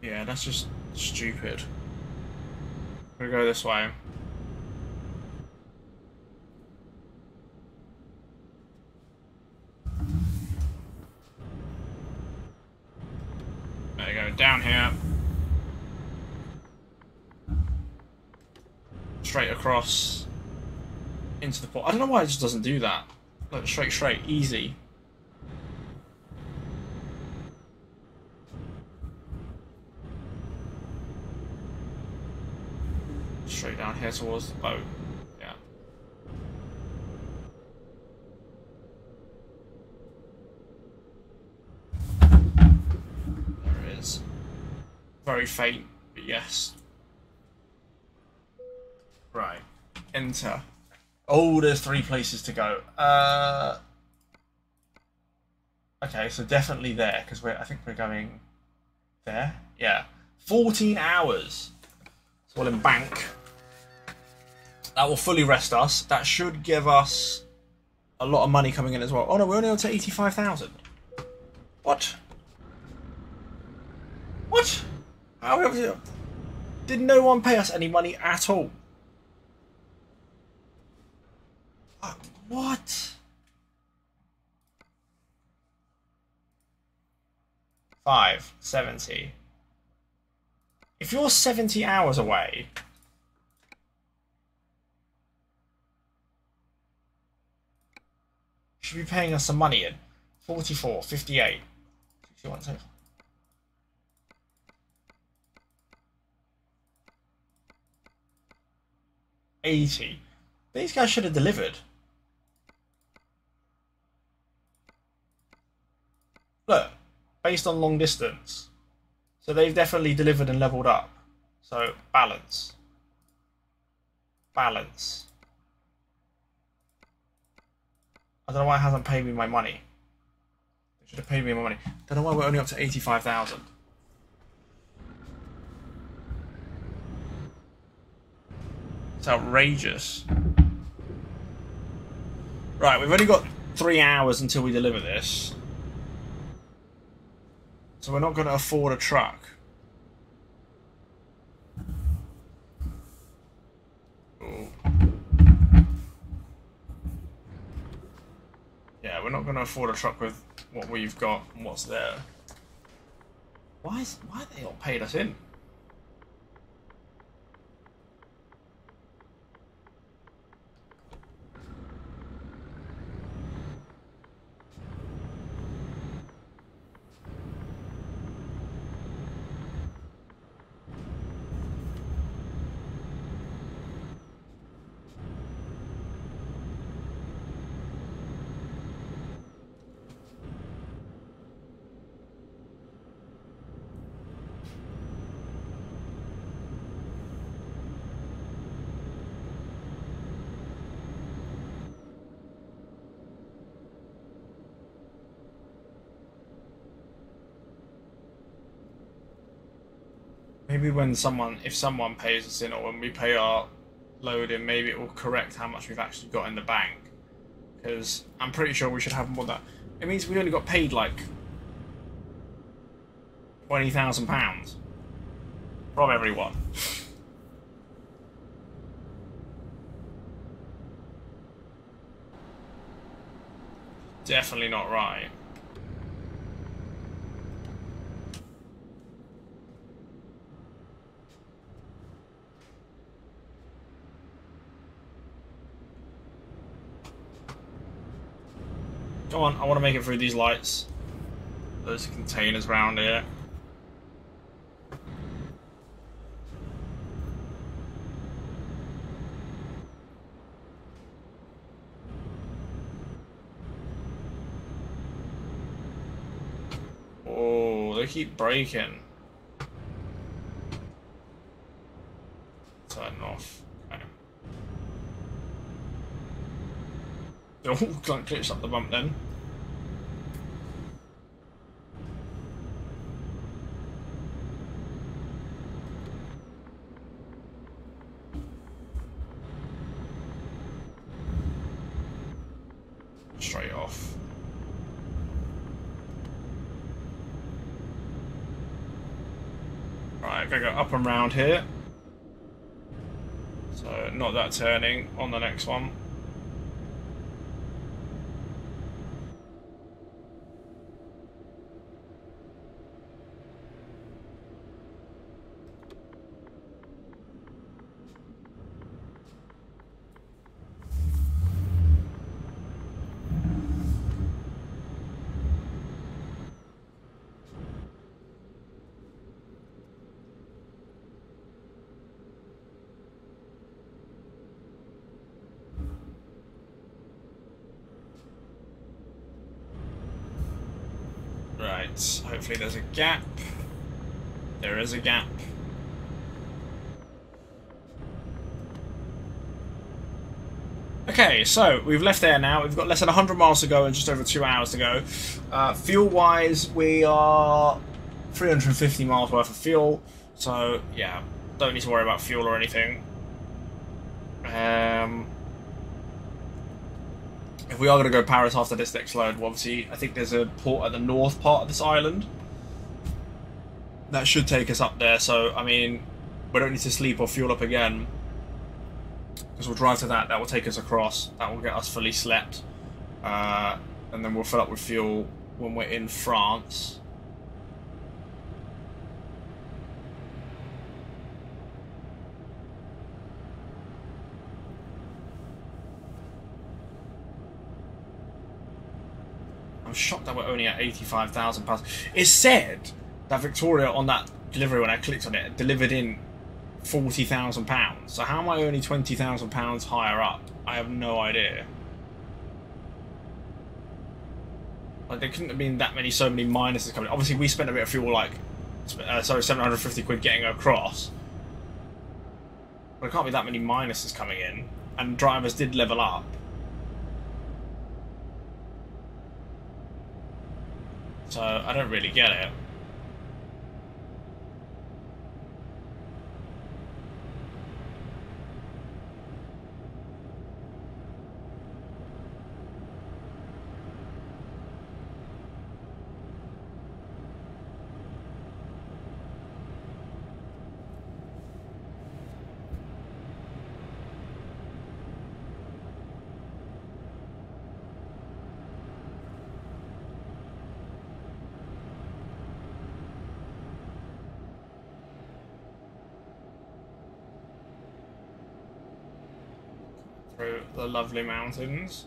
Yeah, that's just stupid. We're gonna go this way. There you go, down here. straight across into the port. I don't know why it just doesn't do that. Like straight, straight, easy. Straight down here towards the boat. Yeah. There it is. Very faint, but yes. Right. Enter. Oh, there's three places to go. Uh, okay, so definitely there because we're. I think we're going there. Yeah, 14 hours. So we'll embank. That will fully rest us. That should give us a lot of money coming in as well. Oh no, we're only up to 85,000. What? What? How did no one pay us any money at all? Uh, what? Five, 70. If you're 70 hours away, should be paying us some money in. 44, 58, 61, 74. Eighty. These guys should have delivered. Look, based on long distance. So they've definitely delivered and leveled up. So balance. Balance. I don't know why it hasn't paid me my money. They should have paid me my money. I Don't know why we're only up to 85,000. It's outrageous. Right, we've only got three hours until we deliver this. So we're not going to afford a truck. Ooh. Yeah, we're not going to afford a truck with what we've got and what's there. Why is why they all paid us in? Maybe when someone, if someone pays us in, or when we pay our load in, maybe it will correct how much we've actually got in the bank. Because I'm pretty sure we should have more than that. It means we only got paid like twenty thousand pounds from everyone. <laughs> Definitely not right. Come on, I want to make it through these lights. Those containers around here. Oh, they keep breaking. Turn off. Okay. Oh, can't glitch up the bump then. Straight off. Right, gotta go up and round here. So, not that turning on the next one. Right, hopefully there's a gap. There is a gap. Okay, so we've left there now. We've got less than 100 miles to go and just over two hours to go. Uh, fuel-wise, we are 350 miles worth of fuel. So, yeah, don't need to worry about fuel or anything. Um, if we are going to go Paris after this next load, well, obviously, I think there's a port at the north part of this island. That should take us up there, so, I mean, we don't need to sleep or fuel up again. Because we'll drive to that, that will take us across, that will get us fully slept. Uh, and then we'll fill up with fuel when we're in France. I'm shocked that we're only at £85,000. It said that Victoria on that delivery, when I clicked on it, delivered in £40,000. So how am I only £20,000 higher up? I have no idea. Like, there couldn't have been that many, so many minuses coming. Obviously, we spent a bit of fuel, like, uh, sorry, 750 quid getting across. But there can't be that many minuses coming in. And drivers did level up. So I don't really get it. through the lovely mountains.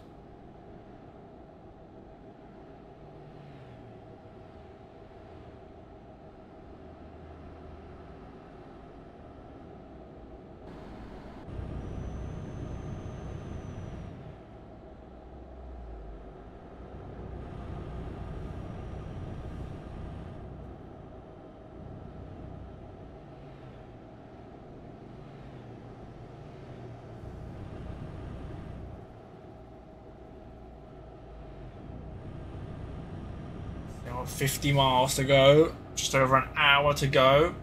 Now 50 miles to go, just over an hour to go.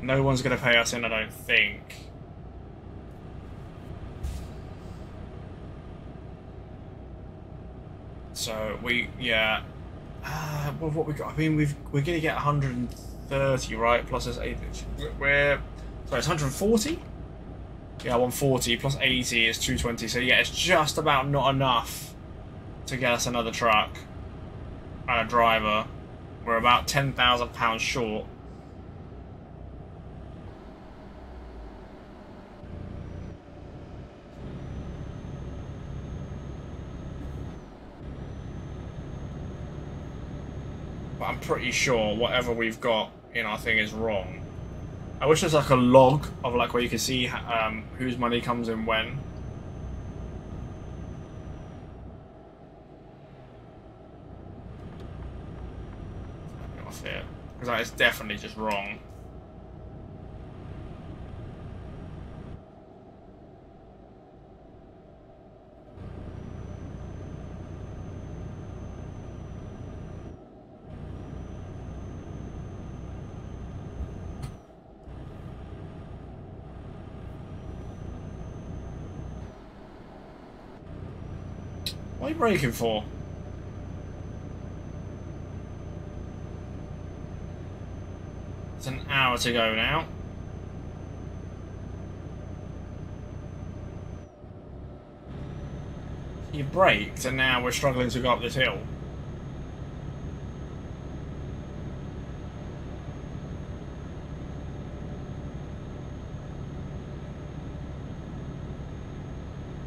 No one's going to pay us in, I don't think. So we, yeah. Uh, well, what we got? I mean, we've we're going to get 130, right? Plus this 80. We're sorry, it's 140. Yeah, 140 plus 80 is 220. So yeah, it's just about not enough to get us another truck and a driver. We're about £10,000 short. But I'm pretty sure whatever we've got in our thing is wrong. I wish there's like a log of like where you can see um, whose money comes in when. Off here because that is definitely just wrong. What are you breaking for? It's an hour to go now. You braked and now we're struggling to go up this hill.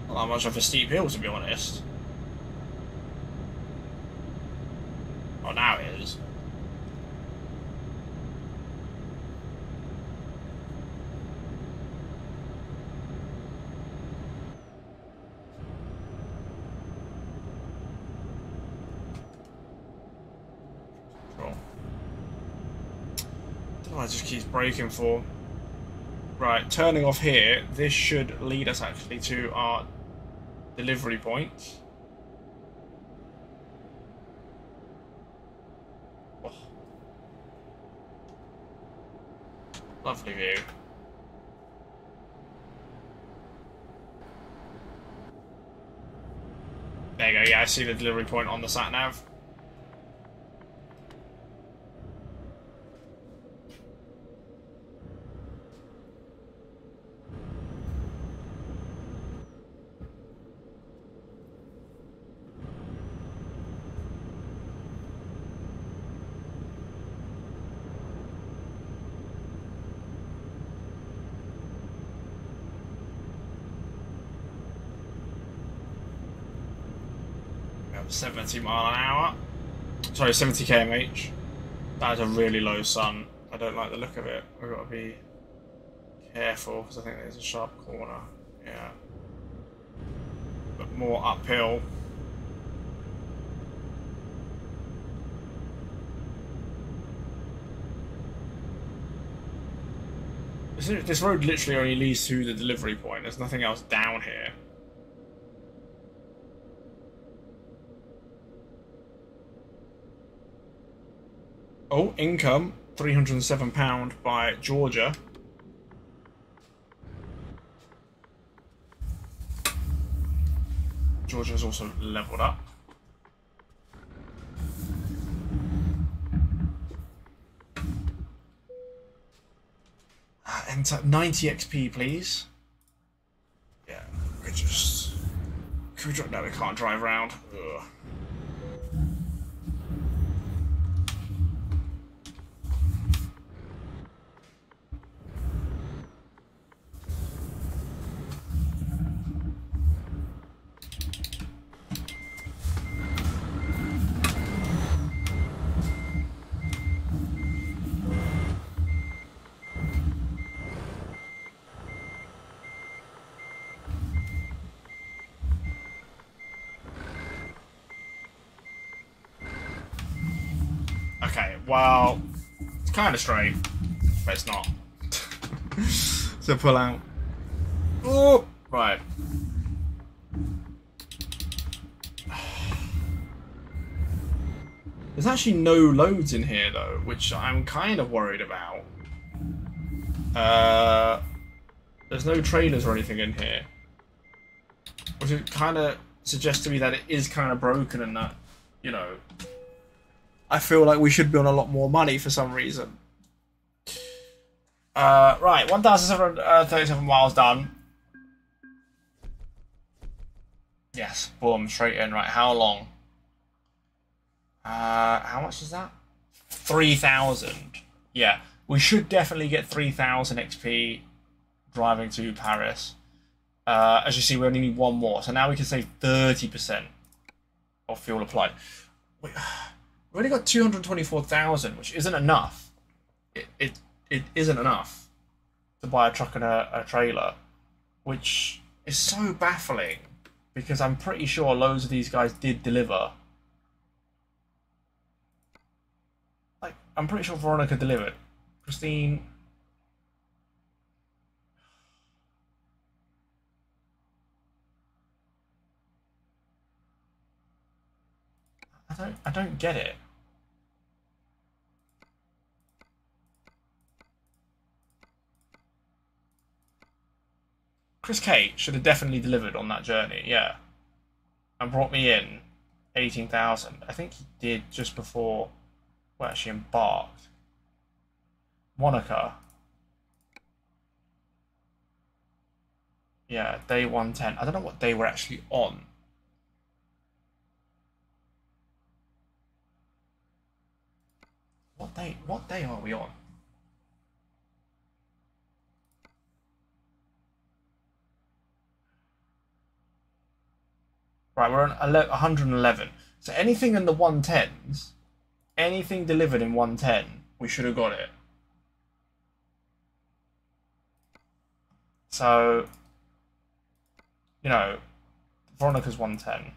Not that much of a steep hill to be honest. Oh, now it is. Cool. Oh, it just keeps braking for. Right, turning off here, this should lead us actually to our delivery point. Oh. Lovely view. There you go, yeah, I see the delivery point on the sat nav. We have 70 mile an hour. Sorry, 70 kmh. That is a really low sun. I don't like the look of it. We've got to be careful because I think there's a sharp corner. Yeah. But more uphill. This- This road literally only leads to the delivery point. There's nothing else down here. Oh, income £307 by Georgia. Georgia's also leveled up. Ah, Enter 90 XP, please. Yeah, we just. Can we drive? No, we can't drive around. Ugh. Okay, well, it's kind of straight, but it's not. <laughs> so pull out. Oh, right. <sighs> There's actually no loads in here though, which I'm kind of worried about. Uh, there's no trailers or anything in here. Which kind of suggests to me that it is kind of broken and that, you know, I feel like we should be on a lot more money for some reason. Uh, right, 1,737 miles done. Yes, boom, straight in. Right, how long? Uh, how much is that? 3,000. Yeah, we should definitely get 3,000 XP driving to Paris. Uh, as you see, we only need one more. So now we can save 30% of fuel applied. We, <sighs> have only got 224,000, which isn't enough. It, it, it isn't enough to buy a truck and a, a trailer, which is so baffling because I'm pretty sure loads of these guys did deliver. Like, I'm pretty sure Veronica delivered. Christine. I don't I don't get it. Chris Kate should have definitely delivered on that journey, yeah. And brought me in 18,000. I think he did just before we actually embarked. Monica. Yeah, day 110. I don't know what day we're actually on. What day what day are we on? Right, we're on 111. So anything in the 110s, anything delivered in 110, we should have got it. So, you know, Veronica's 110.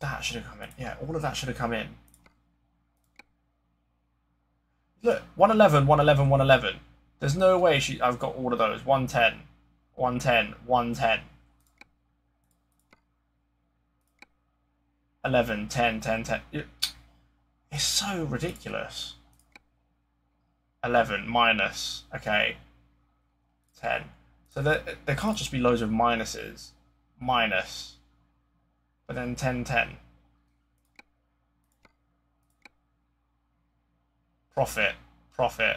That should have come in. Yeah, all of that should have come in. Look, 111, 111, 111. There's no way she I've got all of those. 110. 110, 110. 11, 10, 10, 10. It's so ridiculous. 11 minus, okay, 10. So there, there can't just be loads of minuses. Minus. But then 10, 10. Profit, profit.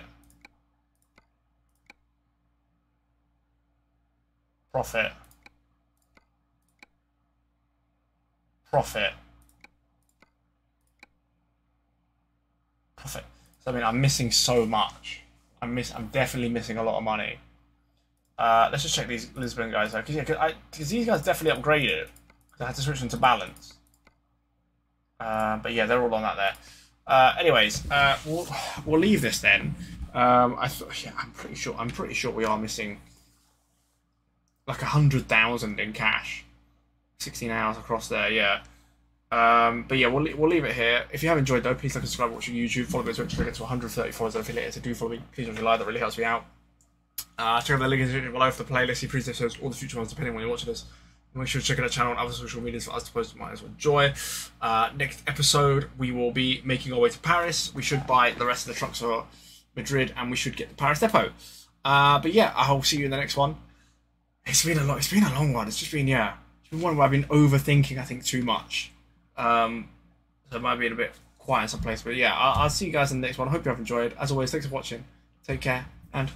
Profit. Profit. Profit. So I mean, I'm missing so much. I'm miss. I'm definitely missing a lot of money. Uh, let's just check these Lisbon guys though, because yeah, because these guys definitely upgraded. I had to switch them to balance. Uh, but yeah, they're all on that there. Uh, anyways, uh, we'll we'll leave this then. Um, I yeah, I'm pretty sure. I'm pretty sure we are missing like a hundred thousand in cash. Sixteen hours across there, yeah. Um, but yeah, we'll, we'll leave it here. If you have enjoyed though, please like and subscribe, watch YouTube, follow me on Twitch get to 130 followers and affiliates. So do follow me, please don't like that really helps me out. Uh, check out the link in the description below for the playlist, see previous episodes, all the future ones, depending on when you're watching this. Make sure to check out our channel and other social medias for us to post might as well enjoy. Uh, next episode, we will be making our way to Paris. We should buy the rest of the trucks for Madrid and we should get the Paris depot. Uh, but yeah, I'll see you in the next one. It's been a lot. It's been a long one. It's just been yeah. It's been one where I've been overthinking. I think too much. Um, so it might be a bit quiet in some place. But yeah, I'll, I'll see you guys in the next one. I hope you have enjoyed. As always, thanks for watching. Take care and